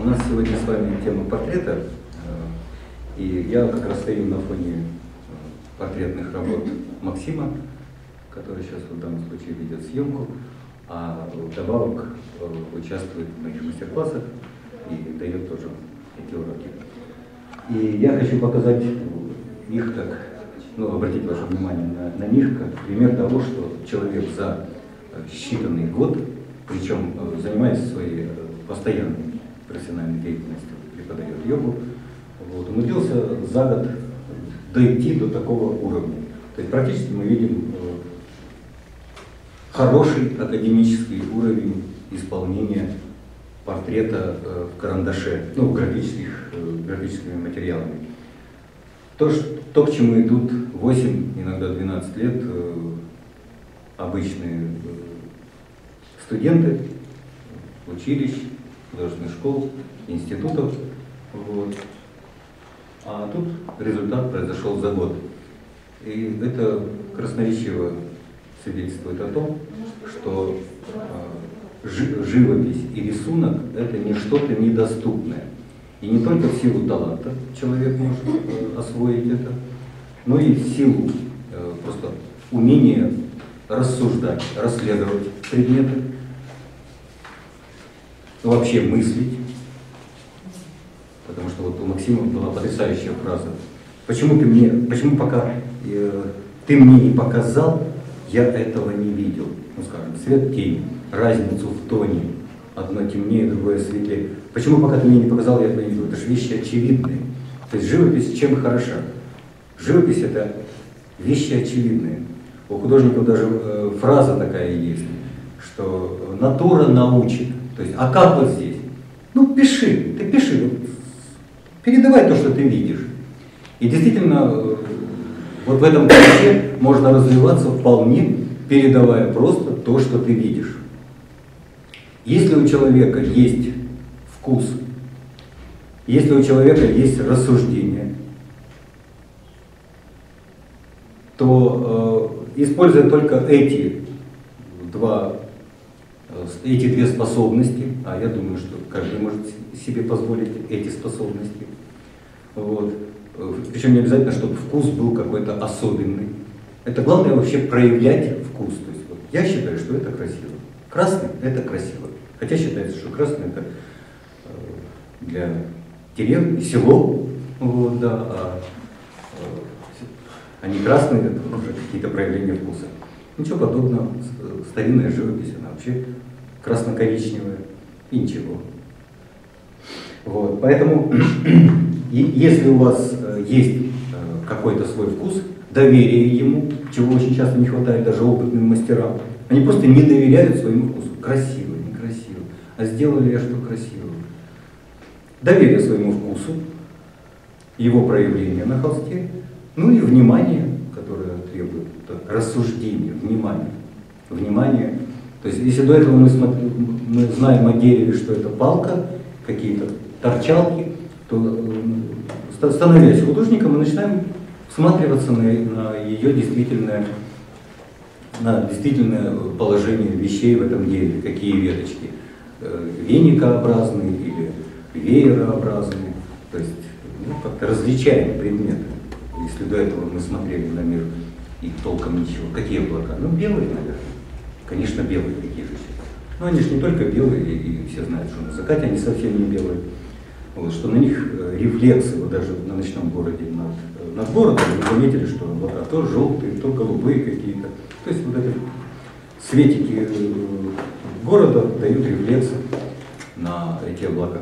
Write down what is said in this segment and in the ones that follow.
У нас сегодня с вами тема портрета, э, и я как раз стою на фоне э, портретных работ Максима, который сейчас в данном случае ведет съемку, а вдобавок э, участвует в моих мастер-классах и дает тоже эти уроки. И я хочу показать их как, ну, обратить ваше внимание на, на них как пример того, что человек за считанный год, причем занимаясь своей постоянной профессиональной деятельностью, преподает йогу, вот, умудрился за год дойти до такого уровня. То есть практически мы видим э, хороший академический уровень исполнения портрета э, в карандаше, ну, графических, э, графическими материалами. То, что, то, к чему идут 8, иногда 12 лет обычные студенты училищ, художественных школ, институтов. Вот. А тут результат произошел за год. И это красноречиво свидетельствует о том, что э, живопись и рисунок – это не что-то недоступное. И не только в силу таланта человек может э, освоить это, но и в силу э, просто умения рассуждать, расследовать предметы, вообще мыслить. Потому что вот у Максима была потрясающая фраза. Почему ты мне, почему пока э, ты мне не показал, я этого не видел. Ну, скажем, свет тень, разницу в тоне. Одно темнее, другое светлее. Почему пока ты мне не показал, я этого не видел? Это же вещи очевидные. То есть живопись чем хороша? Живопись это вещи очевидные. У художников даже э, фраза такая есть, что натура научит. То есть, а как вот здесь? Ну, пиши, ты пиши, передавай то, что ты видишь. И действительно, э, вот в этом ключе можно развиваться вполне, передавая просто то, что ты видишь. Если у человека есть вкус, если у человека есть рассуждение, то э, используя только эти два эти две способности, а я думаю, что каждый может себе позволить эти способности. Вот. Причем не обязательно, чтобы вкус был какой-то особенный. Это главное вообще проявлять вкус. То есть, вот, я считаю, что это красиво. Красный – это красиво. Хотя считается, что красный – это э, для деревни, село, вот, да, а, э, а не красный – это уже какие-то проявления вкуса. Ничего подобного. Старинная живопись, она вообще красно-коричневая и ничего. Вот, поэтому, если у вас э, есть э, какой-то свой вкус, доверие ему, чего очень часто не хватает даже опытным мастерам, они просто не доверяют своему вкусу. Красиво, некрасиво. А сделали я что красиво. Доверие своему вкусу, его проявление на холсте, ну и внимание, которое требует рассуждения, внимания. Внимание то есть если до этого мы, смотрим, мы знаем о дереве, что это палка, какие-то торчалки, то э, становясь художником, мы начинаем всматриваться на, на ее действительное, на действительное положение вещей в этом дереве, какие веточки, э, веникообразные или веерообразные, то есть ну, как-то различаем предметы. Если до этого мы смотрели на мир и толком ничего, какие облака? Ну, белые, наверное. Конечно, белые такие же все. Но они же не только белые, и все знают, что на закате они совсем не белые. Вот, что на них э, рефлексы, вот даже на ночном городе над, э, над городом, вы заметили, что облака то желтые, то голубые какие-то. То есть вот эти светики э, города дают рефлексы на эти облака.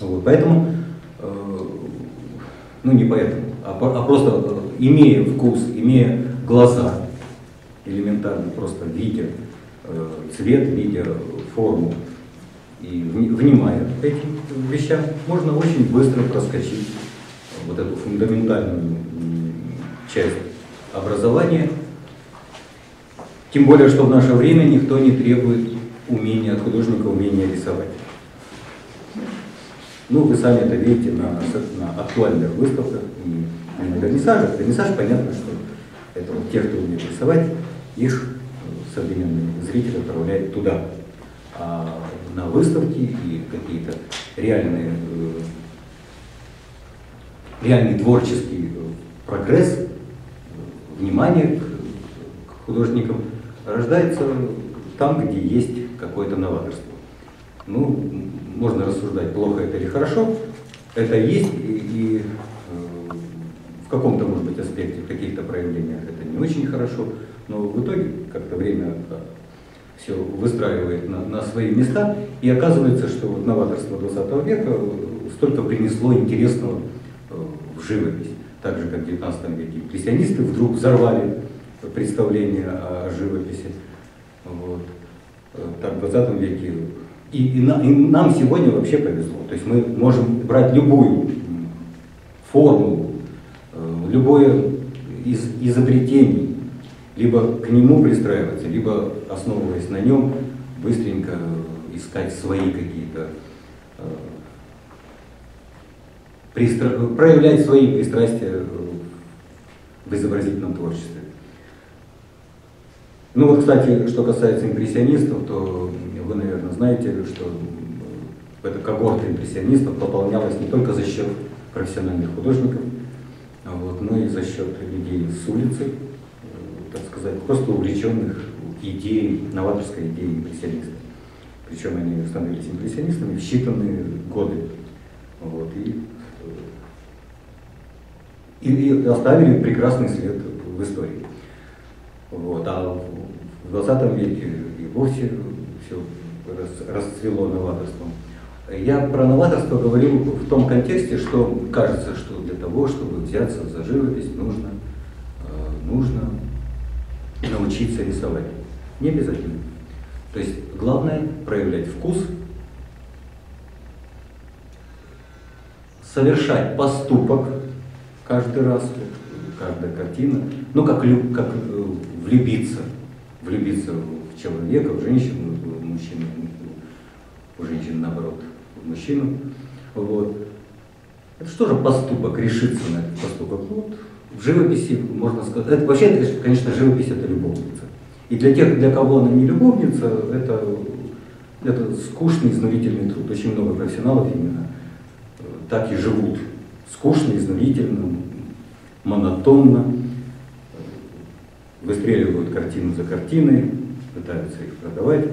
Вот, поэтому, ну не поэтому, а, а просто имея вкус, имея глаза, элементарно, просто видя э, цвет, видя форму и внимая этим вещам, можно очень быстро проскочить вот эту фундаментальную часть образования. Тем более, что в наше время никто не требует умения от художника умения рисовать. Ну, вы сами это видите на, на актуальных выставках и на вернисажах. Вернисаж, понятно, что это вот те, кто умеет рисовать, их современный зритель отправляет туда. А на выставки и какие-то реальные, э, реальный творческий прогресс, внимание к художникам рождается там, где есть какое-то новаторство. Ну, можно рассуждать, плохо это или хорошо, это есть, и, и э, в каком-то, может быть, аспекте, в каких-то проявлениях это не очень хорошо, но в итоге как-то время все выстраивает на, на свои места, и оказывается, что вот новаторство 20 века столько принесло интересного э, в живопись. Так же, как в 19 веке импрессионисты вдруг взорвали представление о живописи. Вот. Э, так, в 20 веке и, и, на, и нам сегодня вообще повезло. То есть мы можем брать любую формулу, э, любое из, изобретение, либо к нему пристраиваться, либо основываясь на нем, быстренько искать свои какие-то э, пристра... проявлять свои пристрастия в изобразительном творчестве. Ну вот, кстати, что касается импрессионистов, то вы, наверное, знаете, что эта когорта импрессионистов пополнялась не только за счет профессиональных художников, а вот, но и за счет людей с улицы, сказать, просто увлеченных идеей, новаторской идеей импрессионистов. Причем они становились импрессионистами в считанные годы. Вот, и, и, и оставили прекрасный след в истории. Вот, а в 20 веке и вовсе все расцвело новаторством. Я про новаторство говорил в том контексте, что кажется, что для того, чтобы взяться за живопись, нужно, э, нужно научиться рисовать. Не обязательно. То есть главное проявлять вкус, совершать поступок каждый раз, каждая картина, ну как, как э, влюбиться, влюбиться в человека, в женщину, в мужчину, у женщин наоборот, в мужчину. Вот. Это что же поступок, решиться на этот поступок? Вот, в живописи можно сказать, это, вообще, конечно, живопись это любовница. И для тех, для кого она не любовница, это, это скучный, изнурительный труд. Очень много профессионалов именно э, так и живут. Скучно, изнурительно, монотонно, выстреливают картину за картиной, пытаются их продавать.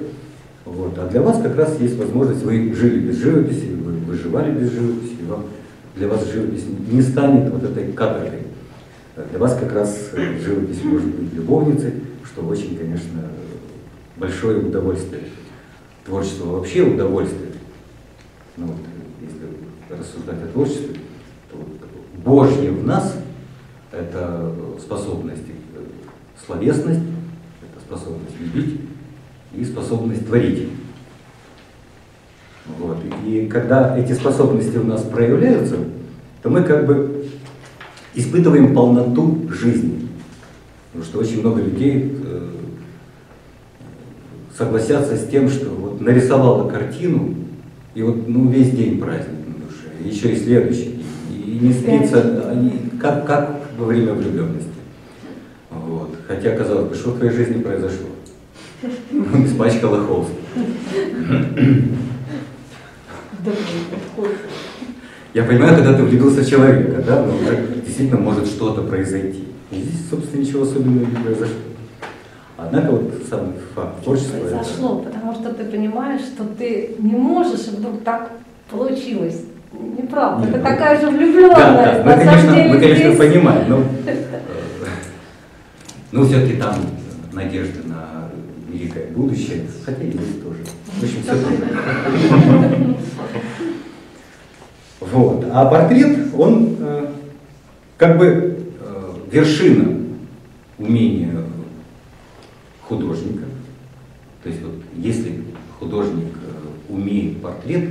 Вот. А для вас как раз есть возможность, вы жили без живописи, вы выживали без живописи, вам, для вас живопись не станет вот этой каторгой. Для вас как раз живопись может быть любовницей, что очень, конечно, большое удовольствие. Творчество вообще удовольствие. Ну, вот, если рассуждать о творчестве, то Божье в нас – это способность, словесность, это способность любить и способность творить. Вот. И когда эти способности у нас проявляются, то мы как бы испытываем полноту жизни. Потому что очень много людей э, согласятся с тем, что вот нарисовала картину, и вот ну, весь день праздник на душе, еще и следующий день. И не спится, они, как, как во время влюбленности. Вот. Хотя, казалось бы, что в твоей жизни произошло? Испачкала холст. Я понимаю, когда ты влюбился в человека, да, но уже действительно может что-то произойти. И здесь, собственно, ничего особенного не произошло. Однако вот сам факт творчества... Произошло, это... потому что ты понимаешь, что ты не можешь, и вдруг так получилось. Неправда, Нет, это ну, такая же влюбленность. Да, да, мы, конечно, мы, конечно, здесь... понимаем, но, но все-таки там надежда на великое будущее, хотя и здесь тоже. В общем, все Вот. А портрет, он э, как бы э, вершина умения художника. То есть вот если художник э, умеет портрет,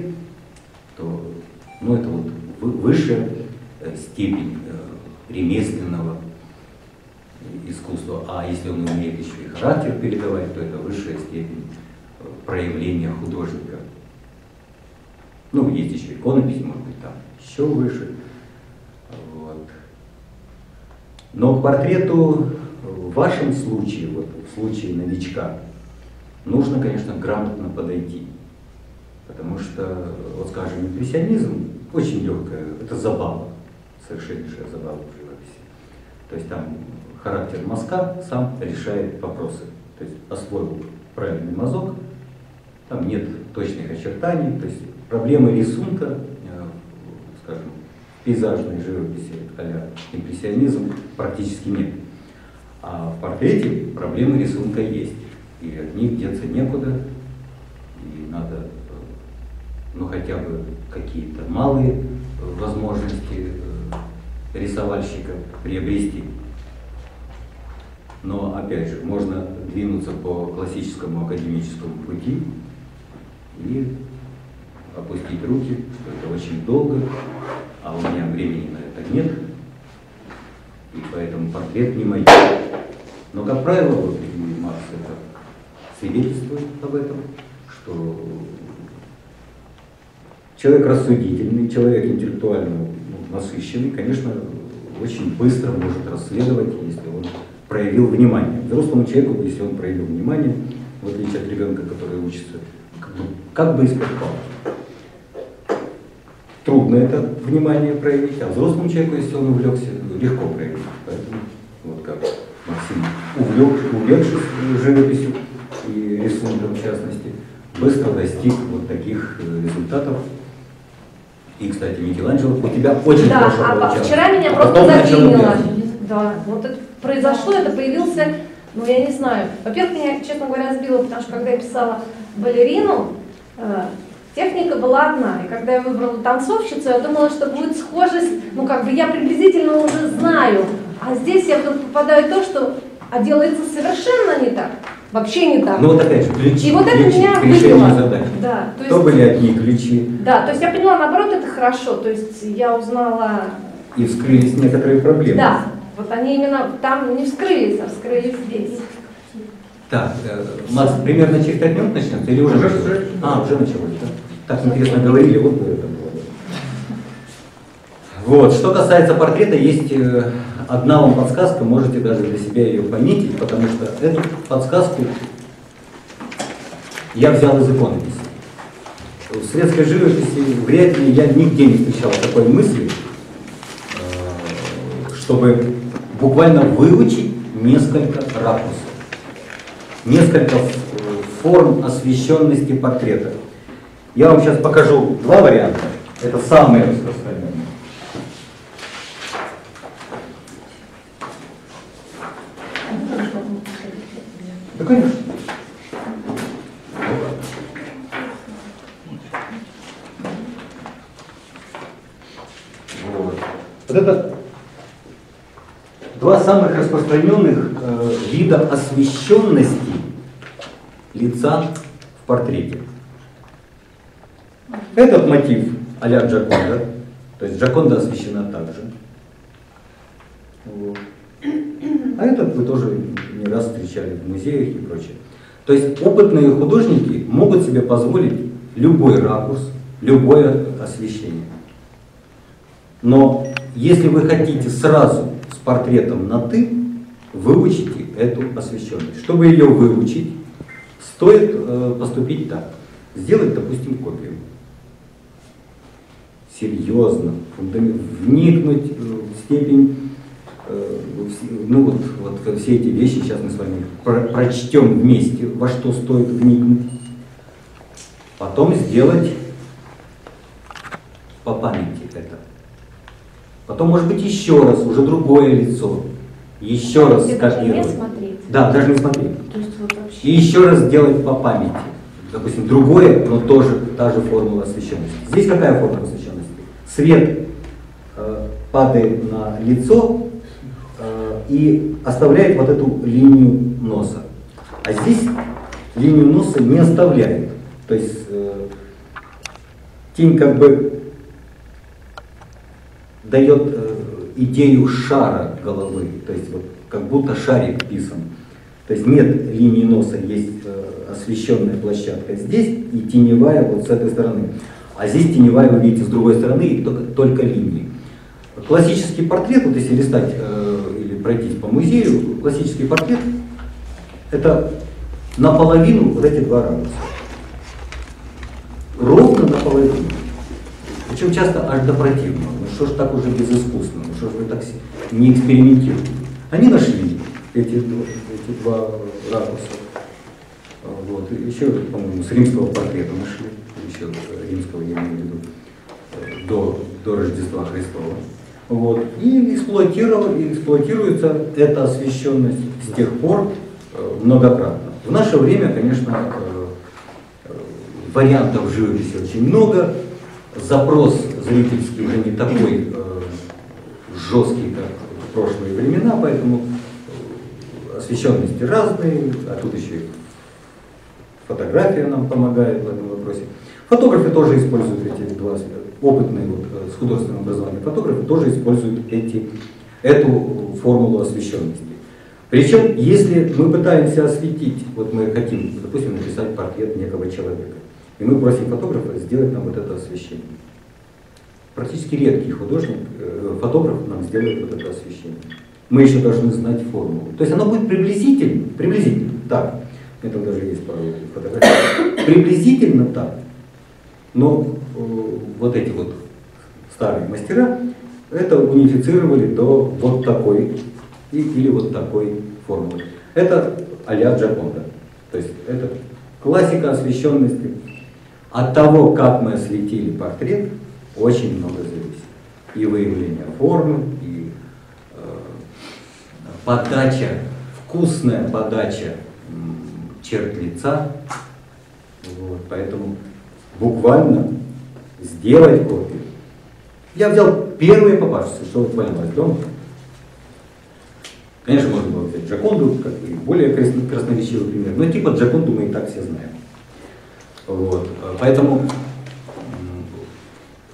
то ну, это вот высшая э, степень э, ремесленного искусства. А если он умеет еще и характер передавать, то это высшая степень э, проявления художника. Ну, есть еще иконопись, может быть, там еще выше. Вот. Но к портрету в вашем случае, вот в случае новичка, нужно, конечно, грамотно подойти. Потому что, вот скажем, импрессионизм очень легкая, это забава, совершеннейшая забава в живописи. То есть там характер мазка сам решает вопросы. То есть освоил правильный мазок, там нет точных очертаний, то есть проблемы рисунка, э, скажем, пейзажной живописи, а импрессионизм, практически нет. А в портрете проблемы рисунка есть. И от них деться некуда, и надо э, ну хотя бы какие-то малые возможности э, рисовальщика приобрести. Но опять же, можно двинуться по классическому академическому пути и опустить руки, это очень долго, а у меня времени на это нет, и поэтому портрет не мой. Но, как правило, вот и Маркс это свидетельствует об этом, что человек рассудительный, человек интеллектуально ну, насыщенный, конечно, очень быстро может расследовать, если он проявил внимание. Взрослому человеку, если он проявил внимание, в отличие от ребенка, который учится, как бы, как бы из-под палки. Трудно это внимание проявить, а взрослому человеку, если он увлекся, легко проявить. Поэтому, вот как Максим, увлек, увлекшись живописью и рисунком в частности, быстро достиг вот таких э, результатов, и, кстати, Микеланджело, у тебя очень да, хорошо а получалось. вчера меня А просто заклинило. Да, вот это произошло, это появился, ну я не знаю. Во-первых, меня, честно говоря, сбило, потому что когда я писала балерину, э, техника была одна. И когда я выбрала танцовщицу, я думала, что будет схожесть, ну как бы я приблизительно уже знаю. А здесь я вдруг попадаю в то, что а делается совершенно не так. Вообще не так. Ну вот опять же, ключи, И вот это ключи меня к решению выбило. задач. Да, то Кто есть, были одни ключи, да, то есть я поняла, наоборот, это хорошо. То есть я узнала и вскрылись некоторые проблемы. Да, вот они именно там не вскрылись, а вскрылись здесь. Так, э, Макс, примерно через пять минут начнется или уже Уже, началось? А, уже началось, да? Так интересно говорили, вот бы это было. Вот, что касается портрета, есть э, одна вам подсказка, можете даже для себя ее пометить, потому что эту подсказку я взял из иконописи. В светской живописи вряд ли я нигде не встречал такой мысли, э, чтобы буквально выучить несколько ракурсов, несколько форм освещенности портрета. Я вам сейчас покажу два варианта. Это самые распространенные. Да, конечно. Вот. Вот это два самых распространенных э, вида освещенности лица в портрете. Этот мотив а-ля Джаконда, то есть Джаконда освещена также. Вот. А этот вы тоже не раз встречали в музеях и прочее. То есть опытные художники могут себе позволить любой ракурс, любое освещение. Но если вы хотите сразу с портретом на «ты», выучите эту освещенность. Чтобы ее выучить, стоит э, поступить так. Сделать, допустим, копию. Серьезно, вникнуть э, в степень, э, ну вот, вот все эти вещи сейчас мы с вами про- прочтем вместе, во что стоит вникнуть. Потом сделать по памяти это. Потом, может быть, еще раз, уже другое лицо. Еще раз И даже не скопировать. смотреть. Да, даже не смотреть. То есть вот вообще. И еще раз сделать по памяти. Допустим, другое, но тоже та же формула освещенности. Здесь какая формула освещенности? Свет э, падает на лицо э, и оставляет вот эту линию носа. А здесь линию носа не оставляет. То есть э, тень как бы дает э, идею шара головы, то есть вот как будто шарик писан. То есть нет линии носа, есть э, освещенная площадка здесь и теневая вот с этой стороны. А здесь теневая вы видите с другой стороны и только, только линии. Классический портрет, вот если листать э, или пройтись по музею, классический портрет это наполовину вот эти два ракурса. ровно наполовину. Причем часто аж до противного. Ну что ж так уже безыскусно, что ж вы так не экспериментируете. Они нашли эти, эти два ракурса. Вот. Еще, по-моему, с римского портрета нашли, еще римского, я имею в виду, до, до Рождества Христова. Вот. И эксплуатировал, и эксплуатируется эта освещенность с тех пор э, многократно. В наше время, конечно, э, э, вариантов живописи очень много, запрос зрительский уже не такой жесткий, как в прошлые времена, поэтому освещенности разные, а тут еще и фотография нам помогает в этом вопросе. Фотографы тоже используют эти два опытные вот, э, с художественным образованием фотографы тоже используют эти, эту формулу освещенности. Причем, если мы пытаемся осветить, вот мы хотим, допустим, написать портрет некого человека, и мы просим фотографа сделать нам вот это освещение. Практически редкий художник, э, фотограф нам сделает вот это освещение. Мы еще должны знать формулу. То есть оно будет приблизительно, приблизительно так, это даже есть пару фотографий, приблизительно так, но э, вот эти вот старые мастера это унифицировали до вот такой или вот такой формулы. Это а-ля Джаконда. То есть это классика освещенности. От того, как мы осветили портрет, очень много зависит. И выявление формы, и э, подача, вкусная подача черт лица. Вот, поэтому буквально сделать копию. Я взял первые попавшиеся, что вот валялось дома. Конечно, можно было взять Джаконду, как и более красноречивый пример, но типа Джаконду мы и так все знаем. Вот. Поэтому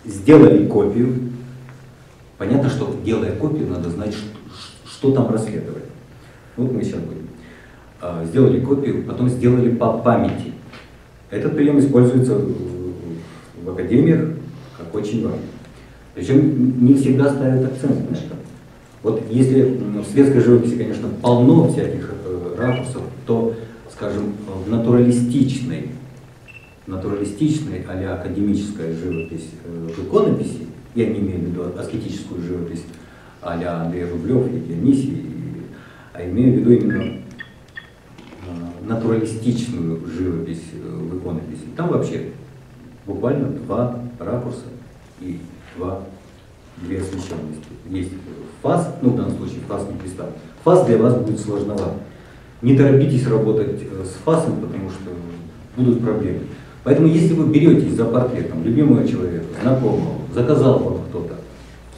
сделали копию. Понятно, что делая копию, надо знать, что, что там расследовать. Вот мы сейчас будем. А, сделали копию, потом сделали по памяти. Этот прием используется в академиях как очень важный. Причем не всегда ставят акцент на это. Вот если в светской живописи, конечно, полно всяких э, ракурсов, то, скажем, в натуралистичной, натуралистичной а академическая живопись э, в иконописи, я не имею в виду аскетическую живопись а-ля Андрей Рублев и Дионисий, а имею в виду именно э, натуралистичную живопись в иконописи. Там вообще буквально два ракурса и два, две освещенности. Есть фаз, ну в данном случае фаз не кристалл. Фаз для вас будет сложновато. Не торопитесь работать э, с фасом, потому что будут проблемы. Поэтому если вы беретесь за портретом любимого человека, знакомого, заказал вам кто-то,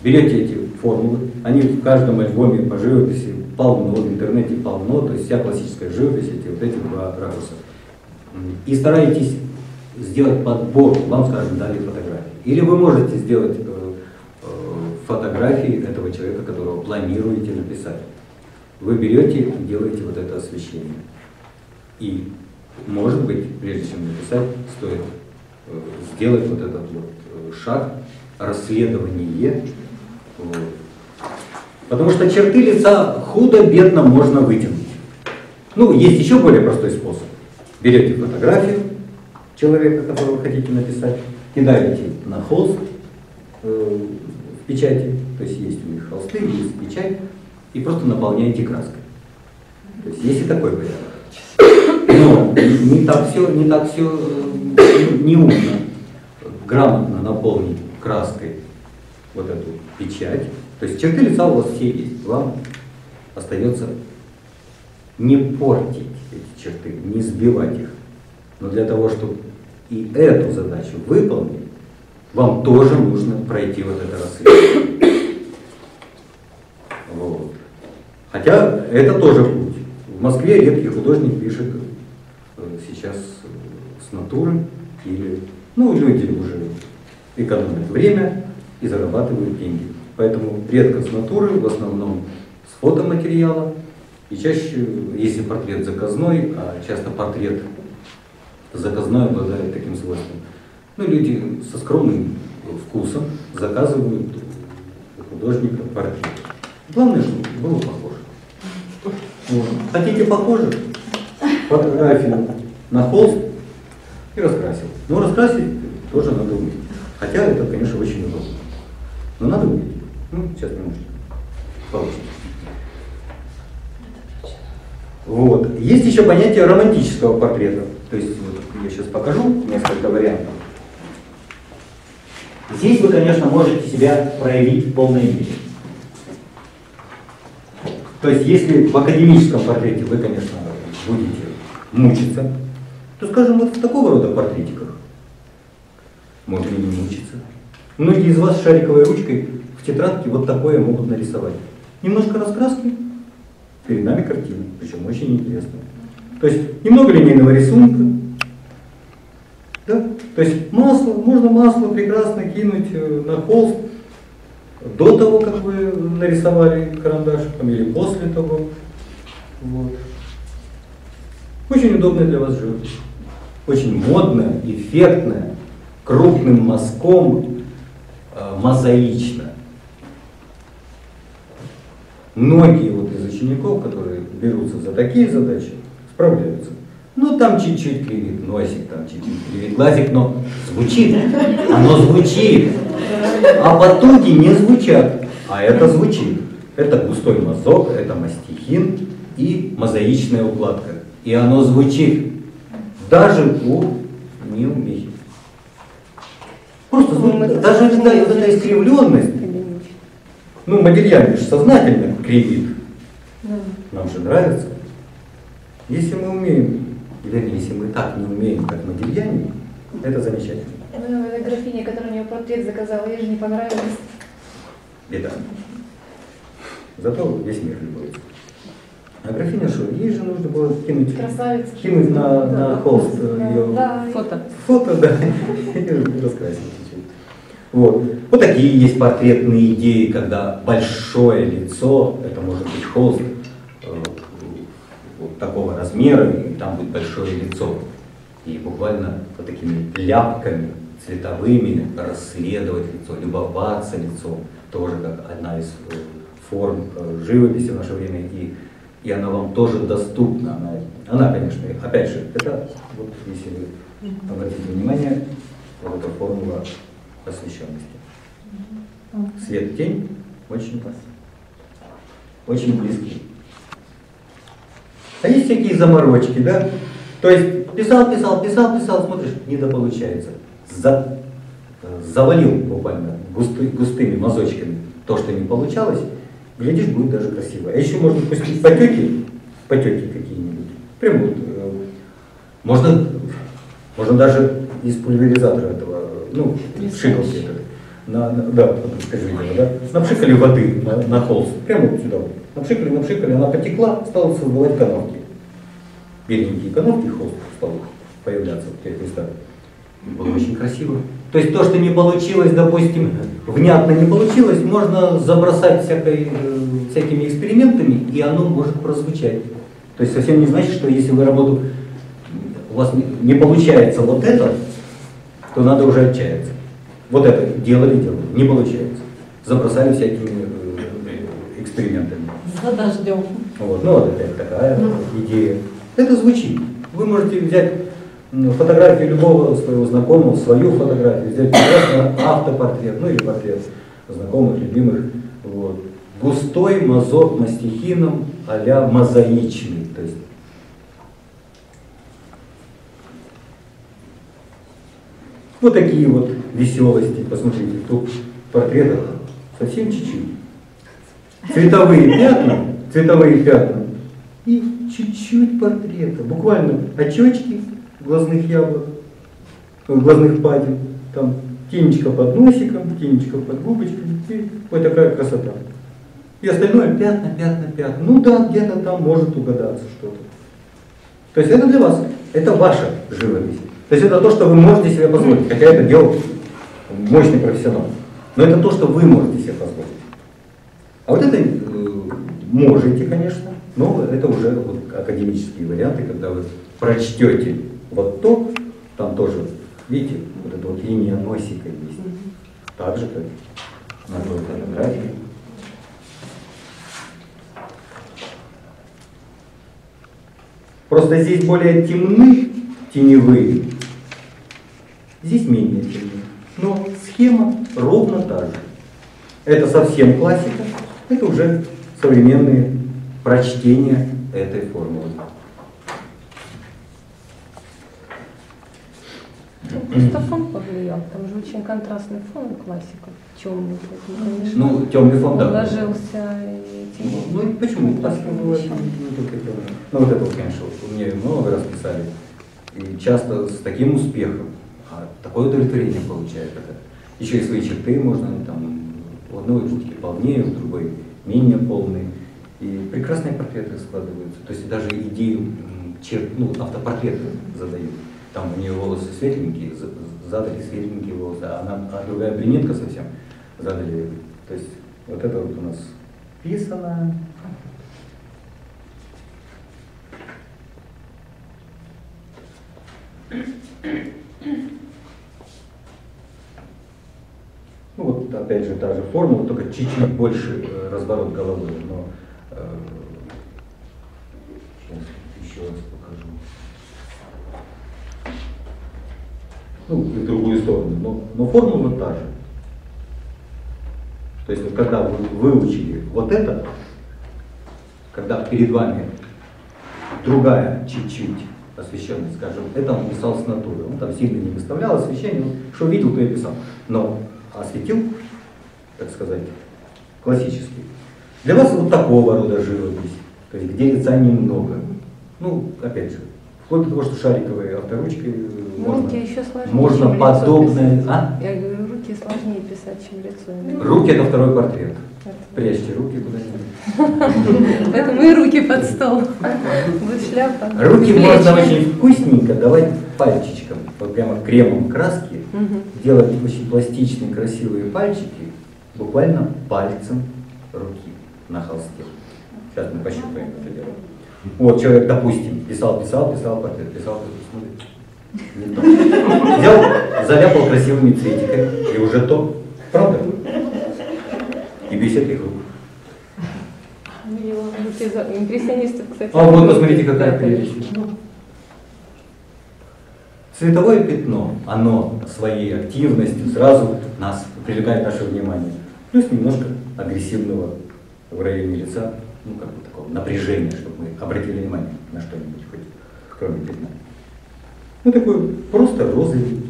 берете эти формулы, они в каждом альбоме по живописи полно, в интернете полно, то есть вся классическая живопись, эти вот эти два ракурса. И стараетесь сделать подбор, вам, скажем, дали фотографии. Или вы можете сделать э, э, фотографии этого человека, которого планируете написать. Вы берете и делаете вот это освещение. И, может быть, прежде чем написать, стоит э, сделать вот этот вот э, шаг, расследование. Потому что черты лица худо-бедно можно вытянуть. Ну, есть еще более простой способ. Берете фотографию, человека, которого хотите написать, кидаете на холст э, в печати, то есть есть у них холсты, есть печать, и просто наполняете краской. То есть есть и такой вариант. Но не так все, не так все э, не умно грамотно наполнить краской вот эту печать. То есть черты лица у вас все есть. Вам остается не портить эти черты, не сбивать их. Но для того, чтобы и эту задачу выполнить, вам тоже нужно пройти вот это расследование. Вот. Хотя это тоже путь. В Москве редкий художник пишет э, сейчас с натуры или, ну, люди уже экономят время и зарабатывают деньги. Поэтому редко с натуры, в основном с фотоматериала. И чаще, если портрет заказной, а часто портрет заказной обладает таким свойством. Ну, люди со скромным вкусом заказывают у художника портрет. Главное, чтобы было похоже. Вот. Хотите похоже? Фотографию на холст и раскрасил. Ну, раскрасить тоже надо уметь. Хотя это, конечно, очень удобно. Но надо уметь. Ну, сейчас немножко получится. Вот. Есть еще понятие романтического портрета. То есть вот, я сейчас покажу несколько вариантов. Здесь вы, конечно, можете себя проявить в полной мере. То есть, если в академическом портрете вы, конечно, будете мучиться, то, скажем, вот в такого рода портретиках можно не мучиться. Многие из вас шариковой ручкой в тетрадке вот такое могут нарисовать. Немножко раскраски, перед нами картина, причем очень интересная. То есть немного линейного рисунка, да? То есть масло, можно масло прекрасно кинуть э, на холст до того, как вы нарисовали карандашиком или после того. Вот. Очень удобная для вас живопись. Очень модная, эффектная, крупным мазком, э, мозаично. Многие вот из учеников, которые берутся за такие задачи, справляются. Ну, там чуть-чуть кривит носик, там чуть-чуть кривит глазик, но звучит. Оно звучит. А потуги не звучат. А это звучит. Это густой мазок, это мастихин и мозаичная укладка. И оно звучит. Даже у неумехи. Просто звучит. Даже да, вот эта искривленность. Ну, Модельян же сознательно кривит. Нам же нравится. Если мы умеем Вернее, если мы так не умеем, как Модельяне, это замечательно. Ну, эта графиня, которая мне портрет заказала, ей же не понравилось. Беда. Зато весь мир любуется. А графиня что, ей же нужно было кинуть, Красавица. кинуть на, Да. на холст ее Да. Фото. фото, да, и раскрасить чуть-чуть. Вот. вот такие есть портретные идеи, когда большое лицо, это может быть холст, такого размера, и там будет большое лицо. И буквально вот такими ляпками цветовыми расследовать лицо, любоваться лицом, тоже как одна из э, форм э, живописи в наше время, и, и она вам тоже доступна. Она, она, конечно, опять же, это, вот если вы обратите внимание, вот эта формула освещенности. Свет-тень очень, очень близкий. А есть всякие заморочки, да? То есть писал, писал, писал, писал, смотришь, недополучается. За, завалил буквально густы, густыми мазочками то, что не получалось, глядишь, будет даже красиво. А еще можно пустить потеки, потеки какие-нибудь. Прям вот, э, можно, можно даже из пульверизатора этого, ну, пшикалки этот, на, на- да, скажи да, напшикали воды на, на холст, прямо вот сюда. вот. Напшикали, напшикали, она потекла, стала создавать канавки. Беленькие канавки, холст стал появляться в тех местах. Было очень красиво. То есть то, что не получилось, допустим, внятно не получилось, можно забросать всякой, э, всякими экспериментами, и оно может прозвучать. То есть совсем не значит, что если вы работу, у вас не, не получается вот это, то надо уже отчаяться. Вот это делали, делали, не получается. Забросали всякими э, экспериментами. За дождем. Вот, ну вот опять такая идея. Это звучит. Вы можете взять фотографию любого своего знакомого, свою фотографию, взять прекрасно автопортрет, ну или портрет знакомых, любимых. Вот. Густой мазок мастихином а-ля мозаичный. То есть вот такие вот веселости. Посмотрите, тут портретов совсем чуть-чуть. Цветовые пятна, цветовые пятна и чуть-чуть портрета. Буквально очечки глазных яблок, э, глазных падин, там тенечка под носиком, тенечка под губочками, и вот такая красота. И остальное пятна, пятна, пятна. Ну да, где-то там может угадаться что-то. То есть это для вас, это ваша живопись. То есть это то, что вы можете себе позволить, хотя это делал мощный профессионал. Но это то, что вы можете себе позволить. А вот это э, можете, конечно, но это уже вот академические варианты, когда вы прочтете вот то, там тоже, видите, вот эта вот линия носика есть. Так же, как на той фотографии. Просто здесь более темны теневые Здесь менее темнее. Но схема ровно та же. Это совсем классика, это уже современные прочтения этой формулы. Просто фон повлиял, там же очень контрастный фон классика, темный, поэтому, конечно, Ну, темный фон, да. он ложился и Ну, ну и почему? Классика бывает не, только. Ну вот это вот, конечно, у меня много раз писали. И часто с таким успехом. А такое удовлетворение получает это. Еще и свои черты можно там у одной жутки полнее, у другой менее полные. И прекрасные портреты складываются. То есть даже идею м, чер- ну, автопортреты задают. Там у нее волосы светленькие, за- задали светленькие волосы, а, она, а другая брюнетка совсем задали. То есть вот это вот у нас писано. Ну вот опять же та же формула, только чуть-чуть больше э, разворот головы, но сейчас еще раз покажу. Ну, и в другую сторону, но, но формула та же. То есть вот когда вы выучили вот это, когда перед вами другая чуть-чуть освещенность, скажем, это он писал с натуры, он там сильно не выставлял освещение, что видел, то и писал. Но осветил, так сказать, классический. Для вас вот такого рода живопись, то есть где лица немного. Ну, опять же, вплоть до того, что шариковой авторучкой э, Ну, можно, руки еще сложнее, можно подобное... А? Я говорю, руки сложнее писать, чем лицо. Руки это второй портрет. Прячьте руки куда-нибудь. Поэтому и руки под стол. Будет шляпа. Руки можно очень вкусненько давать пальчичком, вот прямо кремом краски, делать очень пластичные, красивые пальчики, буквально пальцем руки на холсте. Сейчас мы пощупаем это дело. Вот человек, допустим, писал, писал, писал портрет, писал, смотрит, не то. Взял, заляпал красивыми цветиками, и уже то. Правда? И без этих рук. За- Импрессионисты, кстати. А вот посмотрите, какая прелесть. Цветовое пятно, оно своей активностью сразу нас привлекает наше внимание. Плюс немножко агрессивного в районе лица, ну как бы такого напряжения, чтобы мы обратили внимание на что-нибудь хоть, кроме пятна. Ну такой просто розовенький,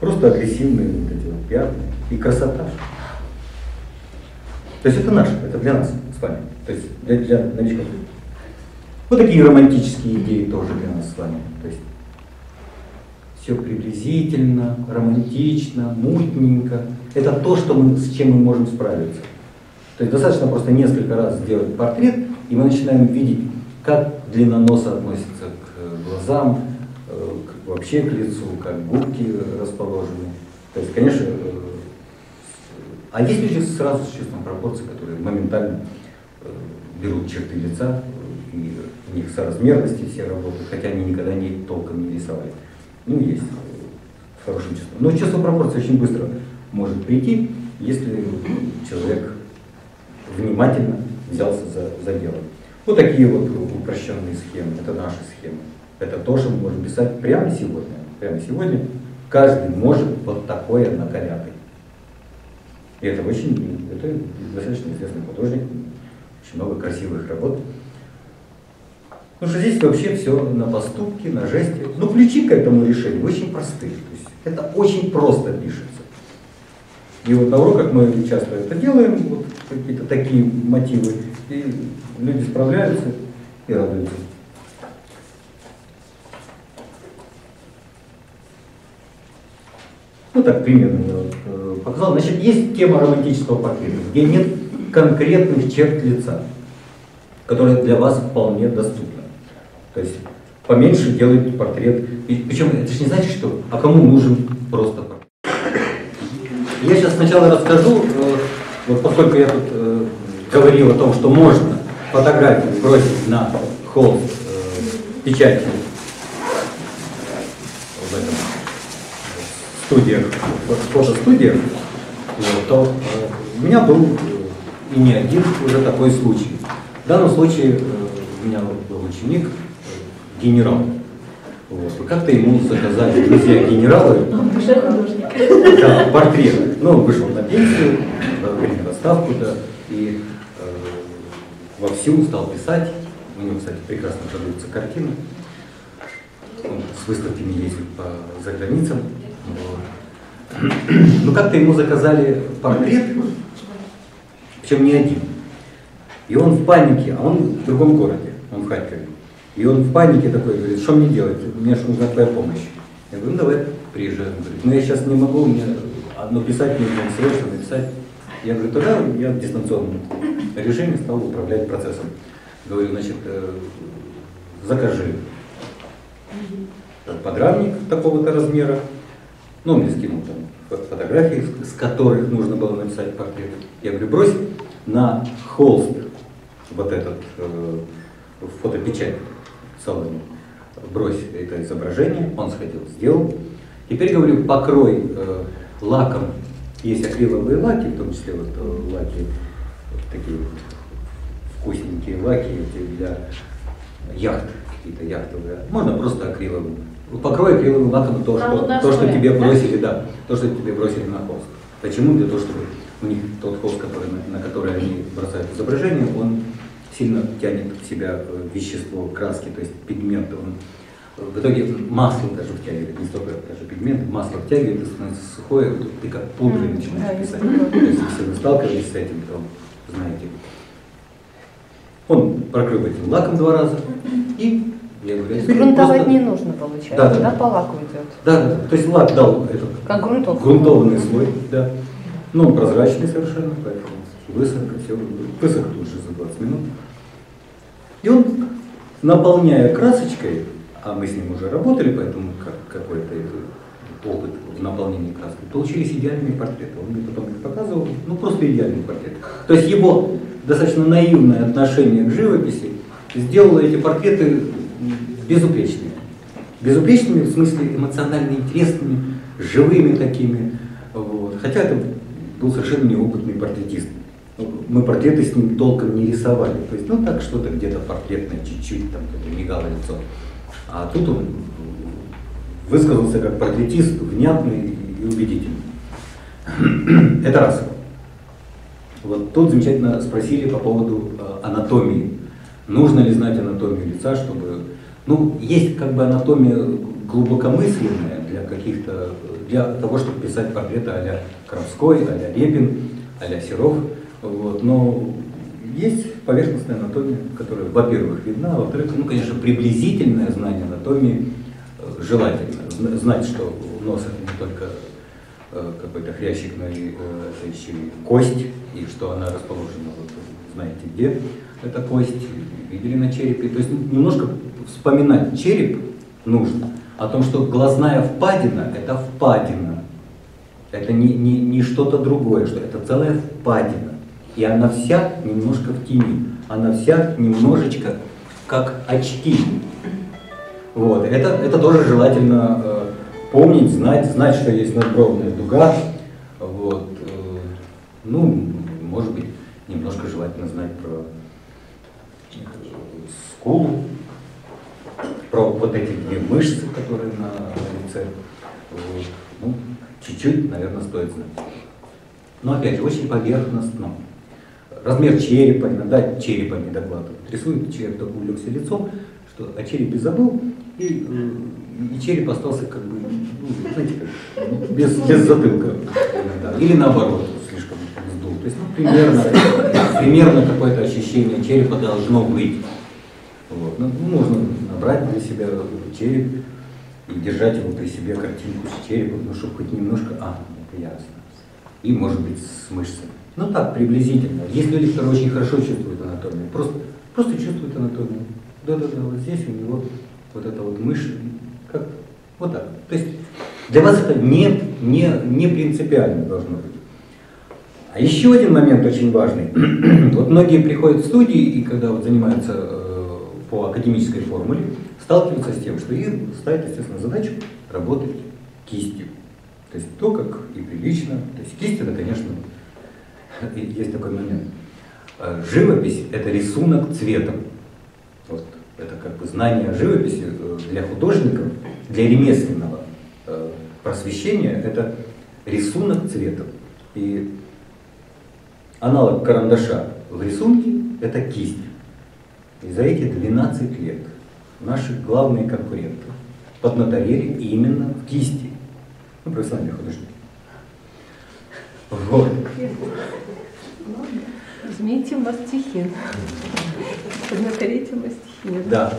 просто агрессивные вот эти вот пятна и красота. То есть это наше, это для нас с вами, то есть для, для новичков. Вот такие романтические идеи тоже для нас с вами. То есть все приблизительно, романтично, мутненько. Это то, что мы, с чем мы можем справиться. То есть достаточно просто несколько раз сделать портрет, и мы начинаем видеть, как длина носа относится к глазам, э, к- вообще к лицу, как губки расположены. То есть, конечно, э, а есть люди сразу с чувством пропорций, которые моментально э, берут черты лица, э, и у них соразмерности все работают, хотя они никогда не толком не рисовали. Ну, есть э, с хорошим чувством. Но чувство пропорций очень быстро может прийти, если человек внимательно взялся за, за дело. Вот такие вот упрощенные схемы, это наши схемы. Это то, что мы можем писать прямо сегодня. Прямо сегодня каждый может вот такое накорябать. И это очень, это достаточно известный художник, очень много красивых работ. Потому что здесь вообще все на поступке, на жесте. Ну, ключи к этому решению очень простые. То есть это очень просто пишется. И вот на уроках мы часто это делаем, вот какие-то такие мотивы, и люди справляются и радуются. Ну так примерно я э, показал. Значит, есть тема романтического портрета, где нет конкретных черт лица, которые для вас вполне доступны. То есть поменьше делайте портрет. И, причем это же не значит, что, а кому нужен просто портрет. Я сейчас сначала расскажу, э, вот поскольку я тут э, говорил о том, что можно фотографию бросить на холст э, печати в этом студиях, в фотостудиях, вот, то э, у меня был э, и не один уже такой случай. В данном случае э, у меня был ученик, генерал. Вот. Как-то ему заказали друзья генералы художник. да, портрет. Ну, он вышел на пенсию, время расставку, да, и э, вовсю стал писать. У него, кстати, прекрасно продаются картины. Он с выставками ездит по заграницам. Ну, как-то ему заказали портрет, причем не один. И он в панике, а он в другом городе, он в Харькове. И он в панике такой говорит, что мне делать, мне же нужна твоя помощь. Я говорю, ну давай приезжай. Он говорит, ну я сейчас не могу, мне одно писать нужно, срочно написать. Я говорю, тогда я в дистанционном режиме стал управлять процессом. Говорю, значит, э, закажи подрамник такого-то размера, ну, мне скинул там фо- фотографии, с- которых нужно было написать портрет. Я говорю, брось на холст вот этот э, фотопечать в салоне, брось это изображение, он сходил, сделал. Теперь говорю, покрой э, лаком, есть акриловые лаки, в том числе вот э, лаки, вот такие вот вкусненькие лаки для яхт, какие-то яхтовые. Можно просто акриловым. Покрой акриловым лаком то, что, то, что тебе бросили, да, то, что тебе бросили на холст. Почему? Для того, чтобы у них тот холст, который, на, на который они бросают изображение, он сильно тянет в себя э, вещество, краски, то есть пигменты. Он, э, в итоге масло даже втягивает, не столько даже пигмент, масло втягивает, и становится сухое, вот ты как пудрой начинаешь писать. То есть если вы сталкивались с этим, то знаете. Он покрыл этим лаком два раза, и я говорю, То есть грунтовать просто- не нужно, получается, Да, да, да, да. по лаку идет. Да, да. То есть лак дал этот Как грунтовка. грунтованный слой, да. Ну, он прозрачный совершенно, поэтому высох, все, высох тут же за 20 минут. И он, наполняя красочкой, а мы с ним уже работали, поэтому как, какой-то опыт в наполнении краской, получились идеальные портреты. Он мне потом их показывал, ну просто идеальный портрет. То есть его достаточно наивное отношение к живописи сделало эти портреты безупречными. Безупречными в смысле эмоционально интересными, живыми такими. Вот. Хотя это был совершенно неопытный портретист. Мы портреты с ним толком не рисовали. То есть, ну так что-то где-то портретное, чуть-чуть там мигало лицо. А тут он высказался как портретист, внятный и убедительный. Это раз. Вот тут замечательно спросили по поводу э, анатомии. Нужно ли знать анатомию лица, чтобы... Ну, есть как бы анатомия глубокомысленная для каких-то... Для того, чтобы писать портреты а-ля Крамской, а-ля Репин, а-ля Серов. Вот. Но есть поверхностная анатомия, которая, во-первых, видна, а во-вторых, ну, конечно, приблизительное знание анатомии э, желательно. Зна- Знать, что нос это не только э, какой-то хрящик, но и э, еще и кость, и что она расположена, вот, знаете где эта кость, видели на черепе. То есть немножко вспоминать череп нужно, о том, что глазная впадина – это впадина, это не, не, не что-то другое, что это целая впадина. И она вся немножко в тени, она вся немножечко как очки. Вот. Это, это тоже желательно э, помнить, знать, знать, что есть надбровная дуга. Вот. э, ну, может быть, немножко желательно знать про скулу, про вот эти две мышцы, которые на лице. Вот. Ну, чуть-чуть, наверное, стоит знать. Но опять же, очень поверхностно. Размер черепа, иногда черепа не докладывают. Рисует человек так увлекся лицом, что о черепе забыл, и, э, и череп остался как бы, ну, знаете, как, ну, без, без затылка иногда. Или наоборот, слишком сдул. То есть ну, примерно, примерно какое-то ощущение черепа должно быть. Вот. Ну, можно набрать для себя череп и держать его при себе картинку с черепом, ну, чтобы хоть немножко, а, это ясно. И, может быть, с мышцами. Ну так, приблизительно. Есть люди, которые очень хорошо чувствуют анатомию, просто, просто чувствуют анатомию. Да-да-да, вот здесь у него вот эта вот мышь, как вот так. То есть для вас это не, не, не принципиально должно быть. А еще один момент очень важный. вот многие приходят в студии, и когда вот занимаются э, по академической формуле, сталкиваются с тем, что им ставят, естественно, задачу работать кистью. То есть то, как и прилично. То есть кисть это, конечно, есть такой момент. Э, Живопись – это рисунок цветом. Вот это как бы знание живописи э, для художников, для ремесленного э, просвещения, это рисунок цветом. И аналог карандаша в рисунке – это кисть. И за эти 12 лет наши главные конкуренты поднаторели именно в кисти. Ну, профессиональные художники. Вот. Возьмите мастихин. Поднаторите мастихин. Да.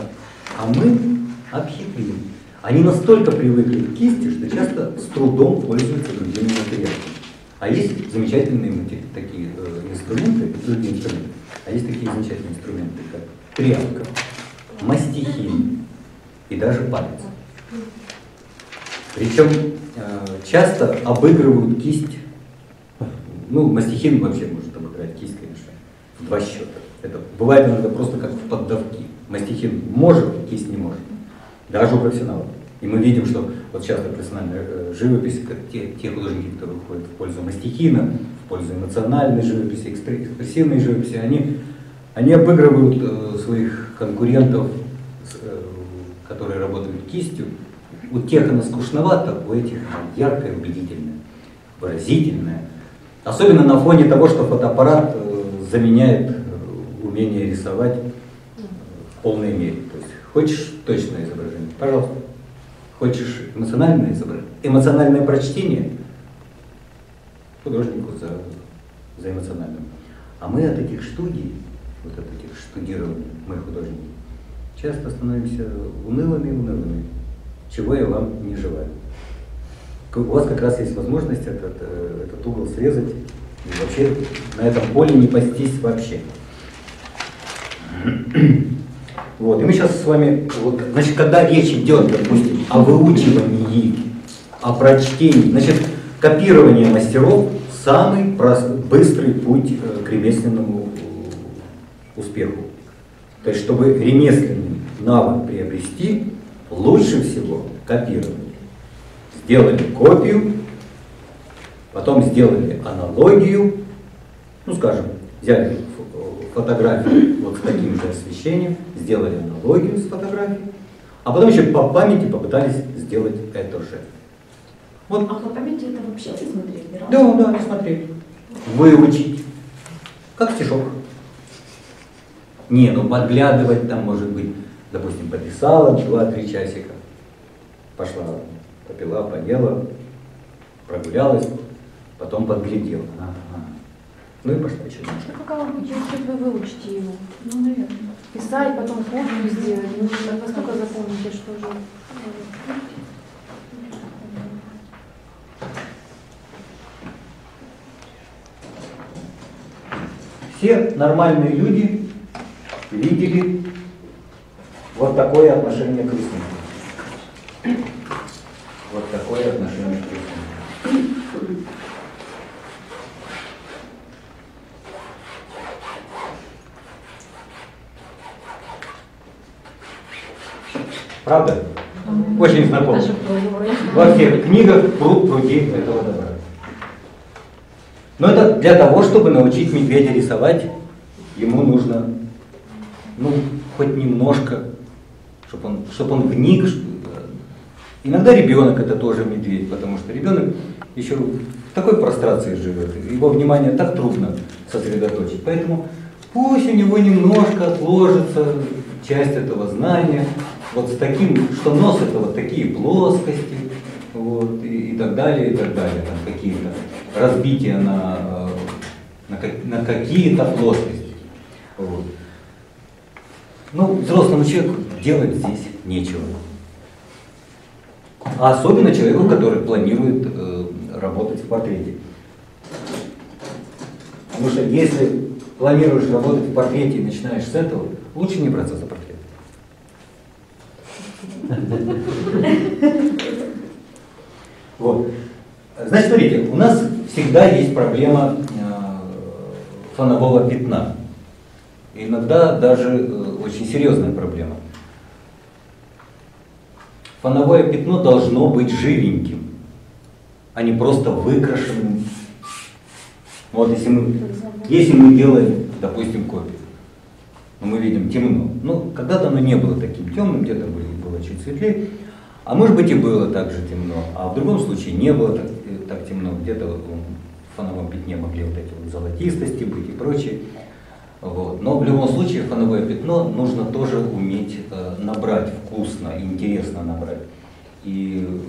А мы обхитрили. Они настолько привыкли к кисти, что часто с трудом пользуются другими материалами. А есть замечательные такие э, инструменты, другие инструменты. А есть такие замечательные инструменты, как тряпка, мастихин и даже палец. Причем э, часто обыгрывают кисть. Ну, мастихин вообще может обыграть кисть, конечно, в два счета. Это бывает иногда просто как в поддавки. Мастихин может, кисть не может. Даже у профессионалов. И мы видим, что вот часто профессиональная э, живопись, те, те художники, которые выходят в пользу мастихина, в пользу эмоциональной живописи, экспре- экспрессивной живописи, они, они обыгрывают э, своих конкурентов, э, которые работают кистью. У тех она скучновата, у этих она яркая, убедительная, выразительная. Особенно на фоне того, что фотоаппарат э, заменяет умение рисовать в полной мере. То есть хочешь точное изображение, пожалуйста. Хочешь эмоциональное изображение, эмоциональное прочтение, художнику за, за эмоциональным. А мы от этих студий, вот от этих штудирований, мы художники, часто становимся унылыми и унылыми, чего я вам не желаю. У вас как раз есть возможность этот, э, этот угол срезать и вообще на этом поле не пастись вообще. Вот, и мы сейчас с вами, вот, значит, когда речь идет, допустим, о выучивании, о прочтении, значит, копирование мастеров – самый прос- быстрый путь э, к ремесленному успеху. То есть, чтобы ремесленный навык приобрести, лучше всего копировать. Сделали копию, потом сделали аналогию, ну, скажем, взяли фо- фотографию вот с таким же освещением, сделали аналогию с фотографией, а потом еще по памяти попытались сделать это же. Вот А по памяти это вообще не смотрели? да, да, не смотрели. Выучить. Как стишок. Не, ну подглядывать там, может быть, допустим, пописала 2-3 часика, пошла, попила, поела, прогулялась, потом подглядела. Ага. Ну и пошла еще немножко. Ну, будет, если вы выучите его? Ну, наверное. Писать, потом копию сделать. Ну, так вы столько запомните, что же. Все нормальные люди видели вот такое отношение к рисунку. Вот такое отношение к рисунку. Правда? Очень знакомо. Во всех книгах пруд пруди этого добра. Но это для того, чтобы научить медведя рисовать, ему нужно, ну, хоть немножко, чтобы он, чтобы он вник. что- Иногда ребенок это тоже медведь, потому что ребенок еще в такой прострации живет, его внимание так трудно сосредоточить. Поэтому пусть у него немножко отложится часть этого знания, вот с таким, что нос это вот такие плоскости, вот, и, и так далее, и так далее, там какие-то разбития на, э, на, на какие-то плоскости. Вот. Ну, взрослому человеку делать здесь нечего. А особенно человеку, который планирует э, работать в портрете. Потому что если планируешь работать в портрете и начинаешь с этого, лучше не браться за портрет. Вот. Значит, смотрите, у нас всегда есть проблема э, фонового пятна. Иногда даже э, очень серьезная проблема. Фоновое пятно должно быть живеньким, а не просто выкрашенным. Вот если мы, если мы делаем, допустим, копию, но мы видим темно, Ну, когда-то оно не было таким темным, где-то были, было чуть светлее. А может быть и было так же темно, а в другом случае не было так, э, так темно, где-то вот, ну, в фоновом пятне могли вот эти вот золотистости быть и прочее. Вот. Но в любом случае фоновое пятно нужно тоже уметь э, набрать вкусно, интересно набрать. И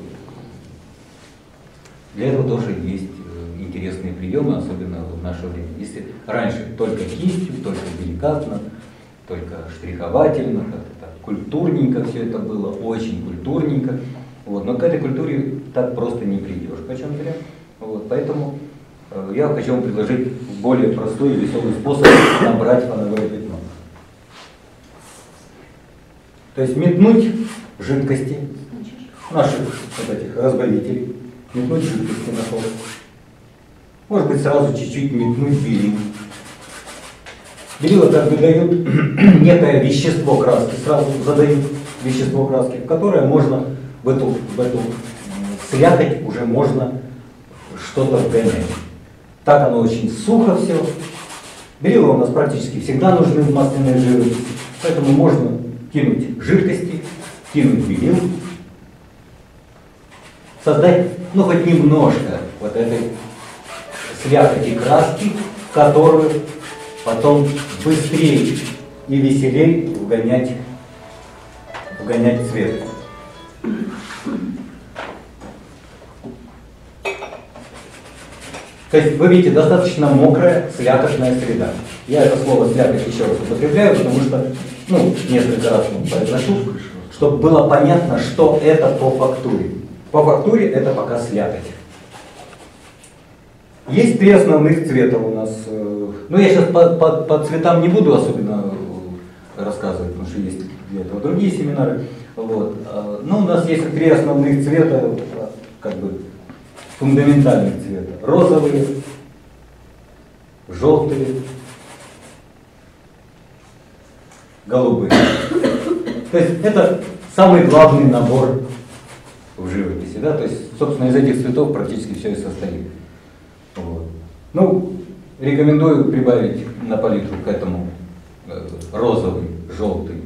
для этого тоже есть э, интересные приемы, особенно в наше время. Если раньше только кистью, только деликатно, только штриховательно, как-то так культурненько все это было, очень культурненько. Вот. Но к этой культуре так просто не придешь, почем зря. Вот. Поэтому я хочу вам предложить более простой и веселый способ набрать фоновое пятно. То есть метнуть жидкости, наших вот этих разбавителей, метнуть жидкости на холст. Может быть сразу чуть-чуть метнуть белил. Белила как бы некое вещество краски, сразу задают вещество краски, которое можно в эту, в эту слякоть уже можно что-то вгонять. Так оно очень сухо все. Белила у нас практически всегда нужны масляные жиры, поэтому можно кинуть жидкости, кинуть белил, создать, ну, хоть немножко вот этой слякоти краски, в которую потом быстрее и веселее вгонять, вгонять цвет. То есть вы видите, достаточно мокрая, слякотная среда. Я это слово слякоть еще раз употребляю, потому что, ну, несколько раз произношу, чтобы было понятно, что это по фактуре. По фактуре это пока слякоть. Есть три основных цвета у нас. э, Ну, я сейчас по, по, по цветам не буду особенно э, рассказывать, потому что есть для этого другие семинары. Вот. А, Ну, у нас есть три основных цвета, э, как бы фундаментальных цвета. Розовые, желтые, голубые. То есть это самый главный набор в живописи. Да? То есть, собственно, из этих цветов практически все и состоит. Вот. Ну, рекомендую прибавить на палитру к этому э, розовый, желтый,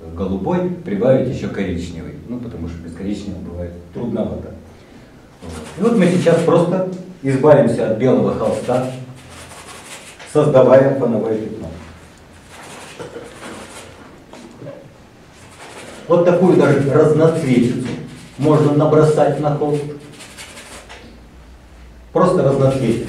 э, голубой, прибавить еще коричневый. Ну, потому что без коричневого бывает трудновато. И вот мы сейчас просто избавимся от белого холста, создавая фоновое пятно. Вот такую даже разноцветицу можно набросать на холст. Просто разноцветицу.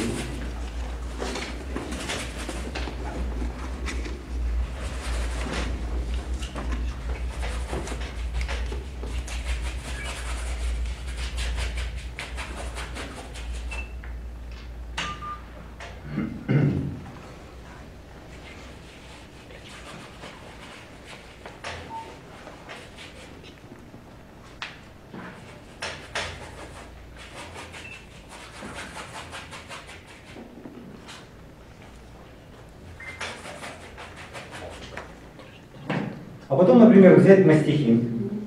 А потом, например, взять мастихин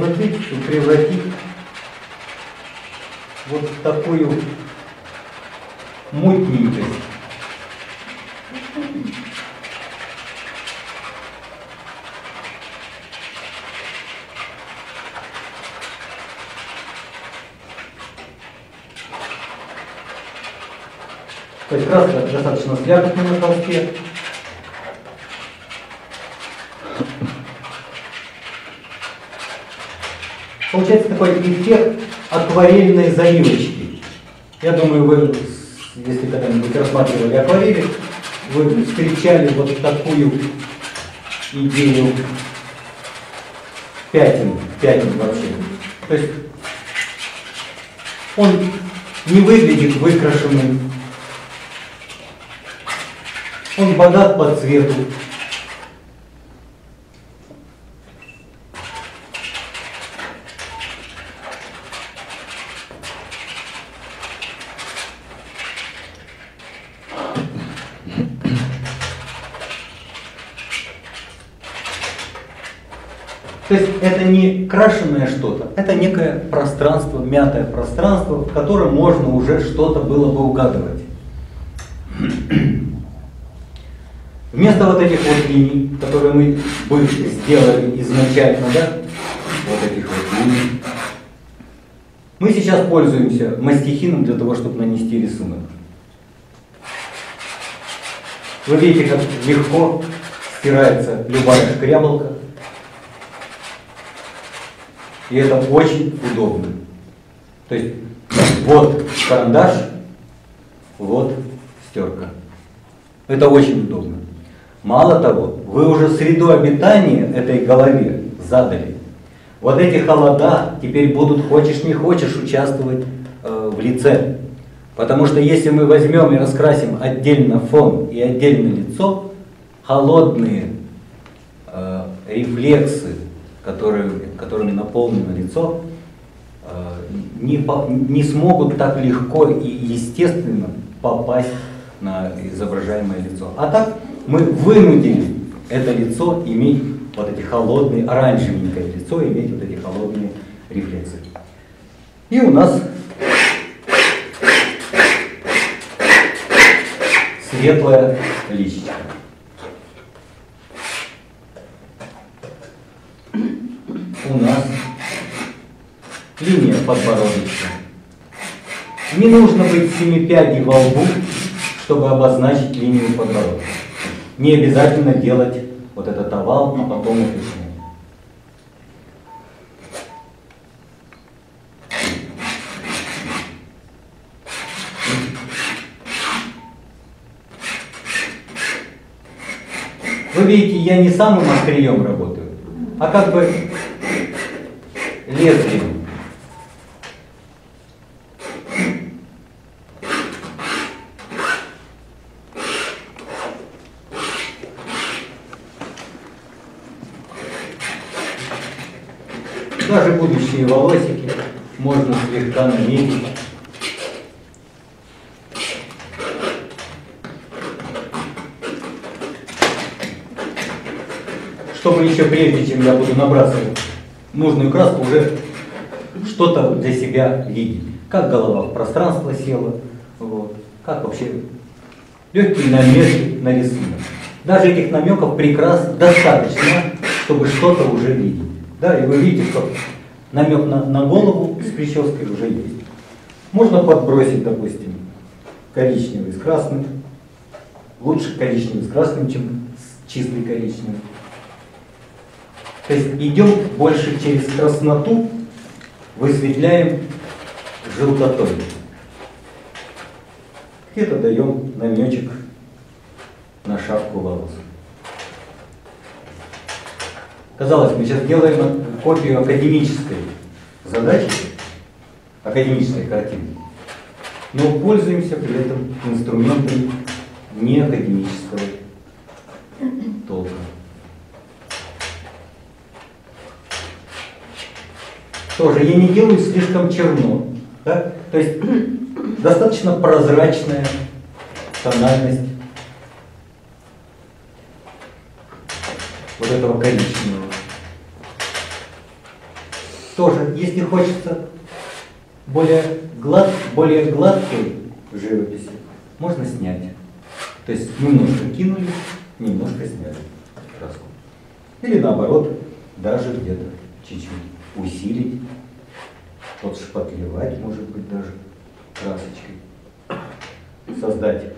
разноцветицу превратить вот в такую мутненькость. То есть краска достаточно слякотная на холсте. Получается такой эффект акварельной заливочки. Я думаю, вы, если когда-нибудь рассматривали акварели, вы встречали вот такую идею пятен, пятен вообще. То есть он не выглядит выкрашенным, он богат по цвету, То есть это не крашеное что-то, это некое пространство, мятое пространство, в котором можно уже что-то было бы угадывать. Вместо вот этих вот линий, которые мы бы сделали изначально, да, вот этих вот линий, мы сейчас пользуемся мастихином для того, чтобы нанести рисунок. Вы видите, как легко стирается любая шкрябалка. И это очень удобно. То есть вот карандаш, вот стерка. Это очень удобно. Мало того, вы уже среду обитания этой голове задали. Вот эти холода теперь будут, хочешь не хочешь, участвовать э, в лице. Потому что если мы возьмем и раскрасим отдельно фон и отдельно лицо, холодные э, рефлексы, которые, которыми наполнено лицо, э, не, не смогут так легко и естественно попасть на изображаемое лицо. А так мы вынудили это лицо иметь вот эти холодные, оранжевенькое лицо, иметь вот эти холодные рефлексы. И у нас светлая личико. У нас линия подбородочка. Не нужно быть семипядей во лбу, чтобы обозначить линию подбородка. Не обязательно делать вот этот овал, а потом уточнение. Вы видите, я не самым острием работаю, а как бы лезвием. Даже будущие волосики можно слегка наметить. Чтобы еще прежде, чем я буду набрасывать нужную краску, уже что-то для себя видеть. Как голова в пространство села, вот. как вообще легкие намеки на рисунок. Даже этих намеков прекрасно достаточно, чтобы что-то уже видеть. Да, и вы видите, что намек на, на голову с прической уже есть. Можно подбросить, допустим, коричневый с красным. Лучше коричневый с красным, чем с чистый коричневый. То есть идем больше через красноту, высветляем желтотой. Где-то даем намечек на шапку волос. Казалось, мы сейчас делаем копию академической задачи, академической картины, но пользуемся при этом инструментом не академического толка. Тоже я не делаю слишком черно. Да? То есть достаточно прозрачная тональность вот этого коричневого. Тоже, если хочется более, глад, более гладкой живописи, можно снять. То есть немножко кинули, немножко сняли краску. Или наоборот, даже где-то чуть-чуть усилить, подшпатлевать, может быть, даже красочкой. Создать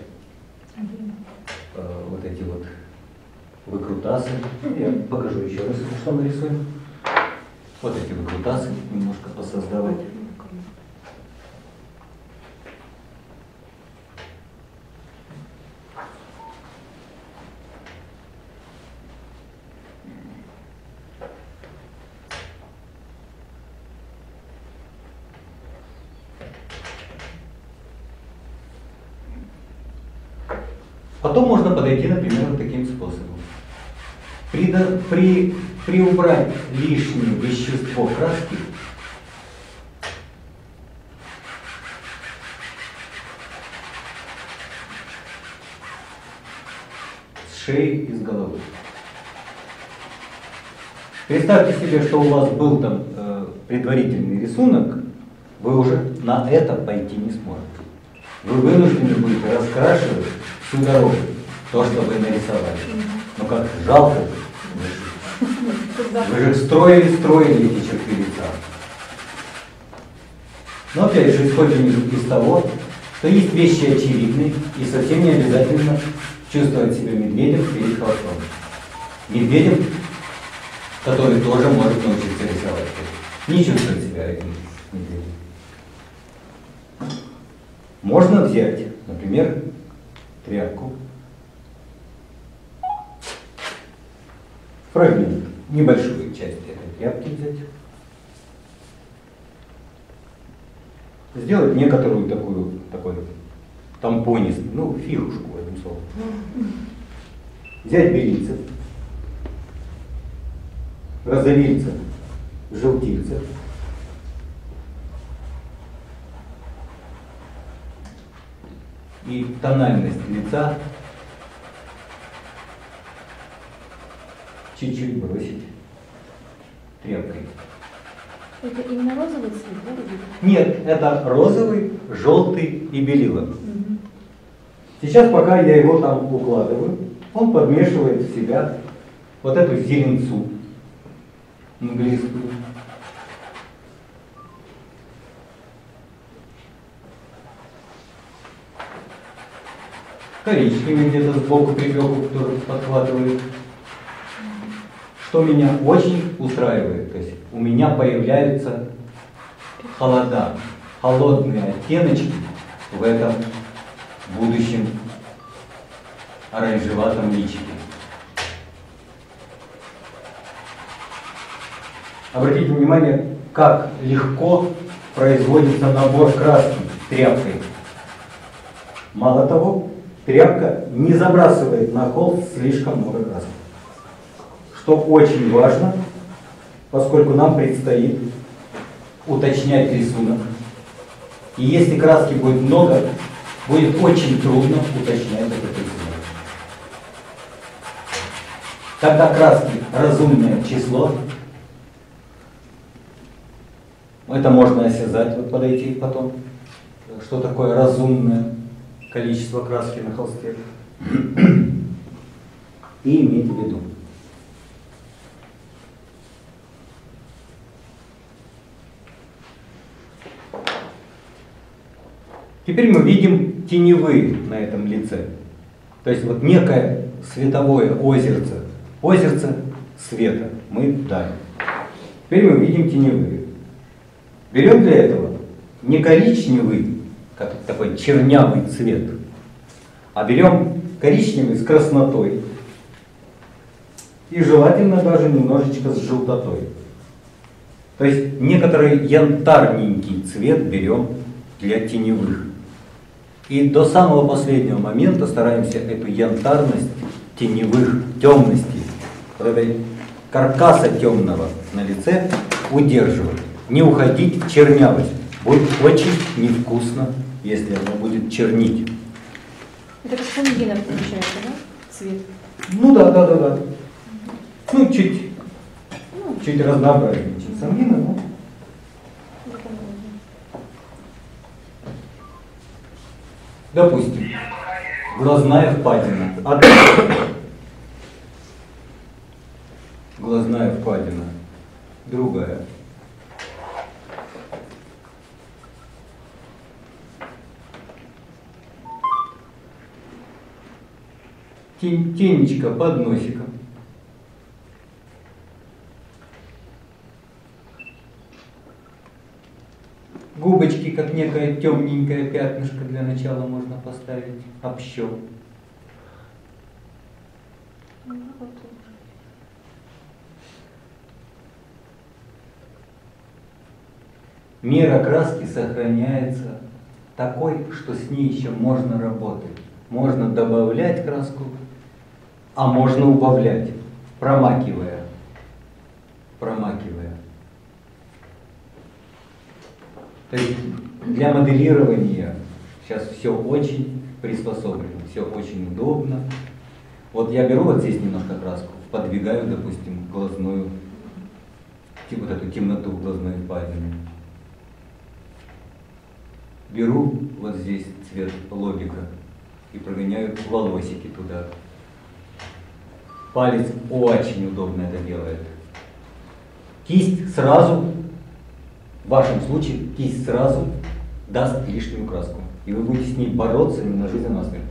э, вот эти вот выкрутасы. Я покажу еще раз, что нарисуем. Вот эти выкрутасы немножко посоздавать. Потом можно подойти, например, вот таким способом. При, при, убрать лишнее вещество краски, с шеи и с головы. Представьте себе, что у вас был там э, предварительный рисунок, вы уже на это пойти не сможете. Вы вынуждены будете раскрашивать всю дорогу. то, что вы нарисовали. Ну как, жалко. Вы же строили, строили эти черты лица. Но опять же, исходим из, из того, что есть вещи очевидные, и совсем не обязательно чувствовать себя медведем перед хвостом. Медведем, который тоже может научиться рисовать. Не чувствовать себя этим медведем. Можно взять, например, тряпку, фрагмент, небольшую часть этой тряпки взять, сделать некоторую такую, такой тампонист, ну, фигушку, одним словом. Взять белильцев, розовильцев, желтильцев, и тональность лица чуть-чуть бросить тряпкой. Это именно розовый цвет, да? Нет, это розовый, желтый и белила. Сейчас, пока я его там укладываю, он подмешивает в себя вот эту зеленцу английскую. Коричневый где-то сбоку припеку, который подхватывает. Что меня очень устраивает, то есть у меня появляются холода, холодные оттеночки в этом будущем оранжеватом личике. Обратите внимание, как легко производится набор краски тряпкой. Мало того, тряпка не забрасывает на холст слишком много краски. Что очень важно, поскольку нам предстоит уточнять рисунок. И если краски будет много, будет очень трудно уточнять этот рисунок. Когда краски разумное число, это можно осязать, вот подойти потом, что такое разумное количество краски на холсте. И иметь в виду. Теперь мы видим теневые на этом лице. То есть вот некое световое озерце. Озерце света мы дали. Теперь мы видим теневые. Берем для этого не коричневый, как такой чернявый цвет, а берем коричневый с краснотой. И желательно даже немножечко с желтотой. То есть некоторый янтарненький цвет берем для теневых. И до самого последнего момента стараемся эту янтарность теневых, темности, вот этой каркаса темного на лице удерживать. Не уходить в чернявость. Будет очень невкусно, если оно будет чернить. Это как сангина получается, да? Цвет. Ну да, да, да, да. Ну, чуть, чуть разнообразнее, чем сангина, но Допустим, глазная впадина. Одна. Глазная впадина. Другая. Тень, тенечка под носиком. Губочки, как некое темненькое пятнышко для начала можно поставить. Общо. Мера краски сохраняется такой, что с ней еще можно работать. Можно добавлять краску, а можно убавлять, промакивая. Промакивая. То есть для моделирования сейчас все очень приспособлено, все очень удобно. Вот я беру вот здесь немножко краску, подвигаю, допустим, глазную, типа вот эту темноту глазной впадины. Беру вот здесь цвет лобика и прогоняю волосики туда. Палец очень удобно это делает. Кисть сразу, в вашем случае, кисть сразу даст лишнюю краску. И вы будете с ней бороться не на жизнь, а на смерть.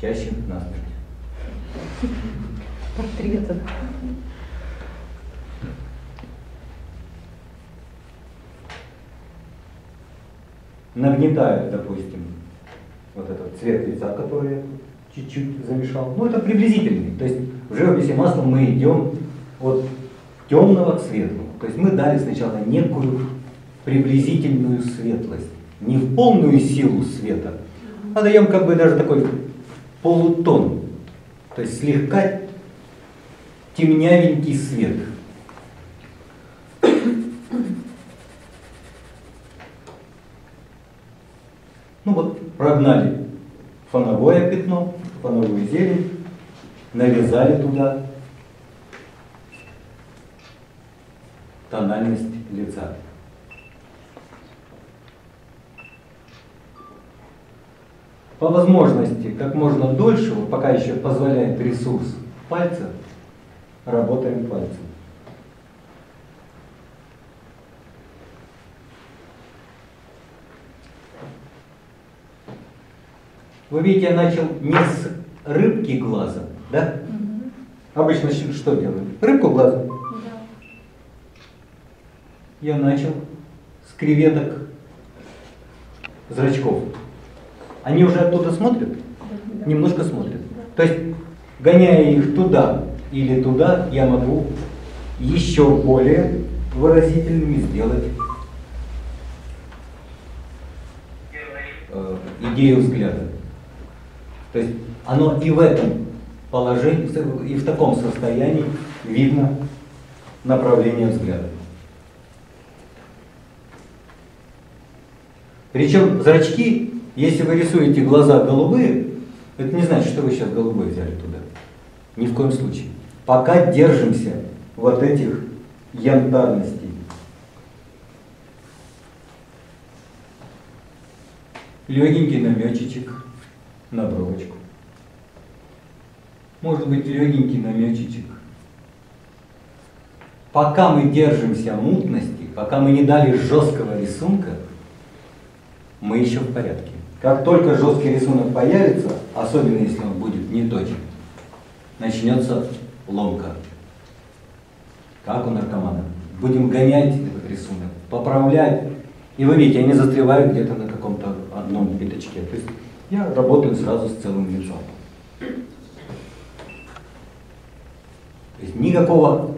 Чаще на смерть. Портреты. Нагнетаю, допустим, вот этот цвет лица, который чуть-чуть замешал. Ну, это приблизительный. То есть в живописи маслом мы идем от темного к светлому. То есть мы дали сначала некую приблизительную светлость. Не в полную силу света, а даем как бы даже такой полутон. То есть слегка темнявенький свет. Ну вот, прогнали фоновое пятно, фоновую зелень, навязали туда тональность лица. По возможности, как можно дольше, пока еще позволяет ресурс пальца, работаем пальцем. Вы видите, я начал не с рыбки глаза, да? Обычно щ- что делают? Рыбку глазом. Я начал с креветок зрачков. Они уже оттуда смотрят? Немножко смотрят. То есть, гоняя их туда или туда, я могу еще более выразительными сделать э, идею взгляда. То есть оно и в этом положении, и в таком состоянии видно направление взгляда. Причем зрачки, если вы рисуете глаза голубые, это не значит, что вы сейчас голубой взяли туда. Ни в коем случае. Пока держимся вот этих янтарностей. Легенький намечечек на бровочку. Может быть легенький намечечек. Пока мы держимся мутности, пока мы не дали жесткого рисунка, мы еще в порядке. Как только жесткий рисунок появится, особенно если он будет не точен, начнется ломка. Как у наркомана. Будем гонять этот рисунок, поправлять. И вы видите, они застревают где-то на каком-то одном пятачке. То есть я работаю сразу с целым лицом. То есть никакого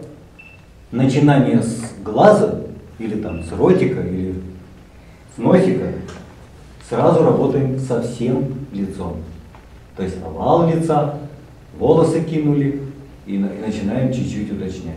начинания с глаза, или там с ротика, или с носика, сразу работаем со всем лицом. То есть овал лица, волосы кинули и, и начинаем чуть-чуть уточнять.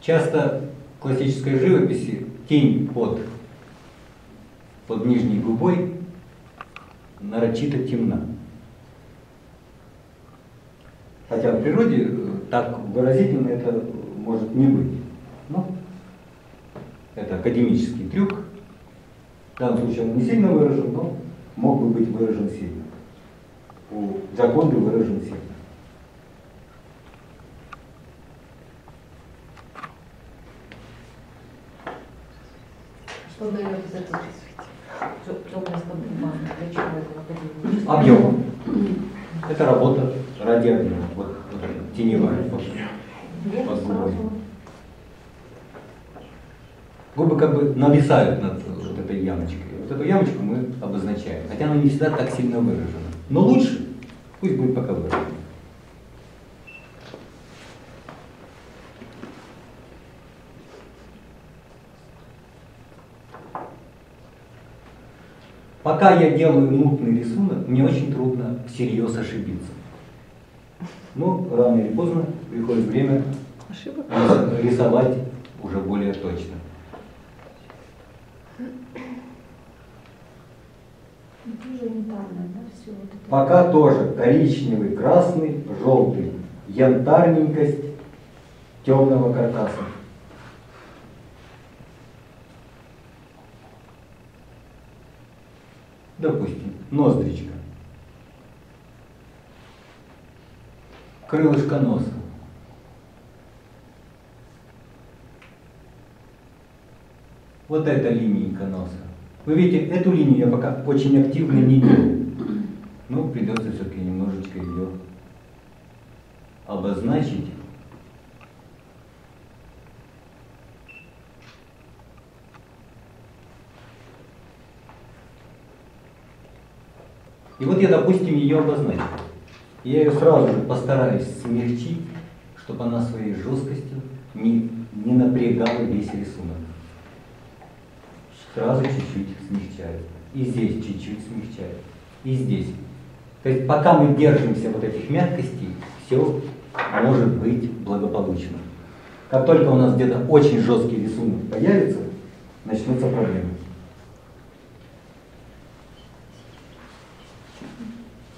Часто в классической живописи тень под, под нижней губой нарочито темна. Хотя в природе э, так выразительно это может не быть. Но это академический трюк. В данном случае он не сильно выражен, но мог бы быть выражен сильно. У Джаконды выражен сильно. Что дает этот темная стабильная? Для чего это академия? Объемом. Это работа ради объема. Вот, вот теневая. Вот. под губой. Губы как бы нависают над вот этой ямочкой. Вот эту ямочку мы обозначаем. Хотя она не всегда так сильно выражена. Но лучше пусть будет пока выражена. Пока я делаю мутный рисунок, мне очень трудно всерьез ошибиться. Но рано или поздно приходит время Ошибок. рис- рисовать уже более точно. Пока тоже коричневый, красный, желтый, янтарненькость темного каркаса. Допустим, ноздричка. Крылышко носа. Вот эта линейка носа. Вы видите, эту линию я пока очень активно не делал. Ну, придется все-таки немножечко ее обозначить. И вот я, допустим, ее обозначил. Я ее сразу же постараюсь смягчить, чтобы она своей жесткостью не, не напрягала весь рисунок. Сразу чуть-чуть смягчаю. И здесь чуть-чуть смягчаю. И здесь. То есть пока мы держимся вот этих мягкостей, все может быть благополучно. Как только у нас где-то очень жесткий рисунок появится, начнутся проблемы.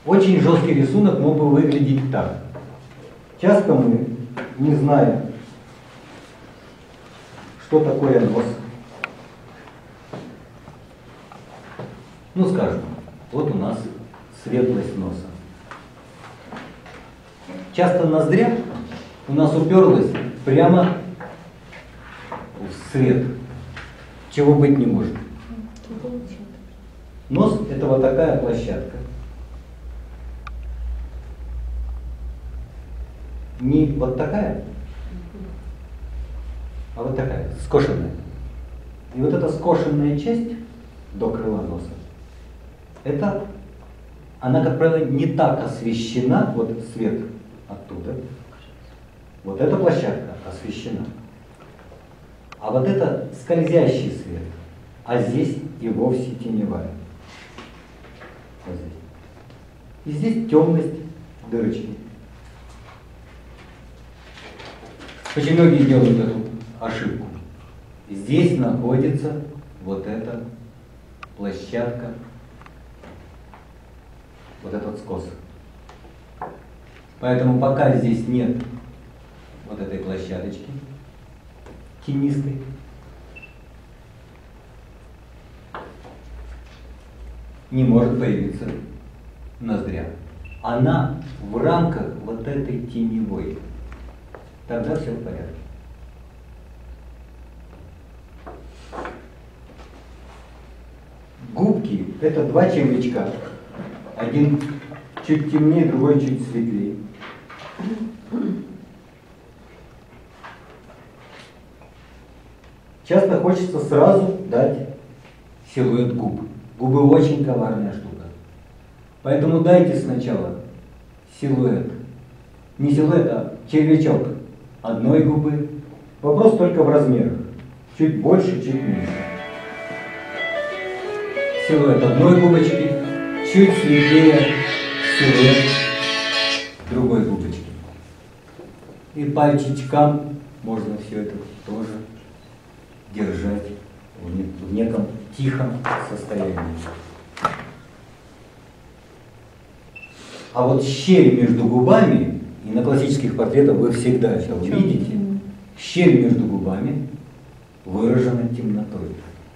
Очень жесткий рисунок мог бы выглядеть так. Часто мы, не зная, что такое нос, ну скажем, вот у нас светлость носа. Часто ноздря у нас уперлась прямо в свет, чего быть не может. Нос это вот такая площадка. Не вот такая, а вот такая, скошенная. И вот эта скошенная часть до крыла носа, это она, как правило, не так освещена, вот свет оттуда. Вот эта площадка освещена. А вот это скользящий свет, а здесь и вовсе теневая. Вот здесь. И здесь темность дырочки. Очень многие делают эту ошибку. Здесь находится вот эта площадка, вот этот скос. Поэтому пока здесь нет вот этой площадочки тенистой, не может появиться ноздря. Она в рамках вот этой теневой. Тогда все в порядке. Губки – это два червячка. Один чуть темнее, другой чуть светлее. Часто хочется сразу дать силуэт губ. Губы очень коварная штука. Поэтому дайте сначала силуэт. Не силуэт, а червячок одной губы. Вопрос только в размерах. Чуть больше, чуть меньше. Силуэт одной губочки, чуть светлее силуэт другой губочки. И пальчичкам можно все это тоже держать в неком тихом состоянии. А вот щель между губами, и на классических портретах вы всегда это увидите, щель между губами выражена темнотой.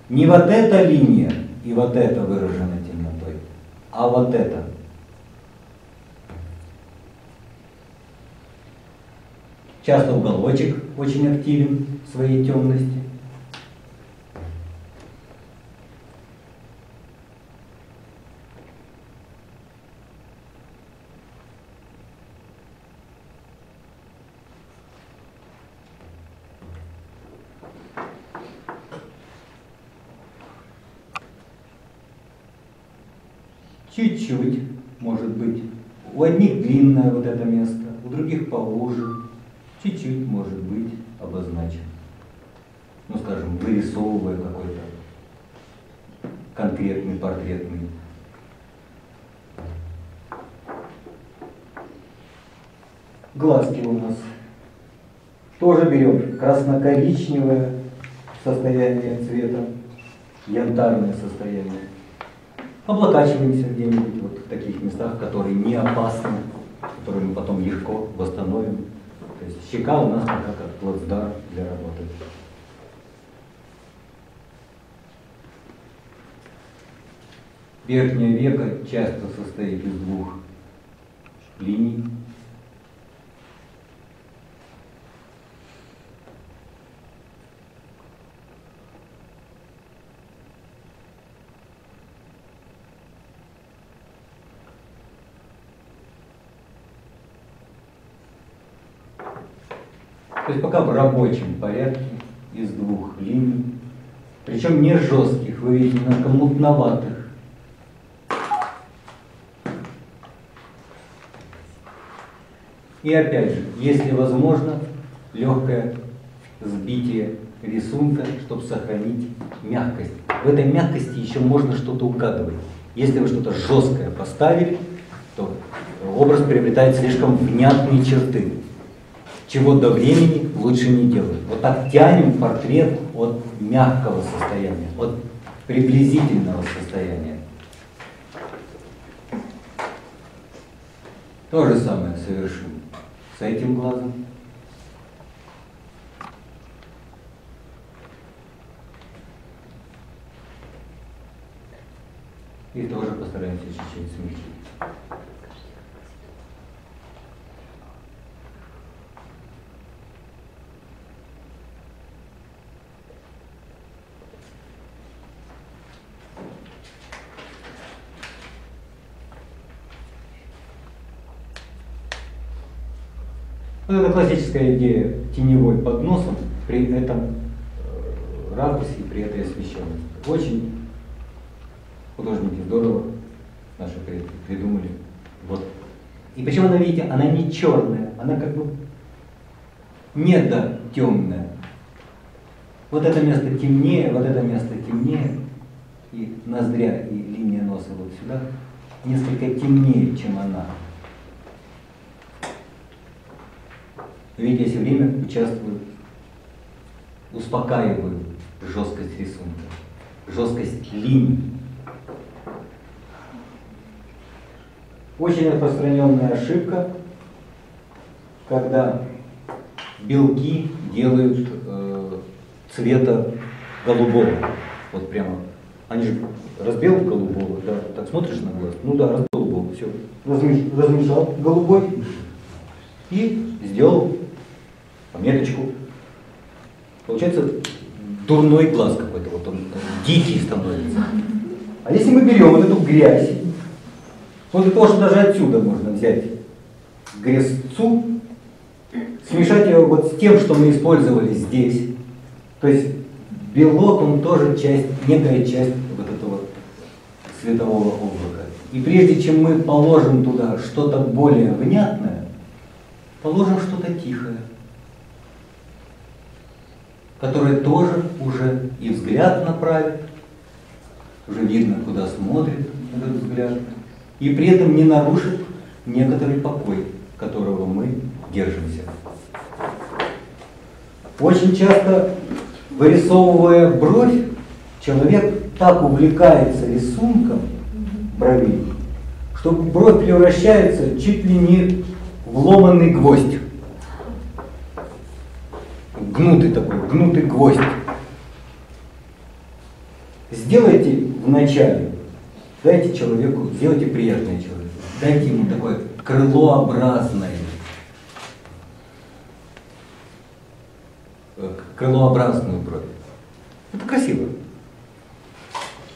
Не вот эта линия и вот это выражена темнотой, а вот это. Часто уголочек очень активен в своей темности. Чуть-чуть, может быть. У одних длинное вот это место, у других поуже. Чуть-чуть, может быть, обозначен. Ну, скажем, вырисовывая какой-то конкретный портретный. Глазки у нас тоже берем красно-коричневое состояние цвета, янтарное состояние облокачиваемся где-нибудь вот в таких местах, которые не опасны, которые мы потом легко восстановим. То есть щека у нас пока как плацдарм для работы. Верхняя века часто состоит из двух линий. То есть пока в рабочем порядке из двух линий, причем не жестких, вы видите, немножко мутноватых. И опять же, если возможно, легкое сбитие рисунка, чтобы сохранить мягкость. В этой мягкости еще можно что-то угадывать. Если вы что-то жесткое поставили, то образ приобретает слишком внятные черты чего до времени лучше не делать. Вот так тянем портрет от мягкого состояния, от приблизительного состояния. То же самое совершим с этим глазом. И тоже постараемся чуть-чуть смягчить. Вот это классическая идея теневой под носом при этом э, ракурсе и при этой освещенности. Очень художники здорово наши придумали. Вот. И причем она, видите, она не черная, она как бы не да темная. Вот это место темнее, вот это место темнее, и ноздря, и линия носа вот сюда несколько темнее, чем она. Ведь я все время участвую, успокаиваю жесткость рисунка, жесткость линий. Очень распространенная ошибка, когда белки делают э, цвета голубого. Вот прямо. Они же разбел голубого, да, так смотришь на глаз, ну да, разбел голубого, все. Размешал голубой и сделал пометочку. Получается дурной глаз какой-то, вот он дикий становится. А если мы берем вот эту грязь, вот для того, что даже отсюда можно взять грязцу, смешать ее вот с тем, что мы использовали здесь. То есть белок, он тоже часть, некая часть вот этого светового облака. И прежде чем мы положим туда что-то более внятное, положим что-то тихое которое тоже уже и взгляд направит, уже видно, куда смотрит этот взгляд, и при этом не нарушит некоторый покой, которого мы держимся. Очень часто, вырисовывая бровь, человек так увлекается рисунком брови, что бровь превращается чуть ли не в ломанный гвоздь гнутый такой, гнутый гвоздь. Сделайте вначале, дайте человеку, сделайте приятное человеку, дайте ему такое крылообразное, э, крылообразную бровь. Это красиво.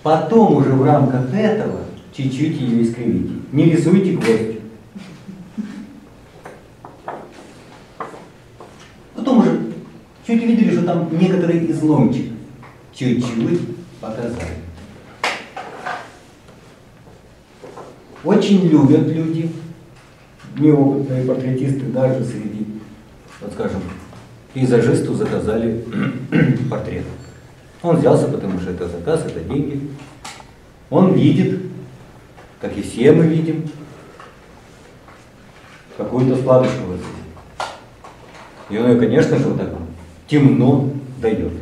Потом уже в рамках этого чуть-чуть ее искривите. Не рисуйте гвоздь. Чуть увидели, что там некоторые изломчик. Чуть-чуть показали. Очень любят люди, неопытные портретисты, даже среди, вот скажем, пейзажисту заказали портрет. Он взялся, потому что это заказ, это деньги. Он видит, как и все мы видим, какую-то складочку здесь. И он ее, конечно же, вот так темно дает.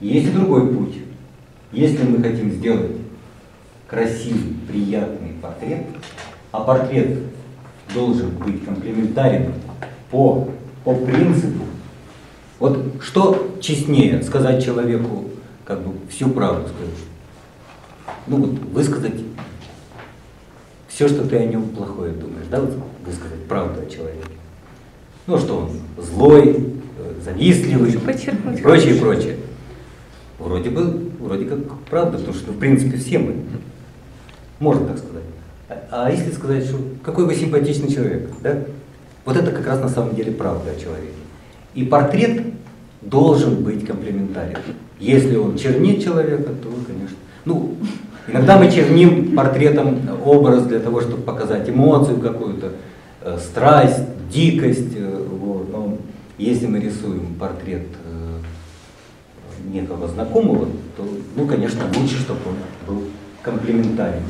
Есть и другой путь. Если мы хотим сделать красивый, приятный портрет, а портрет должен быть комплементарен по, по принципу. Вот что честнее, сказать человеку как бы всю правду сказать. Ну вот высказать все, что ты о нем плохое думаешь, да, высказать правду о человеке. Ну что он злой, э, завистливый Подчеркнуть и прочее, прочее. Вроде бы, вроде как правда, потому что в принципе все мы, можно так сказать. А, а если сказать, что какой вы симпатичный человек, да? Вот это как раз на самом деле правда о человеке. И портрет должен быть комплементарен. Если он чернит человека, то, конечно, ну, иногда мы черним портретом образ для того, чтобы показать эмоцию какую-то, э, страсть, дикость, э, вот. Но если мы рисуем портрет э, некого знакомого, то, ну, конечно, лучше, чтобы он был комплементарен.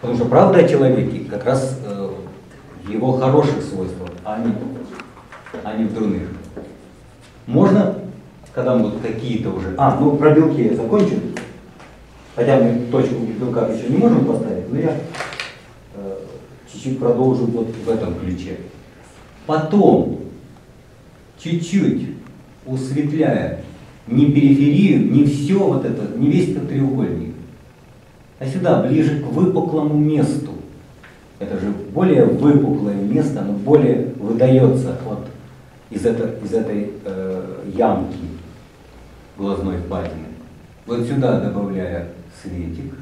Потому что правда о человеке как раз э, его хороших свойствах, а не, а не в дурных. Можно, когда мы вот какие-то уже... А, ну про белки я закончу. Хотя мы точку в белках еще не можем поставить, но я э, чуть-чуть продолжу вот в этом ключе. Потом, чуть-чуть усветляя не периферию, не все вот это, не весь этот треугольник, а сюда, ближе к выпуклому месту. Это же более выпуклое место, оно более выдается от, из, это, из этой э, ямки глазной впадины. Вот сюда добавляя светик,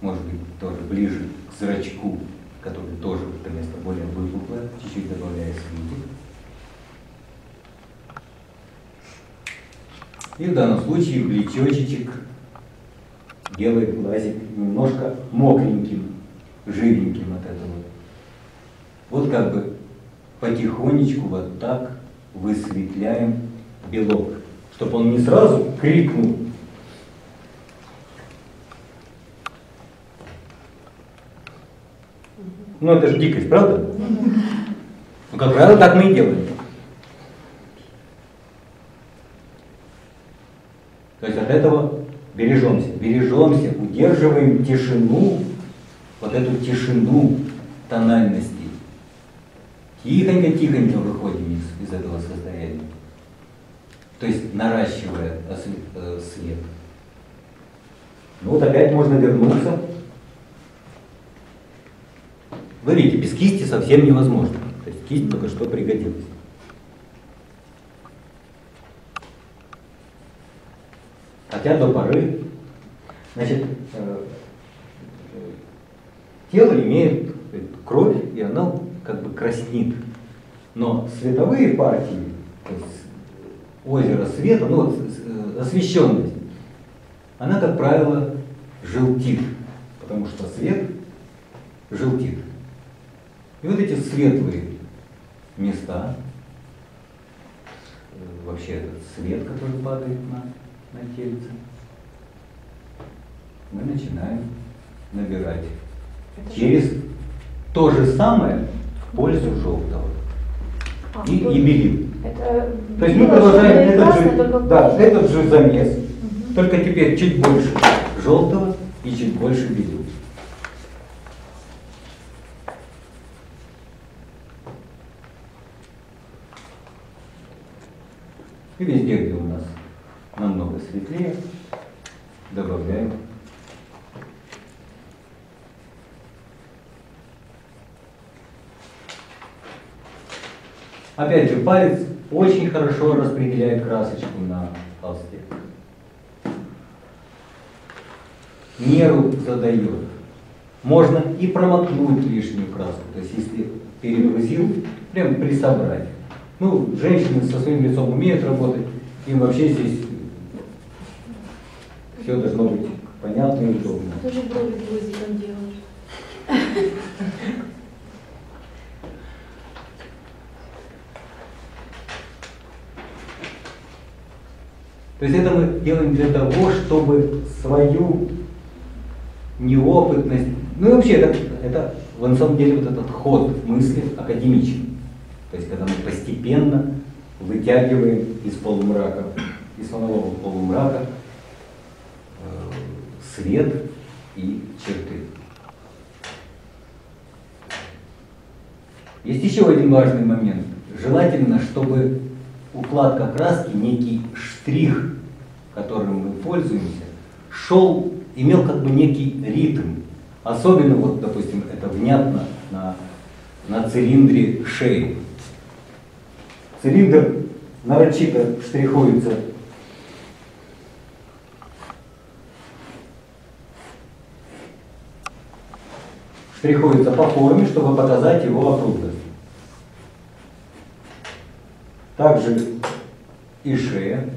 может быть тоже ближе к зрачку, который тоже это место более выпуклое, чуть-чуть добавляя светик. И в данном случае блечочек делает глазик немножко мокреньким, жирненьким от этого. Вот как бы потихонечку вот так высветляем белок, чтобы он не сразу крикнул. Ну это же дикость, правда? Ну, как правило, так мы и делаем. То есть от этого бережемся, бережемся, удерживаем тишину, вот эту тишину тональностей. Тихонько-тихонько выходим из, из этого состояния. То есть наращивая э, свет. Ну вот опять можно вернуться. Вы видите, без кисти совсем невозможно. То есть кисть только что пригодилась. Хотя до поры, значит, э, э, тело имеет кровь, и она как бы краснит. Но световые партии, то есть озеро света, ну э, освещенность, она, как правило, желтит, потому что свет желтит. И вот эти светлые места, э, вообще этот свет, который падает на, на тельце, мы начинаем набирать через то же самое в пользу желтого А, и, и белил. Это То есть мы продолжаем этот красное, же, да, этот же замес, только теперь чуть больше желтого и чуть больше белил. И везде, где у нас намного светлее, добавляем Опять же, палец очень хорошо распределяет красочку на холсте. Меру задает. Можно и промокнуть лишнюю краску. То есть, если перегрузил, прям присобрать. Ну, женщины со своим лицом умеют работать, им вообще здесь все должно быть понятно и удобно. Тоже брови гвоздиком делаешь. То есть это мы делаем для того, чтобы свою неопытность, ну и вообще это, это в самом деле вот этот ход мысли академичен. То есть когда мы постепенно вытягиваем из полумрака, из фонового полумрака э, свет и черты. Есть еще один важный момент. Желательно, чтобы укладка краски, некий штрих, которым мы пользуемся, шел, имел как бы некий ритм. Особенно, вот, допустим, это внятно на, на цилиндре шеи. Цилиндр нарочито штрихуется штрихуется по форме, чтобы показать его округлость. Также и шея,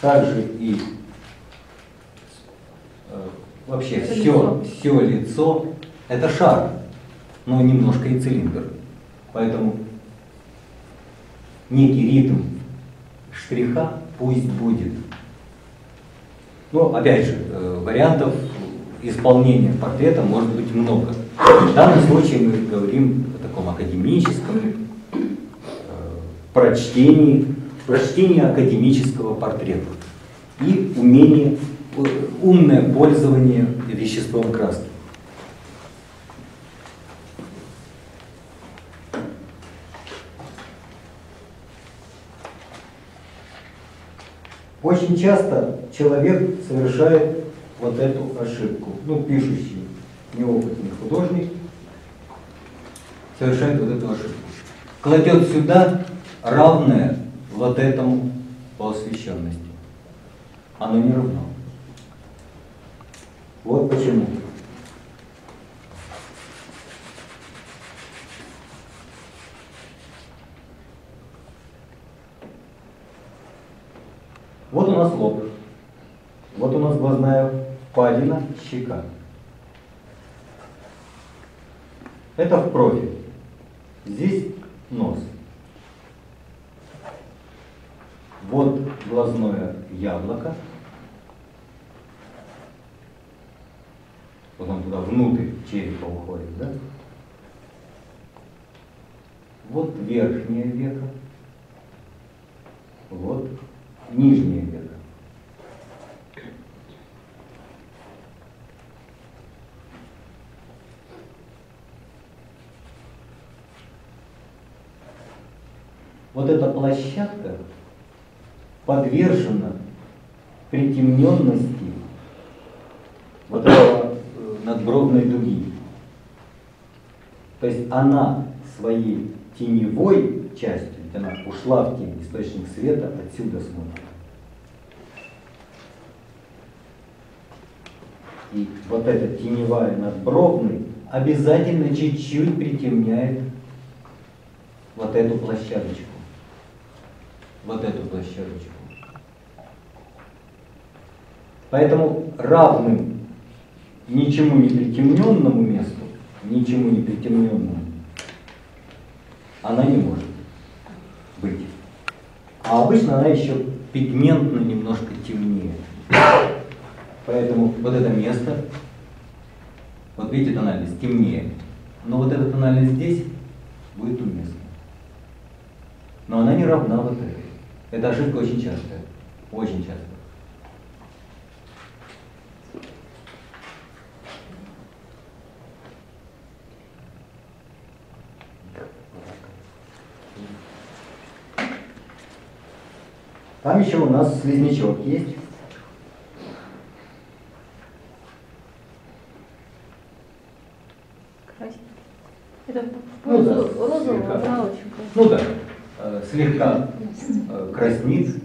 также и э, вообще Это все, лицо. все лицо это шар, но немножко и цилиндр. Поэтому некий ритм штриха пусть будет. Ну, опять же, э, вариантов исполнения портрета может быть много. В данном случае мы говорим о таком академическом э, прочтении, прочтении академического портрета и умение, э, умное пользование веществом краски. Очень часто человек совершает вот эту ошибку. Ну, пишущий, неопытный художник совершает вот эту ошибку. Кладет сюда равное вот этому по освещенности. Оно не равно. Вот почему. Вот у нас лоб. Вот у нас глазная впадина, щека. Это в профиль. Здесь нос. Вот глазное яблоко. Вот он туда внутрь черепа уходит, да? Вот верхнее веко. Вот нижнее веко. Вот эта площадка подвержена притемненности вот этого э, надбровной дуги. То есть она своей теневой частью, она ушла в тень, источник света отсюда смотрит. И вот эта теневая надбровный обязательно чуть-чуть притемняет вот эту площадочку. Вот эту площадочку. Поэтому равным ничему не притемненному месту, ничему не притемненному, она не может. А обычно она еще пигментно немножко темнее. Поэтому вот это место, вот видите тональность, темнее. Но вот эта тональность здесь будет уместна. Но она не равна вот этой. Эта ошибка очень частая. Очень частая. Там еще у нас слизнячок есть. Красиво. Это Ну да, розового. слегка. Очень красиво. Ну да, э, слегка э, краснит.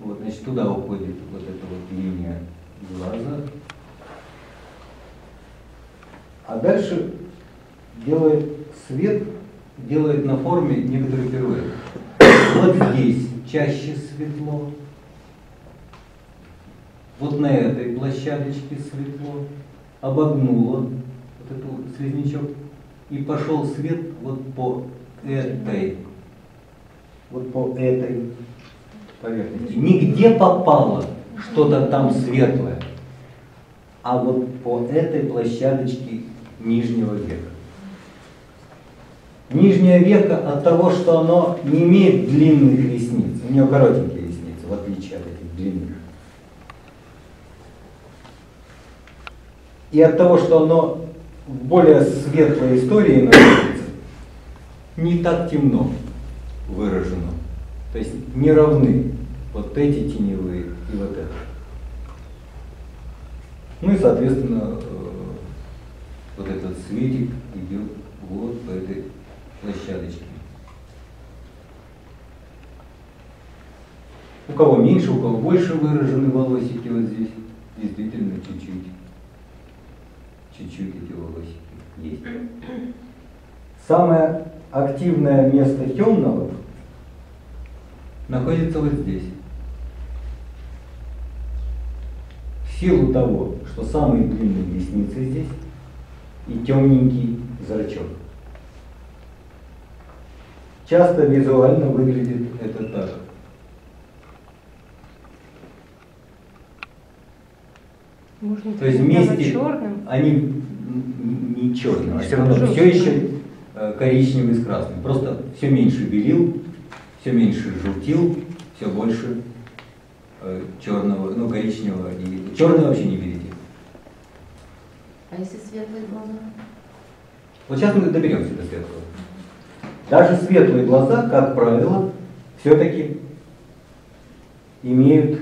Вот, значит, туда уходит вот эта вот линия глаза. А дальше делает свет, делает на форме здесь чаще светло. Вот на этой площадочке светло. Обогнуло вот эту вот слизнячок. И пошел свет вот по этой, вот по этой поверхности. Нигде попало что-то там светлое, а вот по этой площадочке нижнего века. Нижнее веко от того, что оно не имеет длинных ресниц, у нее коротенькие ресницы, в отличие от этих длинных. И от того, что оно в более светлой истории находится, не так темно выражено. То есть не равны вот эти теневые и вот это. Ну и, соответственно, э, вот этот светик идет вот по этой площадочке. У кого меньше, у кого больше выражены волосики вот здесь. Действительно, чуть-чуть. Чуть-чуть эти волосики есть. Самое активное место темного находится вот здесь. В силу того, что самые длинные ресницы здесь и темненький зрачок. Часто визуально выглядит это так. Можно То есть вместе черным. они не черные, а все равно все еще коричневый с красным. Просто все меньше белил, все меньше желтил, все больше э, черного, ну коричневого и черный вообще не берите. А если светлые глаза? Вот сейчас мы доберемся до светлого. Даже светлые глаза, как правило, все-таки имеют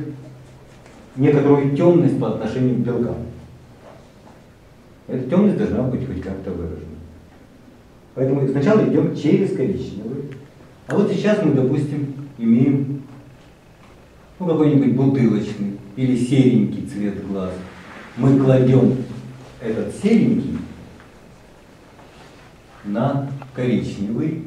некоторую темность по отношению к белкам. Эта темность должна быть хоть как-то выражена. Поэтому сначала идем через коричневый. А вот сейчас мы, допустим, имеем ну, какой-нибудь бутылочный или серенький цвет глаз. Мы кладем этот серенький на коричневый.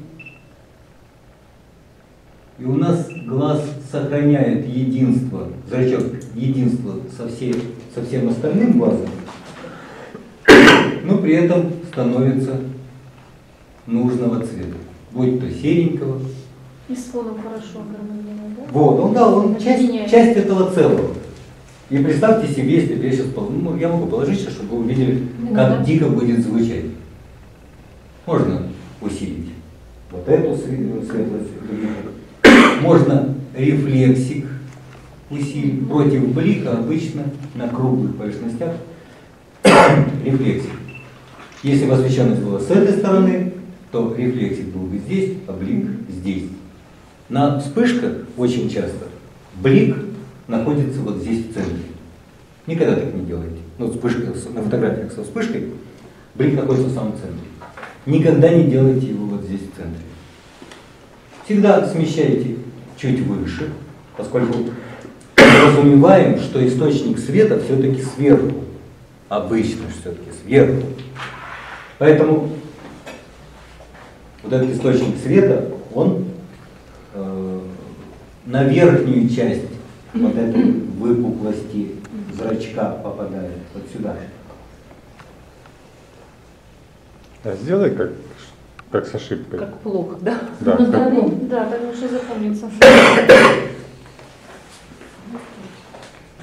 И у нас глаз сохраняет единство, зрачок единство со, всей, со всем остальным глазом, но при этом становится нужного цвета, будь то серенького. И с фоном хорошо гармонирует, да? Вот, он да, он часть, часть этого целого. И представьте себе, если я сейчас, ну, я могу положить сейчас, чтобы вы увидели, как Да. дико будет звучать. Можно усилить вот эту светлость. Можно рефлексик усилить. Против блика обычно на круглых поверхностях рефлексик. Если бы освещенность была с этой стороны, то рефлексик был бы здесь, а блик здесь. На вспышках очень часто блик находится вот здесь в центре. Никогда так не делайте. Ну, вспышка, на фотографиях со вспышкой блик находится в самом центре. Никогда не делайте его вот здесь в центре. Всегда смещайте чуть выше, поскольку подразумеваем, что источник света все-таки сверху. Обычно все-таки сверху. Поэтому вот этот источник света, он э, на верхнюю часть вот этой выпуклости зрачка попадает, вот сюда. А сделай как, как с ошибкой. Как плохо, да? Да, Ну, да, как- ну, да, так лучше запомнится.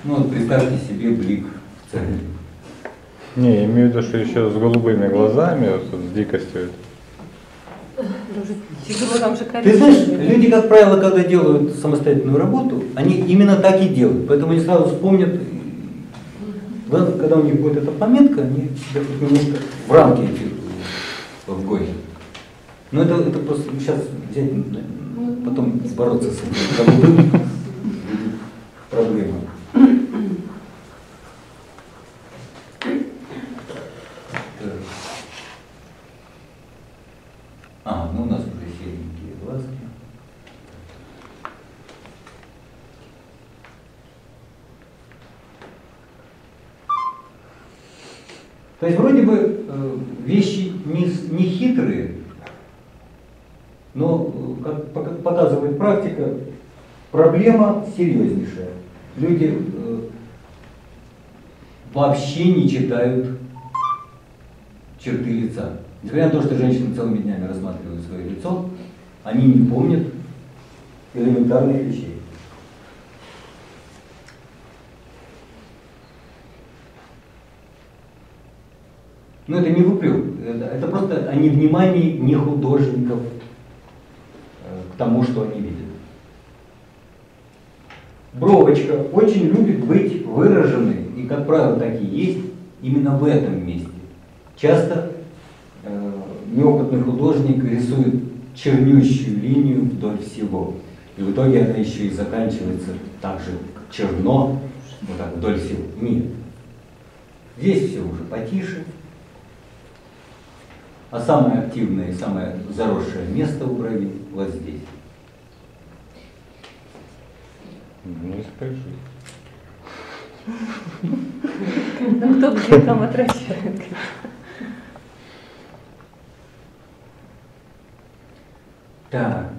Ну вот представьте себе блик в центре. Не, я имею в виду, что еще с голубыми глазами, вот с дикостью. Ты знаешь, люди, как правило, когда делают самостоятельную работу, они именно так и делают. Поэтому они сразу вспомнят, когда у них будет эта пометка, они немножко в рамки эти вгонят. Но это, это просто сейчас взять, м, потом бороться с этим голубым будет проблема. Так. А, ну у нас уже серенькие глазки. То есть вроде бы э, вещи не, с- не хитрые, но, э, как пока- показывает практика, проблема серьезнейшая. Люди э, вообще не читают черты лица. Несмотря на то, что женщины целыми днями рассматривают свое лицо, они не помнят элементарных вещей. Но это не выплюк, это, это просто о невнимании не художников к тому, что они видят. Бровочка очень любит быть выраженной, и, как правило, так и есть, именно в этом месте. Часто э, неопытный художник рисует чернющую линию вдоль всего. И в итоге она еще и заканчивается так же, черно, вот так вдоль всего. Нет. Здесь все уже потише. А самое активное и самое заросшее место у брови вот здесь. Не скажи. Ну кто где там отращивает? Так.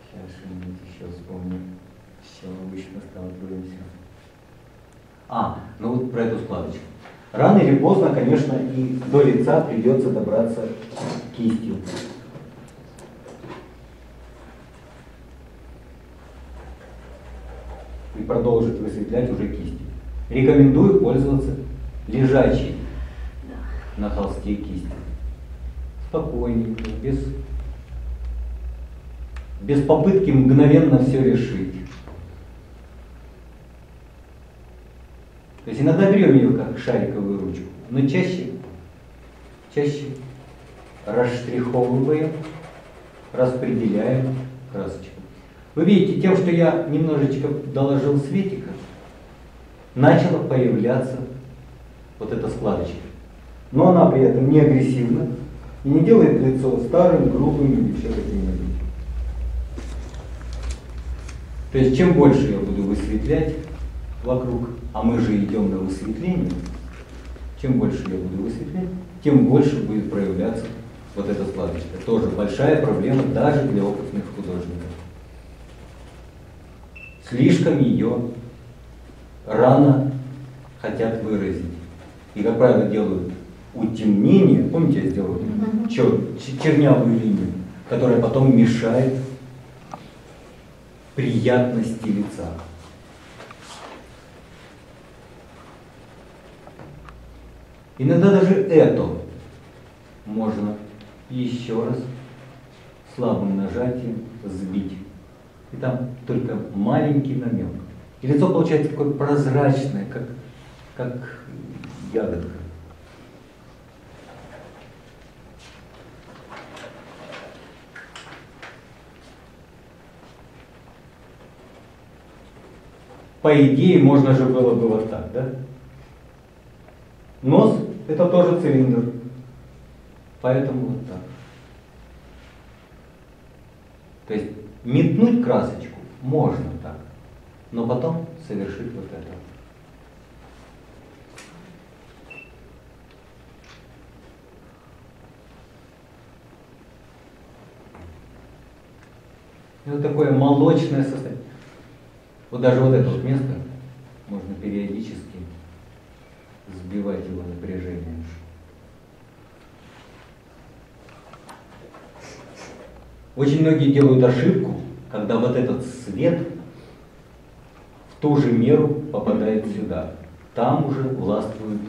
Сейчас что-нибудь еще вспомню. С чем обычно сталкиваемся. А, ну вот про эту складочку. Рано или поздно, конечно, и до лица придется добраться кистью. И продолжить высветлять уже кистью. Рекомендую пользоваться лежачей на холсте кистью спокойненько, без, без попытки мгновенно все решить. То есть иногда берем ее как шариковую ручку, но чаще, чаще расштриховываем, распределяем красочку. Вы видите, тем, что я немножечко доложил светика, начала появляться вот эта складочка. Но она при этом не агрессивна, и не делает лицо старым, грубым или еще каким-нибудь. То есть чем больше я буду высветлять вокруг, а мы же идем на высветление, чем больше я буду высветлять, тем больше будет проявляться вот эта складочка. Тоже большая проблема даже для опытных художников. Слишком ее рано хотят выразить. И, как правило, делают утемнение, помните, я сделал чер, чернявую линию, которая потом мешает приятности лица. Иногда даже это можно еще раз слабым нажатием сбить. И там только маленький намек. И лицо получается такое прозрачное, как, как ягодка. По идее, можно же было бы вот так, да? Нос – это тоже цилиндр. Поэтому вот так. То есть метнуть красочку можно так, но потом совершить вот это. Это такое молочное состояние. Вот даже вот это вот место можно периодически сбивать его напряжением. Очень многие делают ошибку, когда вот этот свет в ту же меру попадает сюда. Там уже властвуют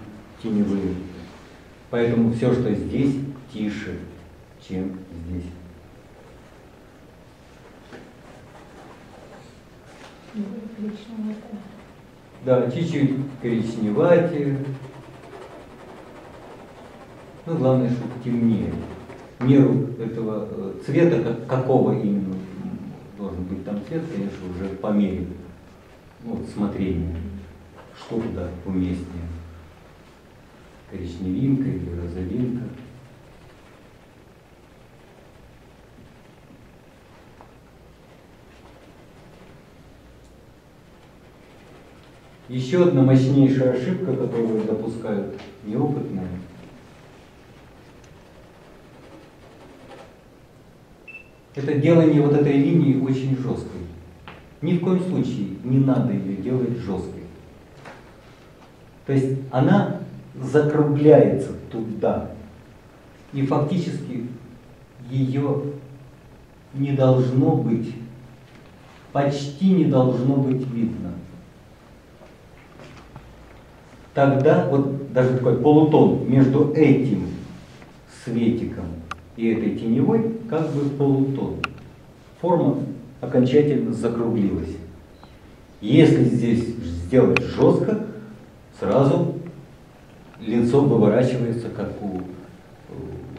теневые. Поэтому все, что здесь, тише, чем здесь. Да, чуть-чуть коричневатее. Ну, главное, чтобы темнее. Меру этого э, цвета, как, какого именно должен быть там цвет, конечно, уже по мере ну, смотрения, что туда уместнее. Коричневинка или розовинка. Еще одна мощнейшая ошибка, которую допускают неопытные, это делание вот этой линии очень жесткой. Ни в коем случае не надо ее делать жесткой. То есть она закругляется туда. И фактически ее не должно быть, почти не должно быть видно тогда вот даже такой полутон между этим светиком и этой теневой как бы полутон. Форма окончательно закруглилась. Если здесь сделать жестко, сразу лицо выворачивается, как у,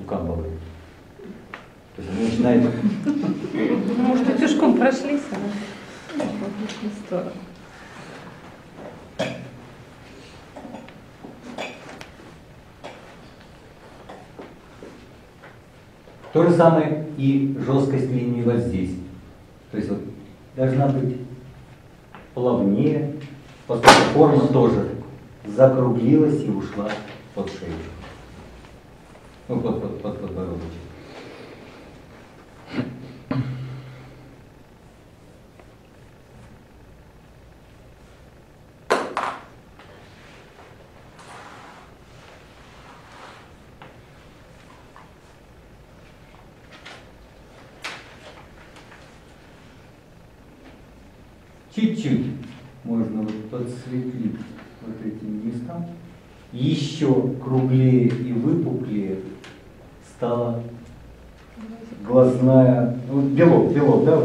у Камбалы. То есть она начинает Может, утюжком прошлись, а в сторону. То же самое и жесткость линии вот здесь. То есть вот должна быть плавнее, поскольку форма тоже закруглилась и ушла под шею. Ну, под, под, под подбородочек. Чуть-чуть можно вот подсветлить вот этим местам. Еще круглее и выпуклее стала глазная, ну, белок, белок, да?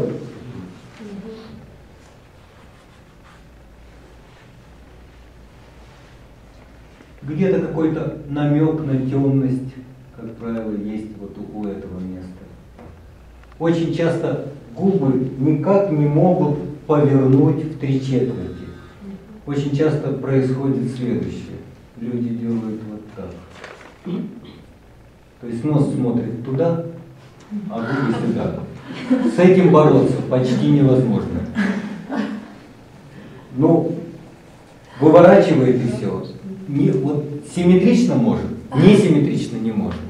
Где-то какой-то намек на темность, как правило, есть вот у этого места. Очень часто губы никак не могут повернуть в три четверти. Очень часто происходит следующее. Люди делают вот так. То есть нос смотрит туда, а губы сюда. С этим бороться почти невозможно. Ну, выворачивает и все. Не, вот симметрично может, не симметрично не может.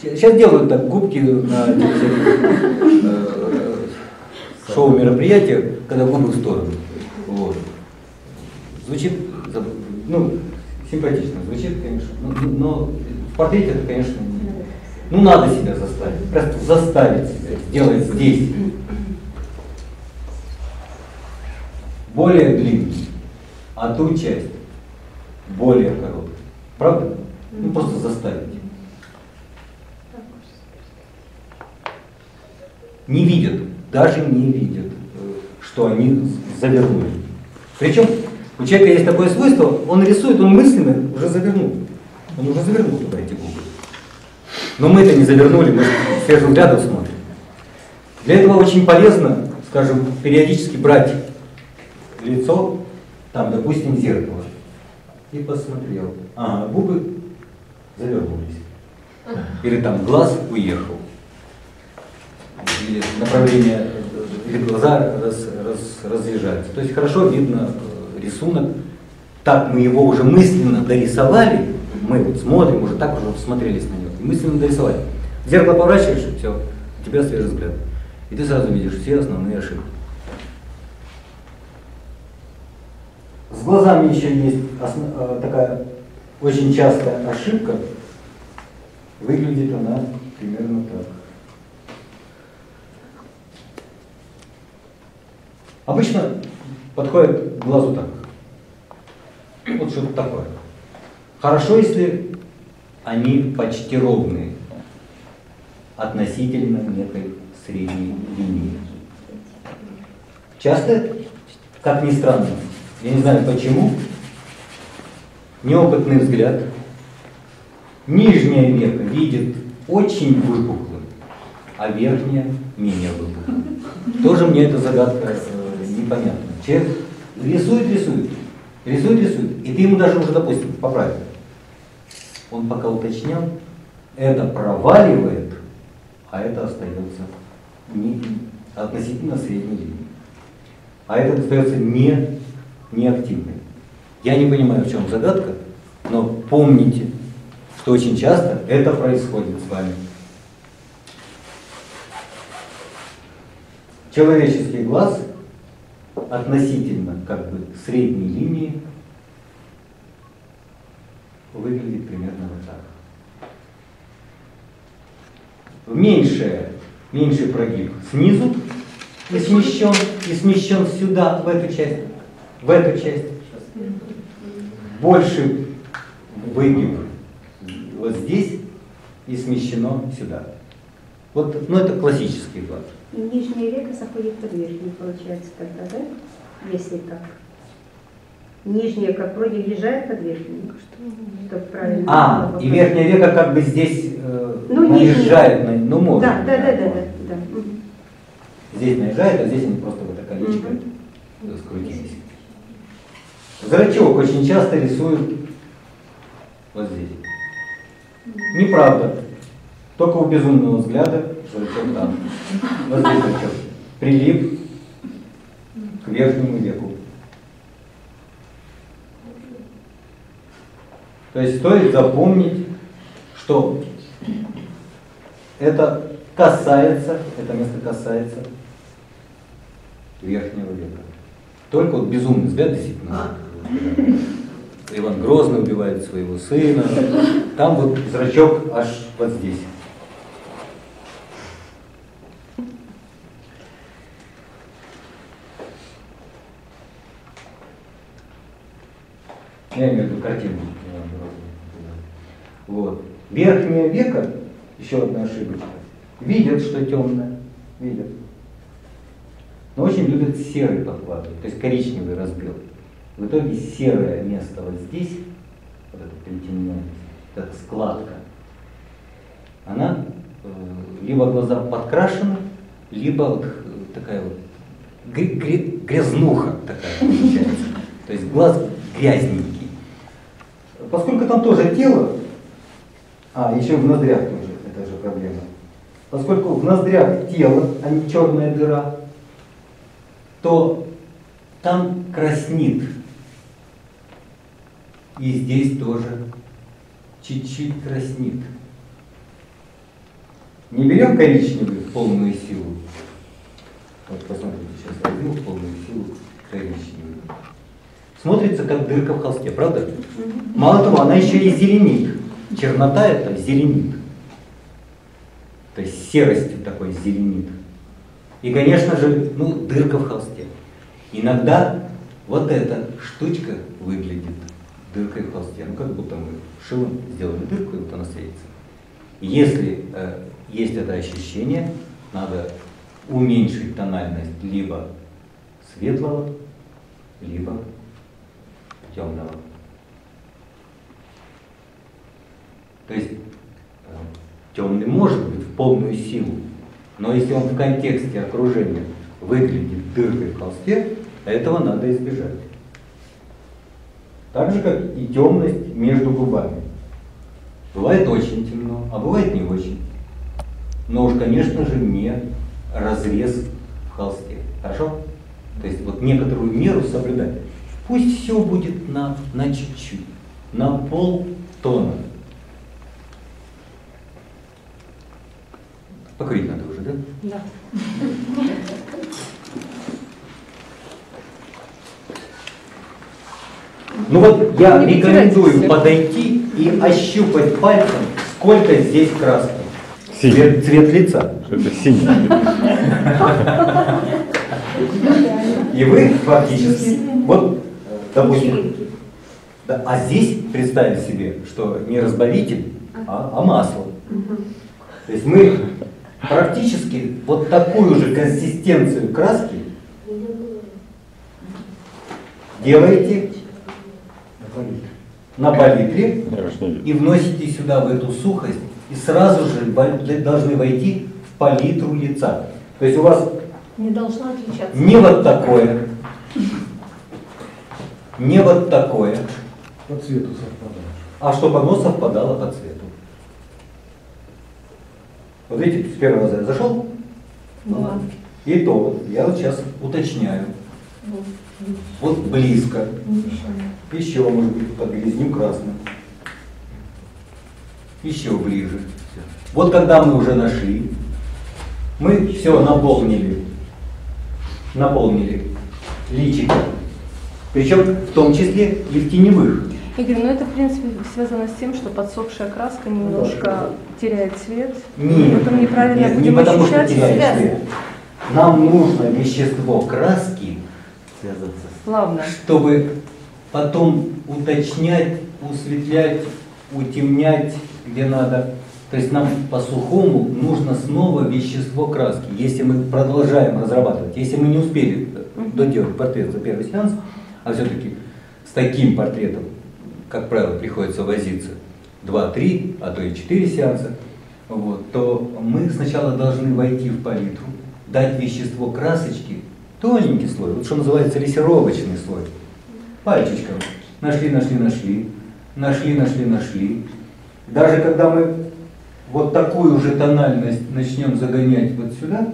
Сейчас делают так губки на э, шоу мероприятиях, когда губы в сторону. Вот. Звучит, ну, симпатично звучит, конечно, но, но в портрете это, конечно, не- ну, надо себя заставить, просто заставить себя сделать здесь. Более длинный, а ту часть более короткую. Правда? Ну, просто заставить. Не видят, даже не видят, э, что они завернули. Причем у человека есть такое свойство, он рисует, он мысленно уже завернул. Он уже завернул туда эти губы. Но мы это не завернули, мы свежим взглядом смотрим. Для этого очень полезно, скажем, периодически брать лицо, там, допустим, зеркало, и посмотрел. Ага, губы завернулись. Или там глаз уехал. Или направление, или глаза раз- раз- разъезжаются. То есть хорошо видно рисунок. Так мы его уже мысленно дорисовали, мы вот смотрим, уже так уже смотрелись на него, и мысленно дорисовали. Зеркало поворачиваешь, и все, у тебя свежий взгляд. И ты сразу видишь все основные ошибки. С глазами еще есть осно- э, такая очень частая ошибка. Выглядит она примерно так. Обычно подходит к глазу так. Вот что-то такое. Хорошо, если они почти ровные относительно некой средней линии. Часто, как ни странно, я не знаю почему, неопытный взгляд, нижняя века видит очень выпуклым, а верхняя менее выпуклым. Тоже мне эта загадка э, непонятна. Человек рисует, рисует, рисует, рисует, и ты ему даже уже, допустим, поправил. Он пока уточнял, это проваливает, а это остается не, относительно средней линии. А это остается не, неактивным. Я не понимаю, в чем загадка, но помните, что очень часто это происходит с вами. Человеческий глаз относительно как бы средней линии выглядит примерно вот так. Меньшее, меньший прогиб снизу и смещен, и смещен сюда, в эту часть, в эту часть. Больше выгиб вот здесь и смещено сюда. Вот, ну это классический глаз. И нижнее веко заходит под верхний, получается тогда, да? Если так. Нижняя, как вроде въезжает под верхнюю, чтобы правильно. А, было и верхняя века как бы здесь э, Ну, наезжает на, ну может. Да, да, да, да, да, да. Мгм. Здесь наезжает, а здесь они просто вот это колечко Мгм. э, скрутились. Зрачок очень часто рисуют вот здесь. Неправда. Только у безумного взгляда зрачок там. Вот зрачок. Прилип к верхнему веку. То есть стоит запомнить, что это касается, это место касается верхнего века. Только вот безумный взгляд действительно. Иван Грозный убивает своего сына. Там вот зрачок аж вот здесь. Я имею в виду картину. Вот. Верхнее веко, еще одна ошибочка, видят, что темное, видят. Но очень любят серый подкладывать, то есть коричневый разбил. В итоге серое место вот здесь, вот эта притемненность, вот эта складка, она э, либо глаза подкрашены, либо вот э, такая вот гря- гря- грязнуха такая получается. То есть глаз грязненький. Поскольку там тоже тело, а, еще в ноздрях тоже, это же проблема. Поскольку в ноздрях тело, а не черная дыра, то там краснит. И здесь тоже чуть-чуть краснит. Не берем коричневый в полную силу. Вот посмотрите, сейчас возьму в полную силу коричневый. Смотрится как дырка в холсте, правда? Мало того, она еще и зеленит. Чернота это зеленит. То есть серостью такой зеленит. И, конечно же, ну, дырка в холсте. Иногда вот эта штучка выглядит дыркой в холсте. Ну, как будто мы шилом сделали дырку, и вот она светится. Если э, есть это ощущение, надо уменьшить тональность либо светлого, либо темного. То есть темный может быть в полную силу, но если он в контексте окружения выглядит дыркой в холсте, этого надо избежать. Так же, как и темность между губами. Бывает очень темно, а бывает не очень. Но уж, конечно же, не разрез в холсте. Хорошо? То есть вот некоторую меру соблюдать. Пусть все будет на, на чуть-чуть, на пол тона. Покурить надо уже, да? Да. Ну вот я Не рекомендую подойти и ощупать пальцем, сколько здесь краски. Синий. Цвет, цвет лица. Это синий. И вы фактически, вот, допустим, да, а здесь представить себе, что не разбавитель, а, а масло. То есть мы практически вот такую же консистенцию краски делаете на палитре и вносите сюда в эту сухость, и сразу же должны войти в палитру лица. То есть у вас Не должно отличаться. не вот такое, не вот такое, По цвету совпадает. а чтобы оно совпадало по цвету. Вот видите, с первого раза я зашел, Да. и то вот я вот сейчас уточняю. Вот близко, еще может быть подгрязним красным. Еще ближе. Вот когда мы уже нашли, мы все наполнили, наполнили личико. Причем в том числе и в теневых. Игорь, ну это, в принципе, связано с тем, что подсохшая краска немножко теряет цвет. Нет, Потом неправильно нет, будем не потому что ощущать теряет связь. цвет. Нам нужно вещество краски связаться с плавно. чтобы потом уточнять, усветлять, утемнять, где надо. То есть нам по-сухому нужно снова вещество краски, если мы продолжаем разрабатывать. Если мы не успели доделать портрет за первый сеанс, а все-таки с таким портретом, как правило, приходится возиться 2-3, а то и 4 сеанса, вот, то мы сначала должны войти в палитру, дать вещество красочки, тоненький слой, вот что называется лессировочный слой, пальчиком. Нашли, нашли, нашли, нашли, нашли, нашли. Даже когда мы вот такую же тональность начнем загонять вот сюда,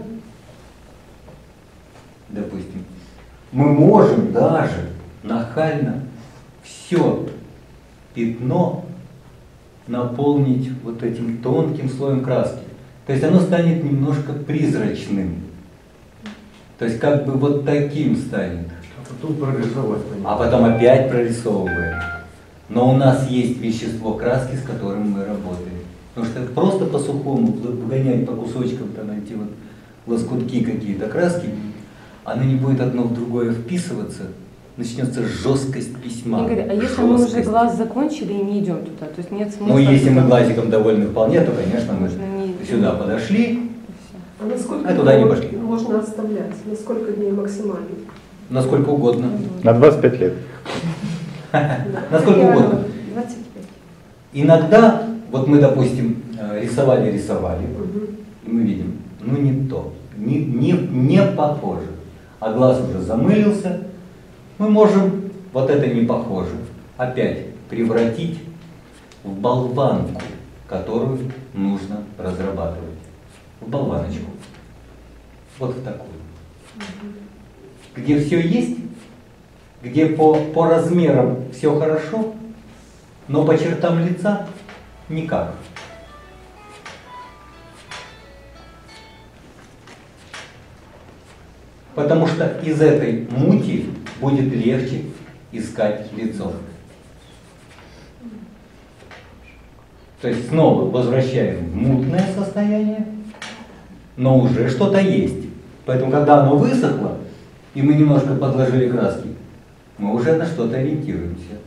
допустим, мы можем даже нахально все пятно наполнить вот этим тонким слоем краски. То есть оно станет немножко призрачным. То есть как бы вот таким станет. А потом прорисовать по нему. А потом опять прорисовываем. Но у нас есть вещество краски, с которым мы работаем. Потому что просто по сухому выгонять по кусочкам там эти вот лоскутки какие-то краски, оно не будет одно в другое вписываться, начнется жесткость письма. Игорь, а если мы уже жесткость. глаз закончили и не идем туда, то есть нет смысла... Ну, если мы глазиком довольны вполне, то, конечно, мы не- сюда подошли, А насколько А туда не пошли. можно оставлять? На сколько дней максимально? насколько угодно. На 25 лет. Насколько угодно. 25. Иногда, вот мы, допустим, э, рисовали, рисовали, и мы видим, ну не то, не, не, не похоже, а глаз уже замылился, мы можем вот это не похоже опять превратить в болванку, которую нужно разрабатывать. В болваночку. Вот в такую. Где все есть, где по, по размерам все хорошо, но по чертам лица никак. Потому что из этой мути будет легче искать лицо. То есть снова возвращаем в мутное состояние, но уже что-то есть. Поэтому, когда оно высохло, и мы немножко подложили краски, мы уже на что-то ориентируемся.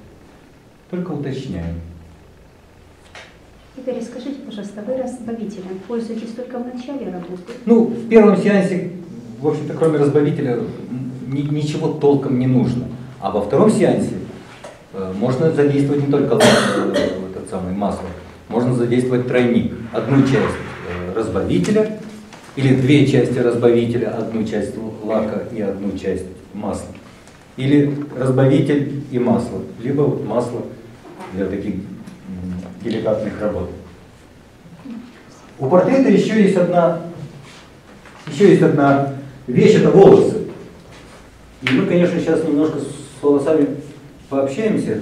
Только уточняем. Игорь, скажите, пожалуйста, вы разбавителем пользуетесь только в начале работы? Ну, в первом сеансе, в общем-то, кроме разбавителя, ни- ничего толком не нужно. А во втором сеансе э, можно задействовать не только э, этот самый масло, можно задействовать тройник. Одну часть э, разбавителя или две части разбавителя, одну часть лака и одну часть масла. Или разбавитель и масло, либо вот масло для таких деликатных работ. У портрета еще есть одна еще есть одна вещь, это волосы. И мы, конечно, сейчас немножко с волосами пообщаемся,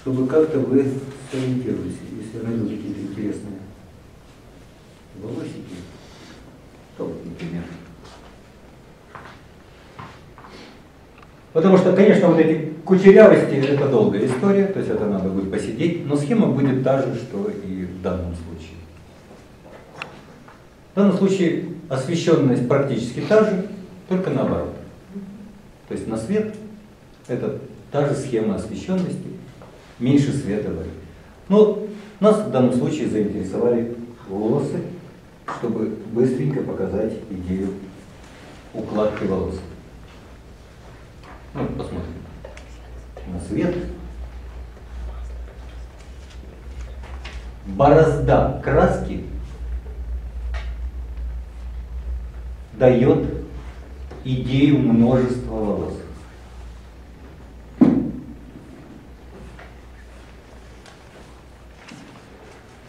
чтобы как-то вы сориентировались, если я найду какие-то интересные волосики. То вот, например. Потому что, конечно, вот эти кучерявости это долгая история, то есть это надо будет посидеть, но схема будет та же, что и в данном случае. В данном случае освещенность практически та же, только наоборот. То есть на свет это та же схема освещенности, меньше света в. Но нас в данном случае заинтересовали волосы, чтобы быстренько показать идею укладки волос. Ну, посмотрим на свет. Борозда краски дает идею множества волос.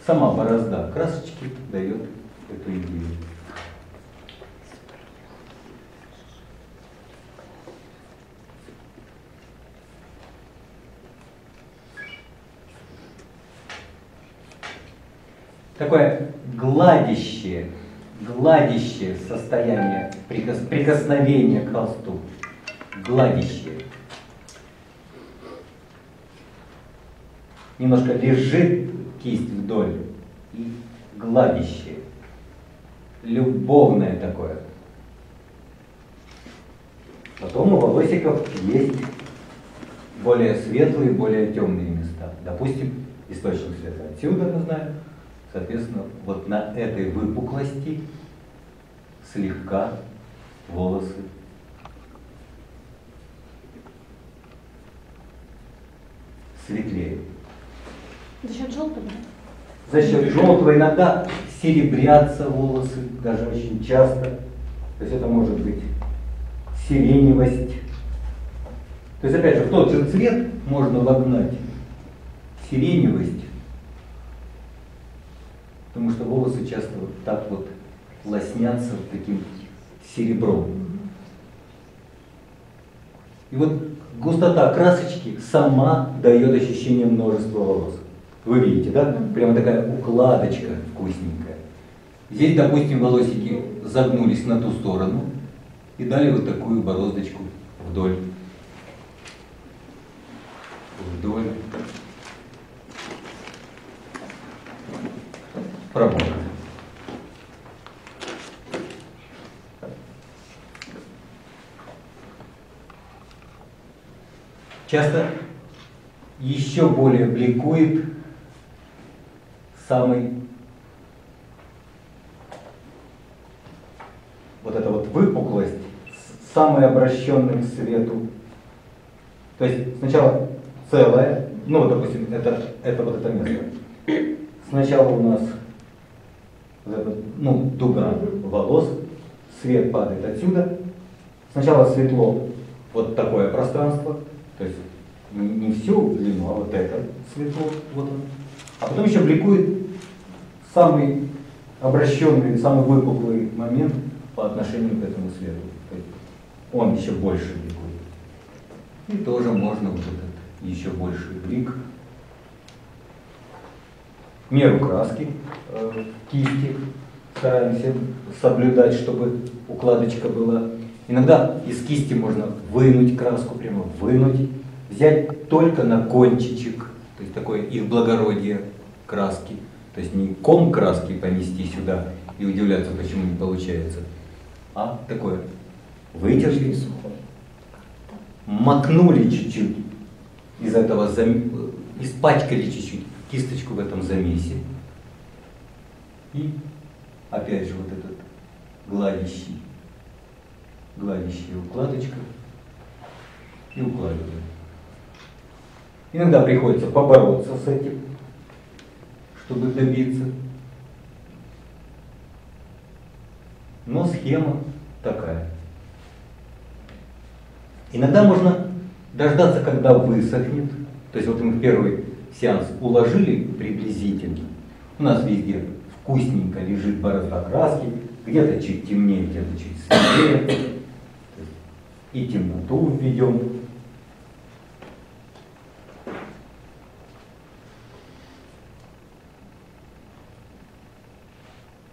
Сама борозда красочки дает эту идею. Такое гладящее, гладящее состояние прикос- прикосновения к холсту. Гладящее. Немножко лежит кисть вдоль и гладящее. Любовное такое. Потом у волосиков есть более светлые, более темные места. Допустим, источник света отсюда мы знаем. Соответственно, вот на этой выпуклости слегка волосы светлее. За счет желтого? За счет желтого иногда серебрятся волосы, даже очень часто. То есть это может быть сиреневость. То есть опять же в тот же цвет можно вогнать сиреневость, потому что волосы часто вот так вот лоснятся вот таким серебром. И вот густота красочки сама дает ощущение множества волос. Вы видите, да? Прямо такая укладочка вкусненькая. Здесь, допустим, волосики загнулись на ту сторону и дали вот такую бороздочку вдоль. Вдоль. Пробор. Часто еще более бликует самый вот эта вот выпуклость, самый обращенный к свету. То есть сначала целое, ну вот, допустим, это, это вот это место. Сначала у нас ну, дуга волос, свет падает отсюда. Сначала светло, вот такое пространство, то есть не, всю длину, а вот это светло, вот он. А потом еще бликует самый обращенный, самый выпуклый момент по отношению к этому свету. То есть он еще больше бликует. И тоже можно вот этот еще больший блик. Меру краски э, кисти стараемся соблюдать, чтобы укладочка была. Иногда из кисти можно вынуть краску, прямо вынуть, взять только на кончичек, то есть такое их благородие краски. То есть не ком краски понести сюда и удивляться, почему не получается, а такое вытерли, макнули чуть-чуть из этого, зам- испачкали чуть-чуть кисточку в этом замесе. И опять же вот этот гладящий, гладящая укладочка и укладываем. Иногда приходится побороться с этим, чтобы добиться. Но схема такая. Иногда можно дождаться, когда высохнет. То есть вот мы в первый сеанс уложили приблизительно. У нас везде вкусненько лежит борозда краски, где-то чуть темнее, где-то чуть светлее. И темноту введем.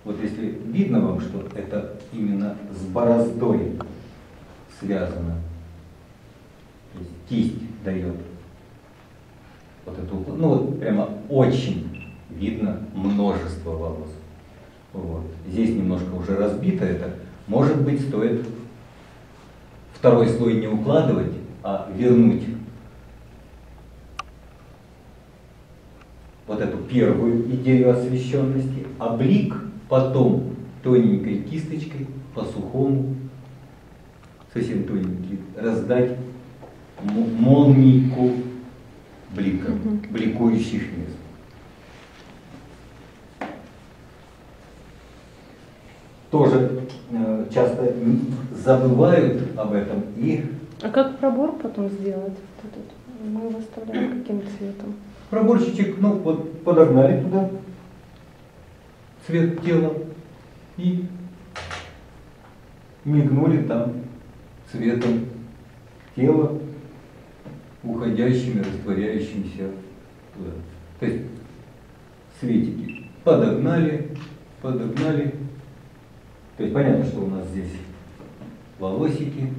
Вот если видно вам, что это именно с бороздой связано, то есть кисть дает вот эту, ну прямо очень видно множество волос. Вот. Здесь немножко уже разбито это. Может быть, стоит второй слой не укладывать, а вернуть вот эту первую идею освещенности, а блик потом тоненькой кисточкой по сухому, совсем тоненький, раздать молнийку блика, бликующих мест. Тоже э, часто забывают об этом и А как пробор потом сделать? Вот этот? Мы его оставляем каким цветом? Проборщичек, ну вот подогнали туда цвет тела и мигнули там цветом тела, уходящими, растворяющимися туда. То есть светики подогнали, подогнали. То есть понятно, что у нас здесь волосики,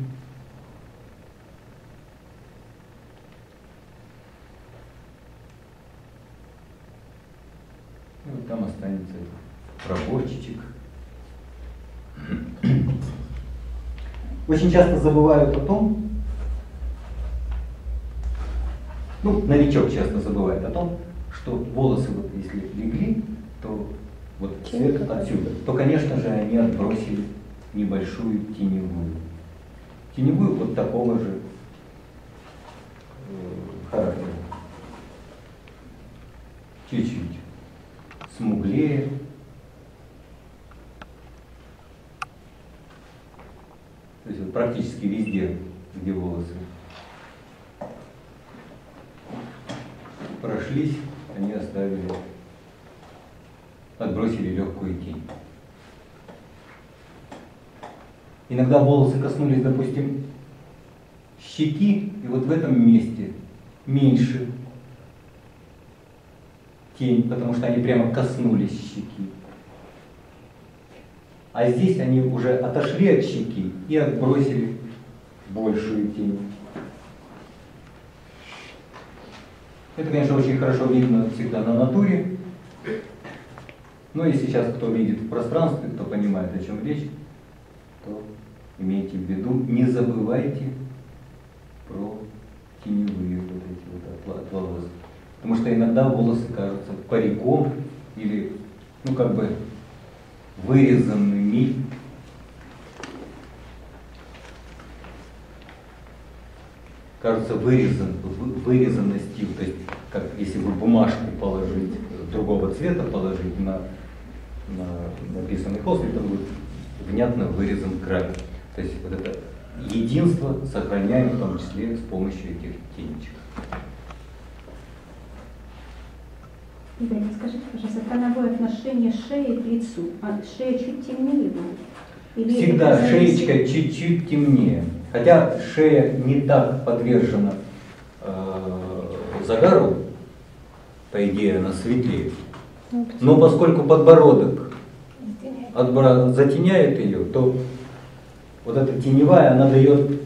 И вот там останется проборчичек. Очень часто забывают о том, ну, новичок часто забывает о том, что волосы, вот если легли, то вот цвет отсюда, то, конечно же, они отбросили небольшую теневую. Теневую вот такого же э, характера. чуть-чуть смуглее. То есть вот практически везде, где волосы прошлись, они оставили, отбросили легкую тень. Иногда волосы коснулись, допустим, щеки, и вот в этом месте меньше тень, потому что они прямо коснулись щеки. А здесь они уже отошли от щеки и отбросили большую тень. Это, конечно, очень хорошо видно всегда на натуре. Но если сейчас кто видит в пространстве, кто понимает, о чем речь, то имейте в виду, не забывайте про теневые вот эти вот от, от волос. Потому что иногда волосы кажутся париком или, ну, как бы вырезанными. Кажется вырезан, вы- вырезанностью, то есть как если бы бумажку положить, другого цвета положить на, на написанный холст, то будет внятно вырезан край. То есть вот это единство сохраняем в том числе с помощью этих тенечек. Игорь, скажите, пожалуйста, коновое отношение шеи к лицу. А шея чуть темнее будет? Или Всегда шеечка чуть-чуть темнее. Хотя шея не так подвержена э, загару, по идее она светлее. Но поскольку подбородок затеняет ее, то вот эта теневая, она дает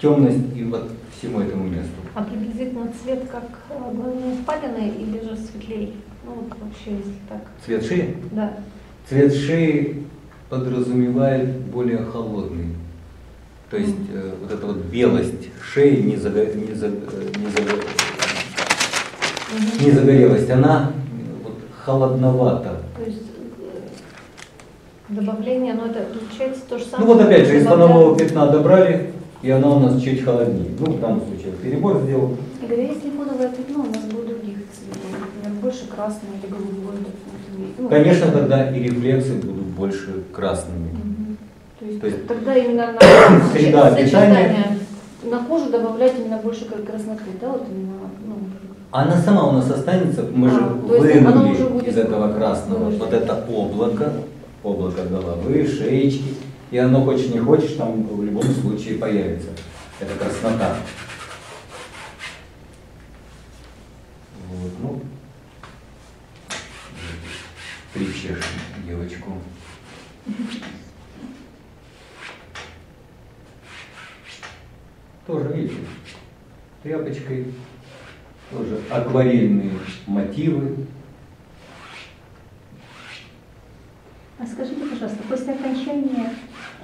темность и вот всему этому месту. А приблизительно цвет как э, глазные впадины или же светлее? Ну вот вообще, если так. Цвет шеи? Да. Цвет шеи подразумевает более холодный. То есть э, вот эта вот белость шеи не, заго- не, за- не заго- не загорелость, она вот холодновата. То есть э, добавление, ну это получается то же Ну самое. вот опять же, из фонового пятна добрали, и она у нас чуть холоднее. Ну, в данном случае перебор сделал. Игорь, если фоновое пятно у нас будет других цветов, например, больше красного или ну, Конечно, тогда и рефлексы будут больше красными. То есть, То есть тогда именно на среда сочетание на кожу добавлять именно больше как красноты, да, вот именно, ну, Она сама у нас останется, мы же А, вынули будет из этого красного вынуждена. вот это облако, облако головы, шеечки, и оно хочешь не хочешь, там в любом случае появится. Это краснота. Вот, ну, причешем девочку. Тоже, видите, тряпочкой, тоже акварельные мотивы. А скажите, пожалуйста, после окончания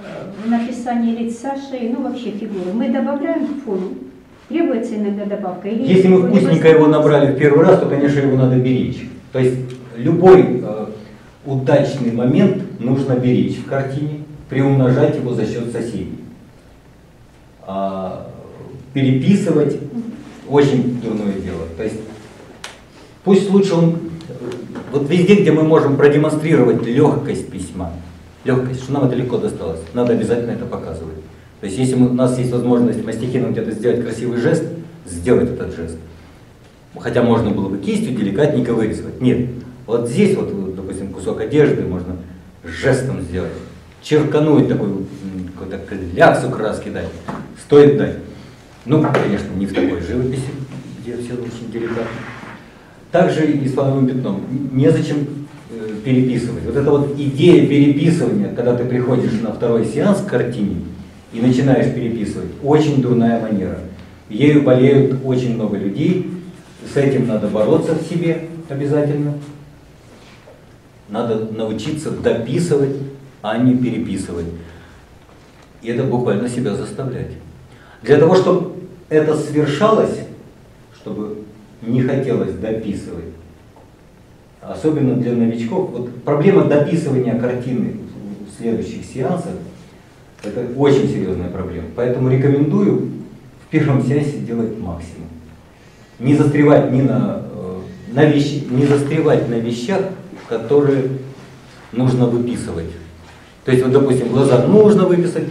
э, написания лица, шеи, ну вообще фигуры, мы добавляем к фону? Требуется иногда добавка? Или Если мы вкусненько его набрали в первый раз, то, конечно, его надо беречь. То есть любой э, удачный момент нужно беречь в картине, приумножать его за счет соседей. А переписывать очень дурное дело. То есть пусть лучше он, вот везде, где мы можем продемонстрировать легкость письма, легкость, что нам это легко досталось, надо обязательно это показывать. То есть если мы- у нас есть возможность мастихином где-то сделать красивый жест, сделать этот жест. Хотя можно было бы кистью деликатненько вырисовать. Нет. Вот здесь вот, допустим, кусок одежды можно жестом сделать. Черкануть такой, м, какой-то кляксу краски дать. Стоит дать. Ну, конечно, не в такой живописи, где все очень деликатно. Также и с фоновым пятном. Незачем э, переписывать. Вот эта вот идея переписывания, когда ты приходишь на второй сеанс к картине и начинаешь переписывать, очень дурная манера. Ею болеют очень много людей. С этим надо бороться в себе обязательно. Надо научиться дописывать, а не переписывать. И это буквально себя заставлять. Для того, чтобы это свершалось, чтобы не хотелось дописывать, особенно для новичков, вот проблема дописывания картины в следующих сеансах, это очень серьезная проблема. Поэтому рекомендую в первом сеансе делать максимум. Не застревать ни на, э, на вещи, не застревать на вещах, которые нужно выписывать. То есть, вот, допустим, глаза нужно выписать,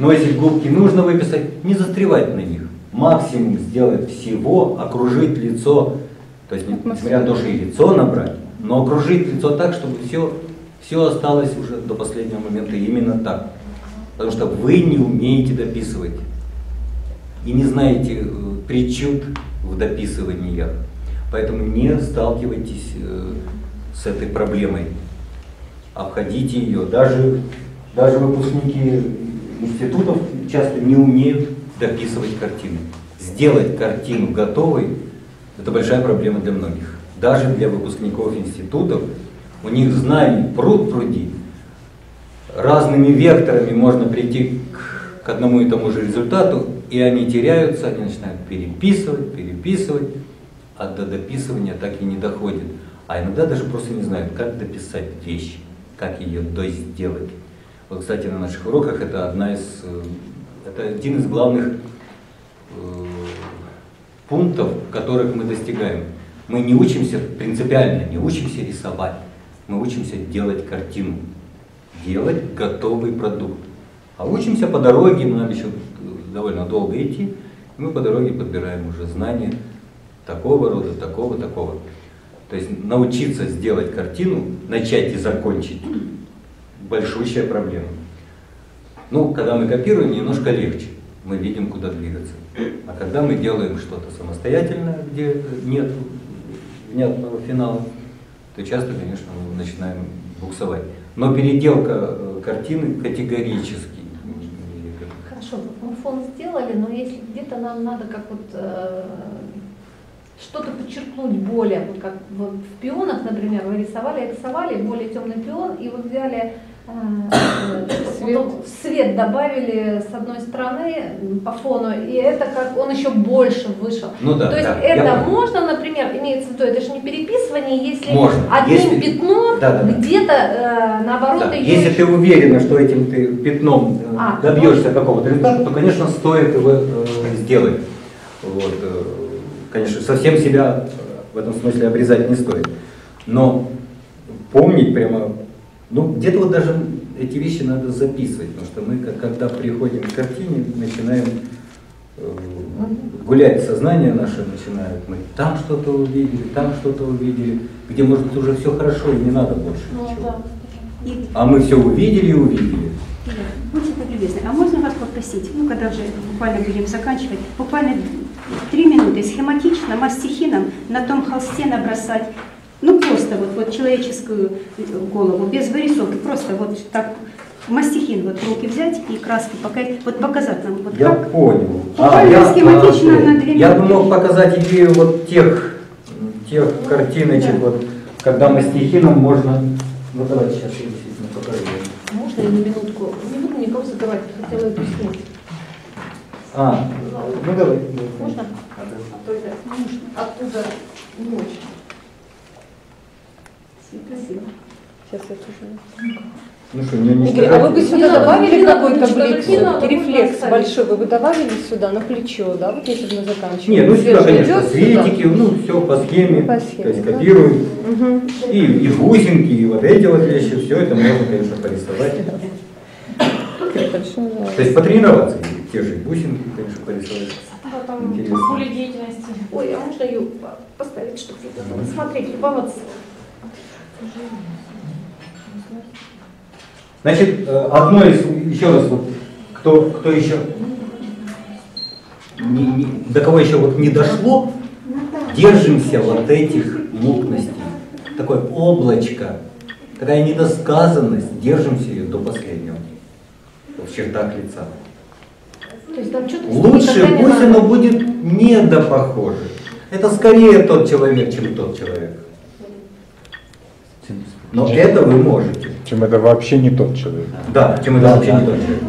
носик, губки нужно выписать, не застревать на них. Максимум сделать всего, окружить лицо, то есть, несмотря на то, что и лицо набрать, но окружить лицо так, чтобы все, все осталось уже до последнего момента именно так. Потому что вы не умеете дописывать и не знаете э, причуд в дописываниях. Поэтому не сталкивайтесь э, с этой проблемой. Обходите ее. Даже, даже выпускники институтов часто не умеют дописывать картины. Сделать картину готовой – это большая проблема для многих. Даже для выпускников институтов у них знаний пруд пруди. Разными векторами можно прийти к, к одному и тому же результату, и они теряются, они начинают переписывать, переписывать, а до дописывания так и не доходит. А иногда даже просто не знают, как дописать вещь, как ее сделать. Вот, кстати, на наших уроках это одна из, э, это один из главных э, пунктов, которых мы достигаем. Мы не учимся принципиально, не учимся рисовать, мы учимся делать картину, делать готовый продукт. А учимся по дороге, нам еще довольно долго идти, мы по дороге подбираем уже знания такого рода, такого, такого. То есть научиться сделать картину, начать и закончить, большущая проблема. Ну, когда мы копируем, немножко легче. Мы видим, куда двигаться. А когда мы делаем что-то самостоятельно, где нет внятного финала, то часто, конечно, мы начинаем буксовать. Но переделка э, картины категорически. Хорошо, мы фон сделали, но если где-то нам надо как вот э, что-то подчеркнуть более, вот как вот в пионах, например, вы рисовали, рисовали более темный пион, и вот взяли свет. Свет добавили с одной стороны по фону, и это как он еще больше вышел. Ну да, То есть да, это можно, например, имеется в виду, это же не переписывание, если Можно. одним Если- пятном Да, да, да. где-то э, наоборот Да, ее Если ты уверена, что этим ты пятном э, А, добьешься какого-то результата, то, конечно, стоит его э, сделать. Вот, э, конечно, совсем себя э, в этом смысле обрезать не стоит. Но помнить прямо, ну, где-то вот даже эти вещи надо записывать, потому что мы, когда приходим к картине, начинаем э, гулять сознание наше начинает, мы там что-то увидели, там что-то увидели, где может уже все хорошо и не надо больше Ну, ничего. да. И, А мы все увидели и увидели. Будьте так любезны, а можно вас попросить, ну, когда уже буквально будем заканчивать, буквально три минуты схематично, мастихином на том холсте набросать, ну, просто вот, вот человеческую голову, без вырисовки, просто вот так мастихин вот в руки взять и краски пока, вот показать нам, вот Я как. понял. Схематично а, на две Я бы мог показать идею вот тех, тех картиночек, вот, когда мы стихином можно... Ну давайте сейчас я действительно покажу. Можно я на минутку? Не буду никого задавать, хотела эту снять. А, ну давай. Можно? А то это оттуда не очень. Спасибо. Сейчас я тоже. Ну что, не Игорь, а вы бы Не сюда надо, добавили не надо, какой-то блик, не надо, рефлекс оставить. большой, вы бы добавили сюда, на плечо, да, вот если бы мы заканчивали? Нет, ну сюда, конечно, светики, ну все по схеме, По схеме, то есть да. копируем. Мгм. И, и бусинки, и вот эти вот вещи, все это можно, конечно, порисовать. То есть потренироваться, и те же бусинки, конечно, порисовать. Потом Интересно. поле деятельности. Ой, а можно ее поставить, чтобы смотреть, любоваться? Значит, э, одно из, еще раз, вот, кто, кто еще, не- не- до кого еще вот не дошло, держимся вот этих мутностей. Такое облачко, такая недосказанность, держимся ее до последнего. В чертах лица. Лучше пусть оно будет недопохоже. Это скорее тот человек, чем тот человек. Но это вы можете. Чем это вообще не тот человек. Да, чем это вообще не тот человек.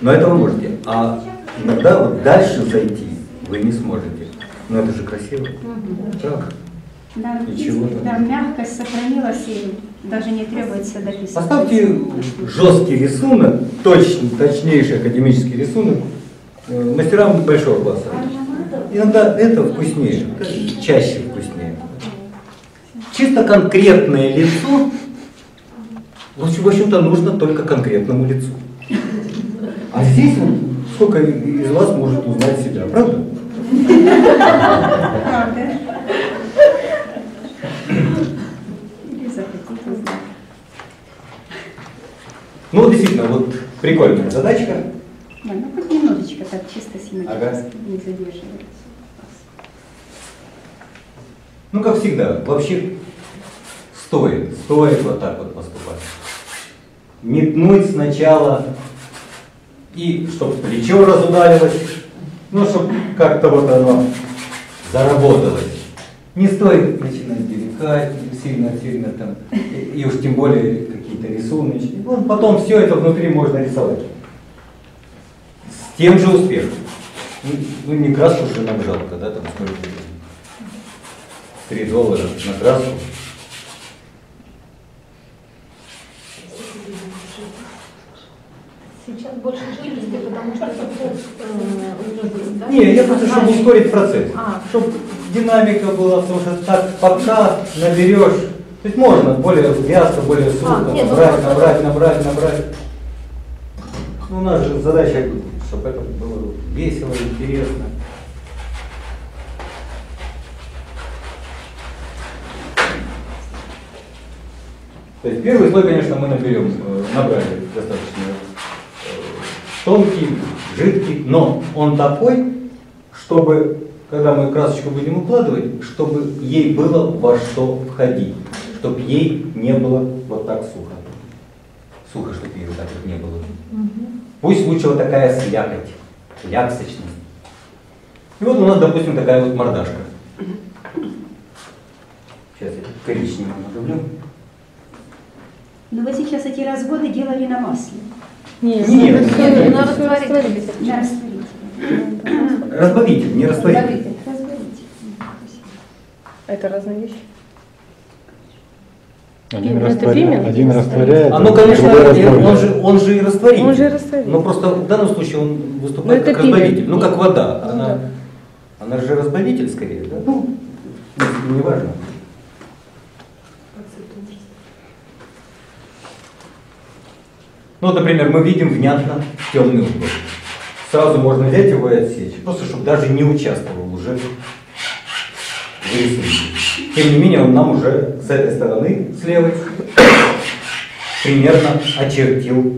Но это вы можете. А иногда вот дальше зайти вы не сможете. Но это же красиво. Правда? Да, Ничего. да, мягкость сохранилась и даже не требуется дописывать. Поставьте жесткий рисунок, точный, точнейший академический рисунок э, мастерам большого класса. Иногда это вкуснее, чаще. Чисто конкретное лицо, в общем- в общем-то, нужно только конкретному лицу. А здесь вот сколько из вас может узнать себя, правда? Ну, действительно, вот прикольная задачка. Да, ну хоть немножечко так чисто схематически, Ага. не задерживайтесь. Ну, как всегда, вообще стоит, стоит вот так вот поступать. Метнуть сначала, и чтобы плечо разударилось, ну, чтобы как-то вот оно заработалось. Не стоит начинать деликать, сильно-сильно там, и, уж тем более какие-то рисуночки. Ну, потом все это внутри можно рисовать. С тем же успехом. Ну, ну, не краску же нам жалко, да, там сколько 3 доллара на краску. Сейчас больше живости, потому что э, да? Не, я просто, чтобы ускорить процесс. А. Чтобы динамика была, потому что так пока наберешь. То есть можно более вязко, более сухо, А, нет, ну набрать, набрать, набрать, набрать. Ну, у нас же задача, чтобы это было весело, интересно. То есть первый слой, конечно, мы наберем, э, набрали достаточно тонкий, жидкий, но он такой, чтобы, когда мы красочку будем укладывать, чтобы ей было во что входить, чтобы ей не было вот так сухо. Сухо, чтобы ей вот так вот не было. Пусть лучше вот такая слякоть, ляксочность. И вот у нас, допустим, такая вот мордашка. Сейчас я коричневым надавлю. Но вы сейчас эти разводы делали на масле, Нет, Нет, на на растворителе. Разбавитель, не растворитель. Это разные вещи. Один, растворя- один растворяет, А ну, конечно, он же, он же и растворитель. Он же и растворитель. Но просто в данном случае он Ну, выступает это как пимен. разбавитель. Ну, как вода. Ну, Она, да. она же разбавитель скорее, да? Ну, не важно. Ну, например, мы видим внятно темный угол. Сразу можно взять его и отсечь. Просто, чтобы даже не участвовал уже в рисунке. Тем не менее, он нам уже с этой стороны, с левой, примерно очертил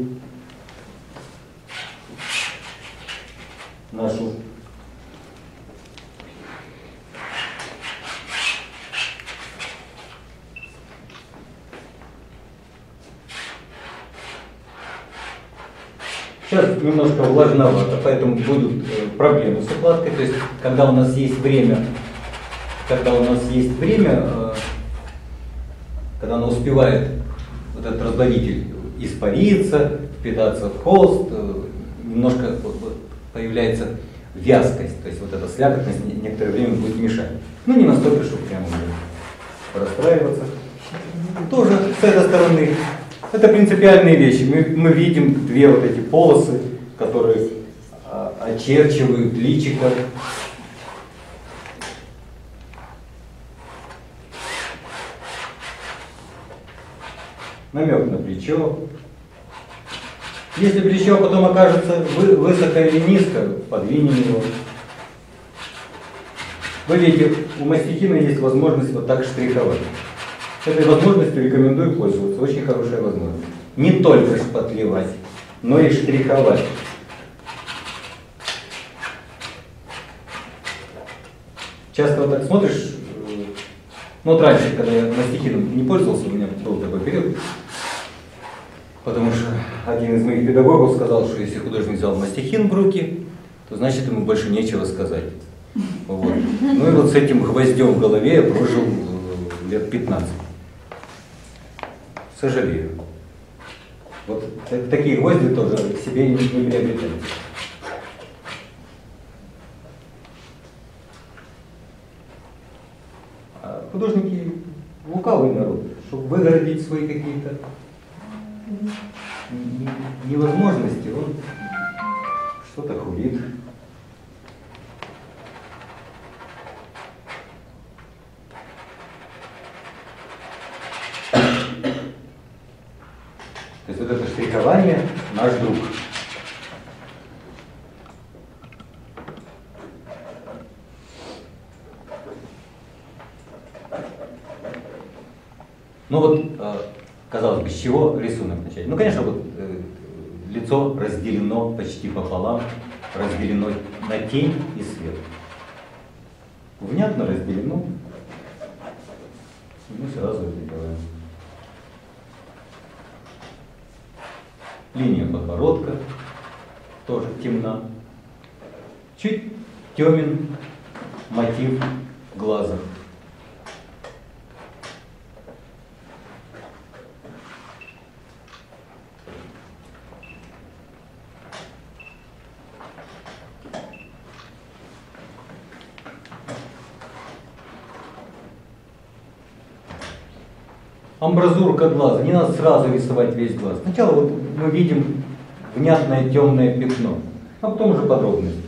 Сейчас немножко влажновато, поэтому будут э, проблемы с укладкой. То есть, когда у нас есть время, когда у нас есть время, э, когда она успевает, вот этот разбавитель, испариться, впитаться в холст, э, немножко появляется вязкость, то есть вот эта слякотность не- некоторое время будет мешать. Ну, не настолько, чтобы прямо расстраиваться. Тоже с этой стороны. Это принципиальные вещи. Мы, мы видим две вот эти полосы, которые а, очерчивают личико. Намек на плечо. Если плечо потом окажется вы- высоко или низко, подвинем его. Вы видите, у мастихина есть возможность вот так штриховать. Этой возможностью рекомендую пользоваться. Очень хорошая возможность. Не только шпатлевать, но и штриховать. Часто вот так смотришь, э, ну вот раньше, когда я мастихином не пользовался, у меня был такой период, потому что один из моих педагогов сказал, что если художник взял мастихин в руки, то значит ему больше нечего сказать. Вот. Ну и вот с этим гвоздем в голове я прожил э, лет 15. Сожалею. Вот та- такие гвозди тоже себе не, приобретайте. А художники лукавый народ, чтобы выгородить свои какие-то невозможности, он что-то хулит. Штрихование наш друг. Ну вот, э, казалось бы, с чего рисунок начать? Ну, конечно, вот э, лицо разделено почти пополам, разделено на тень и свет. Внятно разделено. Мы сразу это делаем. Линия подбородка тоже темна. Чуть темен мотив глаза. Амбразурка глаза. Не надо сразу рисовать весь глаз. Сначала вот мы видим внятное темное пятно, а потом уже подробности.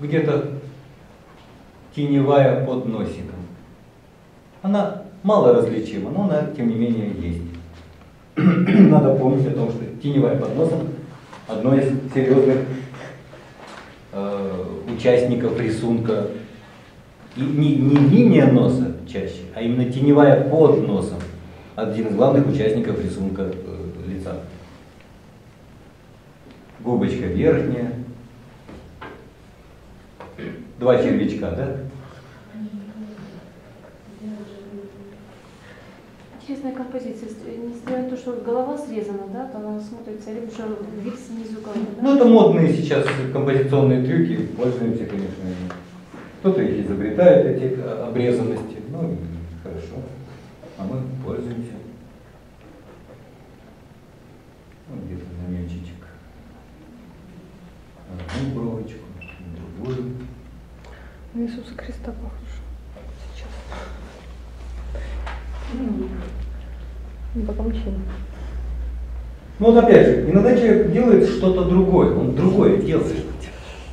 Где-то теневая под носиком. Она мало различима, но она тем не менее есть. Надо помнить о том, что теневая под носом одно из серьезных э, участников рисунка. И не, не линия носа чаще, а именно теневая под носом. Один из главных участников рисунка э, лица. Губочка верхняя. Два червячка, да? Интересная композиция. Несмотря на то, что голова срезана, да, то она смотрится либо что вид снизу головы. Да? Ну, это модные сейчас композиционные трюки, пользуемся, конечно. Кто-то их изобретает, эти э, обрезанности, ну, и хорошо, а мы пользуемся. Ну, где-то намечечек. Одну бровочку, другую. На Иисуса Христа похож сейчас. Ну, потом чем? Ну вот опять же, иногда человек делает что-то другое, он другое делает.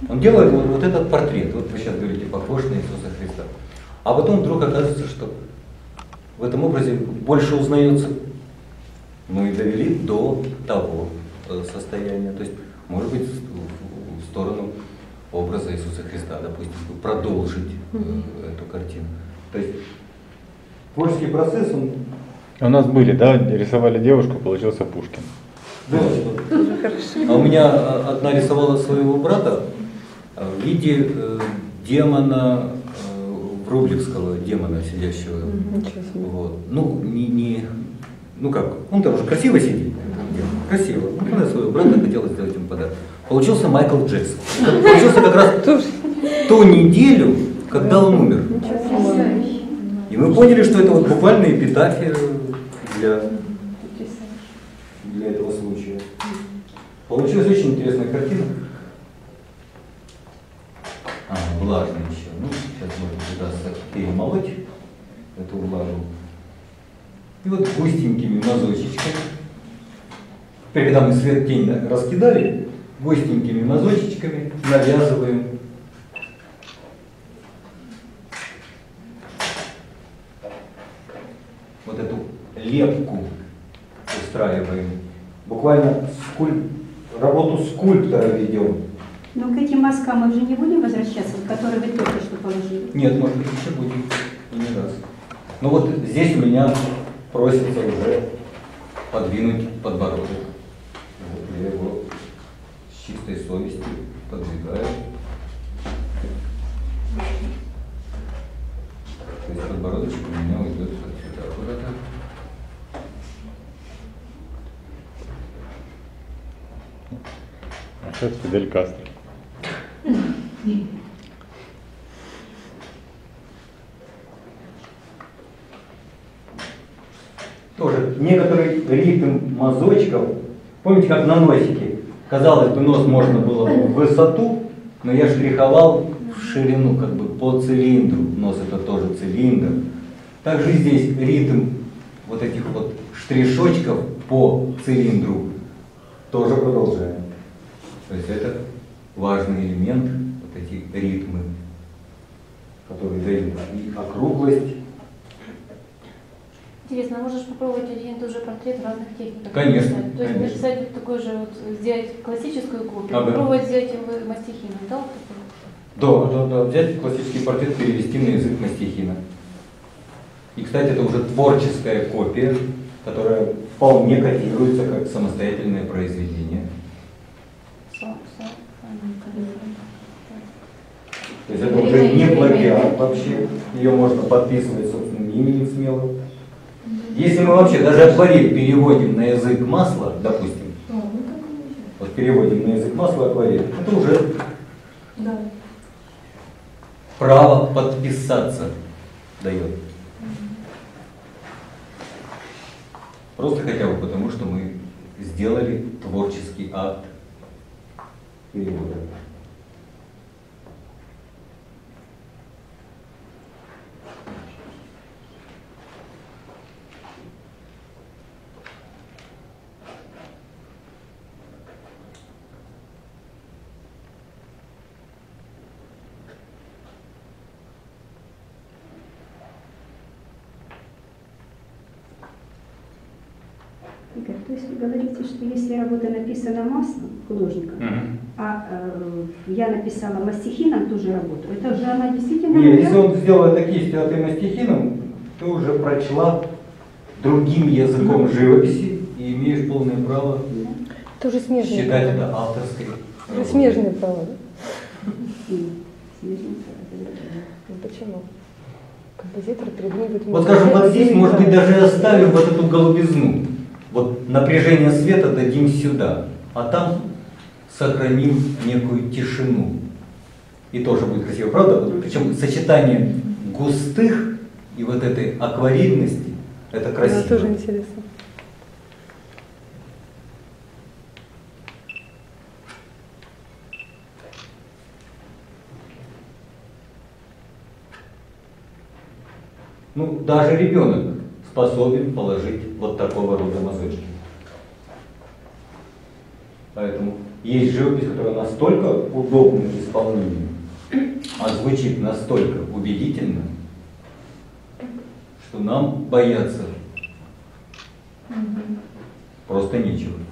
Он делает вот, вот этот портрет, вот вы сейчас говорите, похож на Иисуса Христа. А потом вдруг оказывается, что в этом образе больше узнается, ну и довели до того э, состояния. То есть, может быть, в в сторону образа Иисуса Христа, допустим, продолжить э, эту картину. То есть творческий процесс, он У нас были, да, рисовали девушку, получился Пушкин. А у меня а, одна рисовала своего брата а, в виде э, демона э, Врублевского, демона сидящего. Вот. Ну, не, не, ну как, он там уже красиво сидит. Красиво. Ну, она своего брата хотела сделать ему подарок. Получился Майкл Джексон. Получился как раз ту неделю, когда он умер. И мы поняли, что это вот буквально эпитафия для этого случая. Получилась очень интересная картина. А, влажная еще. Ну, сейчас можно удастся перемолоть эту влагу. И вот густенькими мазочечками. Когда мы свет тень раскидали, густенькими мазочечками навязываем вот эту лепку устраиваем. Буквально скуль... работу скульптора ведем. Но к этим мазкам мы уже не будем возвращаться, которые вы только что положили. Нет, может быть, еще будем. И не раз. Ну вот здесь у меня просится уже подвинуть подбородок. Вот я его с чистой совестью подвигаю. То есть подбородочек у меня уйдет вот сюда куда-то. А сейчас Фидель Кастро. тоже некоторый ритм мазочков. Помните, как на носике? Казалось бы, нос можно было в высоту, но я штриховал в ширину, как бы по цилиндру. Нос это тоже цилиндр. Также здесь ритм вот этих вот штришочков по цилиндру тоже продолжаем. То есть это важный элемент, вот эти ритмы. которые дают и округлость. Интересно, а можешь попробовать один и тот же портрет разных техниках? Конечно? То есть конечно. написать такой же, вот, сделать классическую копию, Ага. попробовать сделать его мастихином, да? вот такой? Да, да, да. Взять классический портрет, перевести на язык мастихина. И, кстати, это уже творческая копия, которая вполне котируется как самостоятельное произведение. То есть это уже не плагиат вообще. Ее можно подписывать собственным именем смело. Если мы вообще даже акварель переводим на язык масла, допустим, вот переводим на язык масла акварель, это уже право подписаться дает. Просто хотя бы потому, что мы сделали творческий акт перевода. Игорь, то есть вы говорите, что если работа написана маслом художником, а э, я написала мастихином ту же работу, это же она действительно Не, моя? если он сделал это кистью, а ты мастихином, ты уже прочла другим языком живописи и имеешь полное право Это уже смежные считать права. это авторской. Это работой. смежные права, да? М, смежно, это другое. Ну почему? Композитор придумывает... Вот скажем, вот здесь, может быть, даже оставим вот эту голубизну. Вот напряжение света дадим сюда, а там сохраним некую тишину. И тоже будет красиво, правда? Причем сочетание густых и вот этой акварельности, это красиво. тоже интересно. Ну, даже ребенок способен положить вот такого рода мазочки. Поэтому есть живопись, которая настолько удобна в исполнении, а звучит настолько убедительно, что нам бояться просто нечего.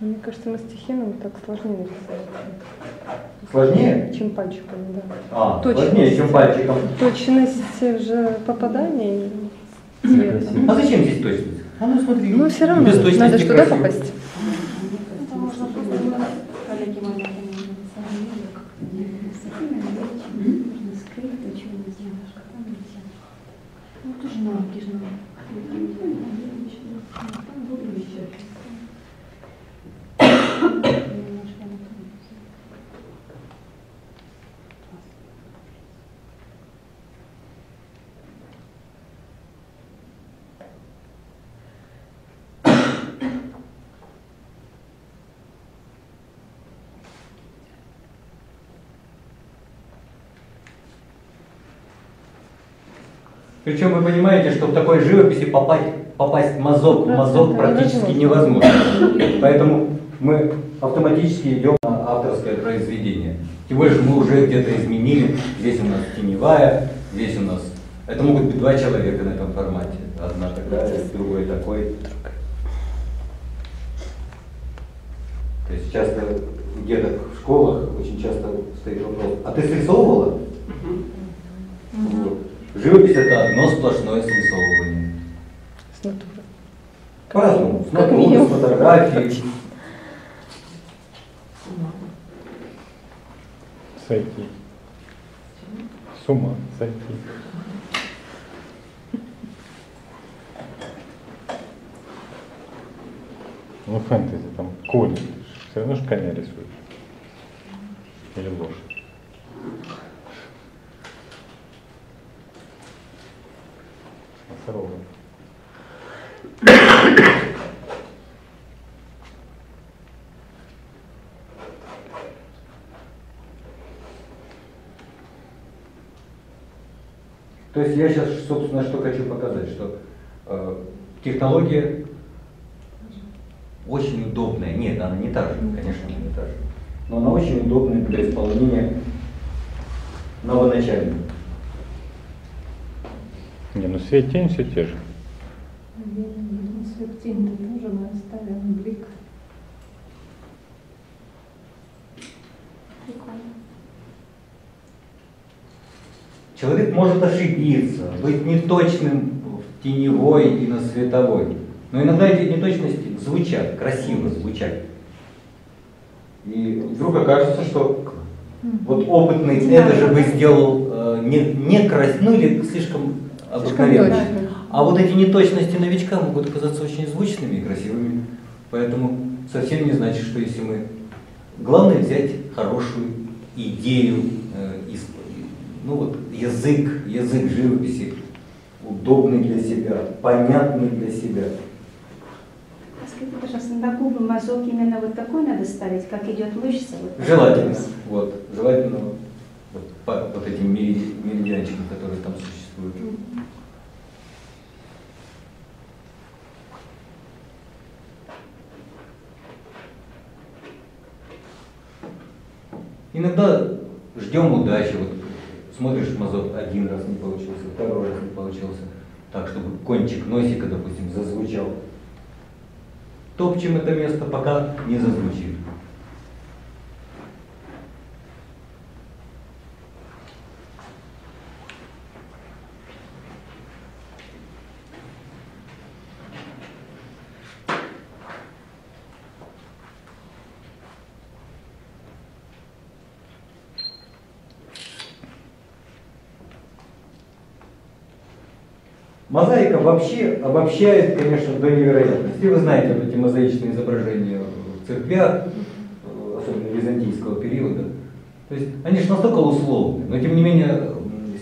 Мне кажется, мастихином так сложнее написать, Сложнее? чем пальчиками, да. А, Точно. сложнее, чем пальчиком. Точность же попадания и цвета. А зачем здесь точность? А ну смотри. Ну, все равно, без точности надо же туда попасть. Это можно просто коллеги мои Можно скрыть то, чего не сделаешь. Потом нельзя. Ну, ты же науки, же науки. Причем вы понимаете, что в такой живописи попасть, попасть мазок, в мазок практически невозможно. Поэтому мы автоматически идем на авторское произведение. Тем больше мы уже где-то изменили. Здесь у нас теневая, здесь у нас... Это могут быть два человека на этом формате. Одна такая, другой такой. То есть часто у деток в школах очень часто стоит вопрос, а ты срисовывала? Живопись это одно сплошное срисовывание. С натуры. По-разному. С Как натуры, с фотографией. Сойти. С ума сойти. Ну, фэнтези, там кони. Все равно же коня рисуют. Или лошадь. Носорога. То есть я сейчас, собственно, что хочу показать, что э, технология очень удобная. Нет, она не та же, конечно, она не та же. но она очень удобная для исполнения новоначальных. Не, ну свет тень все те же. Свет тень тоже мы оставим блик. Человек может ошибиться, быть неточным в теневой и на световой. Но иногда эти неточности звучат, красиво звучат. И вдруг окажется, что вот опытный это же бы сделал э, не, не красиво, ну или слишком обыкновенно. А вот эти неточности новичка могут оказаться очень звучными и красивыми. Поэтому совсем не значит, что если мы... Главное взять хорошую идею, э, из- ну вот язык, язык живописи, удобный для себя, понятный для себя. А Скажите, пожалуйста, на губы мазок именно вот такой надо ставить, как идет мышца? Вот Желательно, вот, желательно вот, вот по вот этим мери- меридианчикам, которые там существуют. Иногда ждем удачи, вот смотришь мазок один раз не получился, второй раз не получился, так, чтобы кончик носика, допустим, зазвучал. Топчем это место, пока не зазвучит. Мозаика вообще обобщает, конечно, до невероятности. Вы знаете вот эти мозаичные изображения в церквях, особенно византийского периода. То есть они же настолько условны, но тем не менее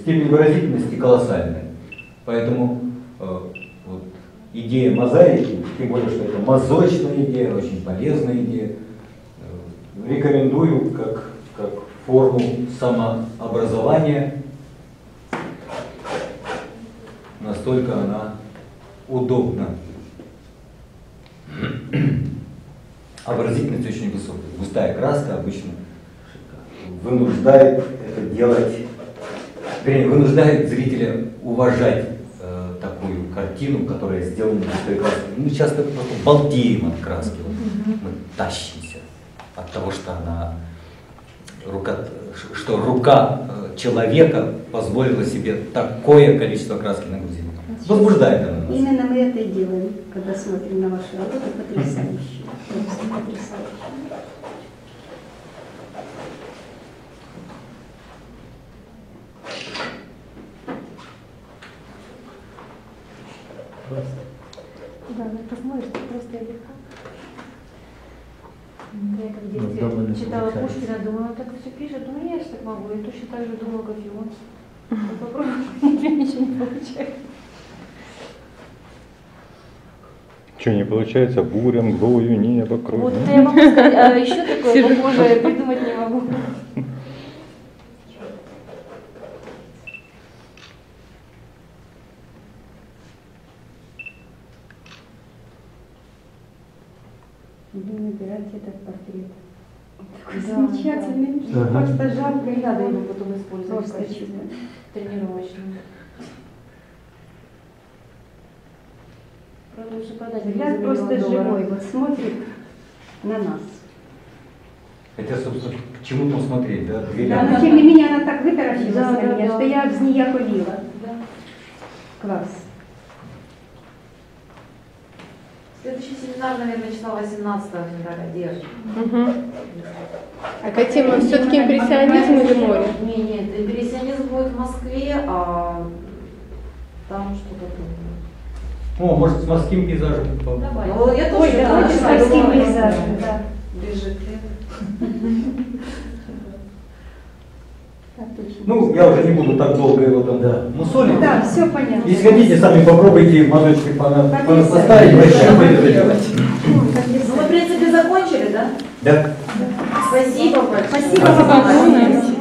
степень выразительности колоссальная. Поэтому э, вот, идея мозаики, тем более, что это мозочная идея, очень полезная идея, э, рекомендую как, как форму самообразования настолько она удобна. А выразительность очень высокая. Густая краска обычно вынуждает это делать, вернее, вынуждает зрителя уважать э, такую картину, которая сделана густой краской. Мы часто просто балдеем от краски, вот мы тащимся от того, что она рука, что рука э, человека позволила себе такое количество краски нагрузить. Возбуждает она нас. Именно мы это и делаем, когда смотрим на вашу работу, потрясающе. Просто потрясающе. Да, ну посмотришь, ты просто легко. Я как Ну, детстве читала. Пушкина, думаю, он так все пишет, думаю, я же так могу. Я точно так же думала, как и он. Ну, Попробуй, ничего не получается. Что не получается? Буря, мглою, небо, кровь. Вот это я могу сказать, а еще такое похожее придумать не могу. Будем набирать этот портрет. Такой Да, замечательный, да. просто жалко. Не надо его потом использовать в Просто качестве тренировочного. Правда, продать. Взгляд просто живой, вот смотрит на нас. Хотя, собственно, к чему там смотреть, да? Две Да, но тем не менее она так вытаращилась Да, на меня, да. что я змея повила. Да. Класс. Следующий семинар, наверное, числа 18 февраля. Держи. А какая тема? Все-таки импрессионизм или море? Не, нет, импрессионизм будет в Москве, а там что-то другое. О, может, с морским пейзажем. Давай. Ну, я Ой, тоже давайте с морским пейзажем, да. Ближе к точно. Ну, я уже не буду так долго его там Да. мусолить. Да, все понятно. Если хотите, сами попробуйте мазочки поставить, большие делать. Ну, как Ну, мы, в принципе, закончили, да? Да. Спасибо большое. Спасибо вам огромное.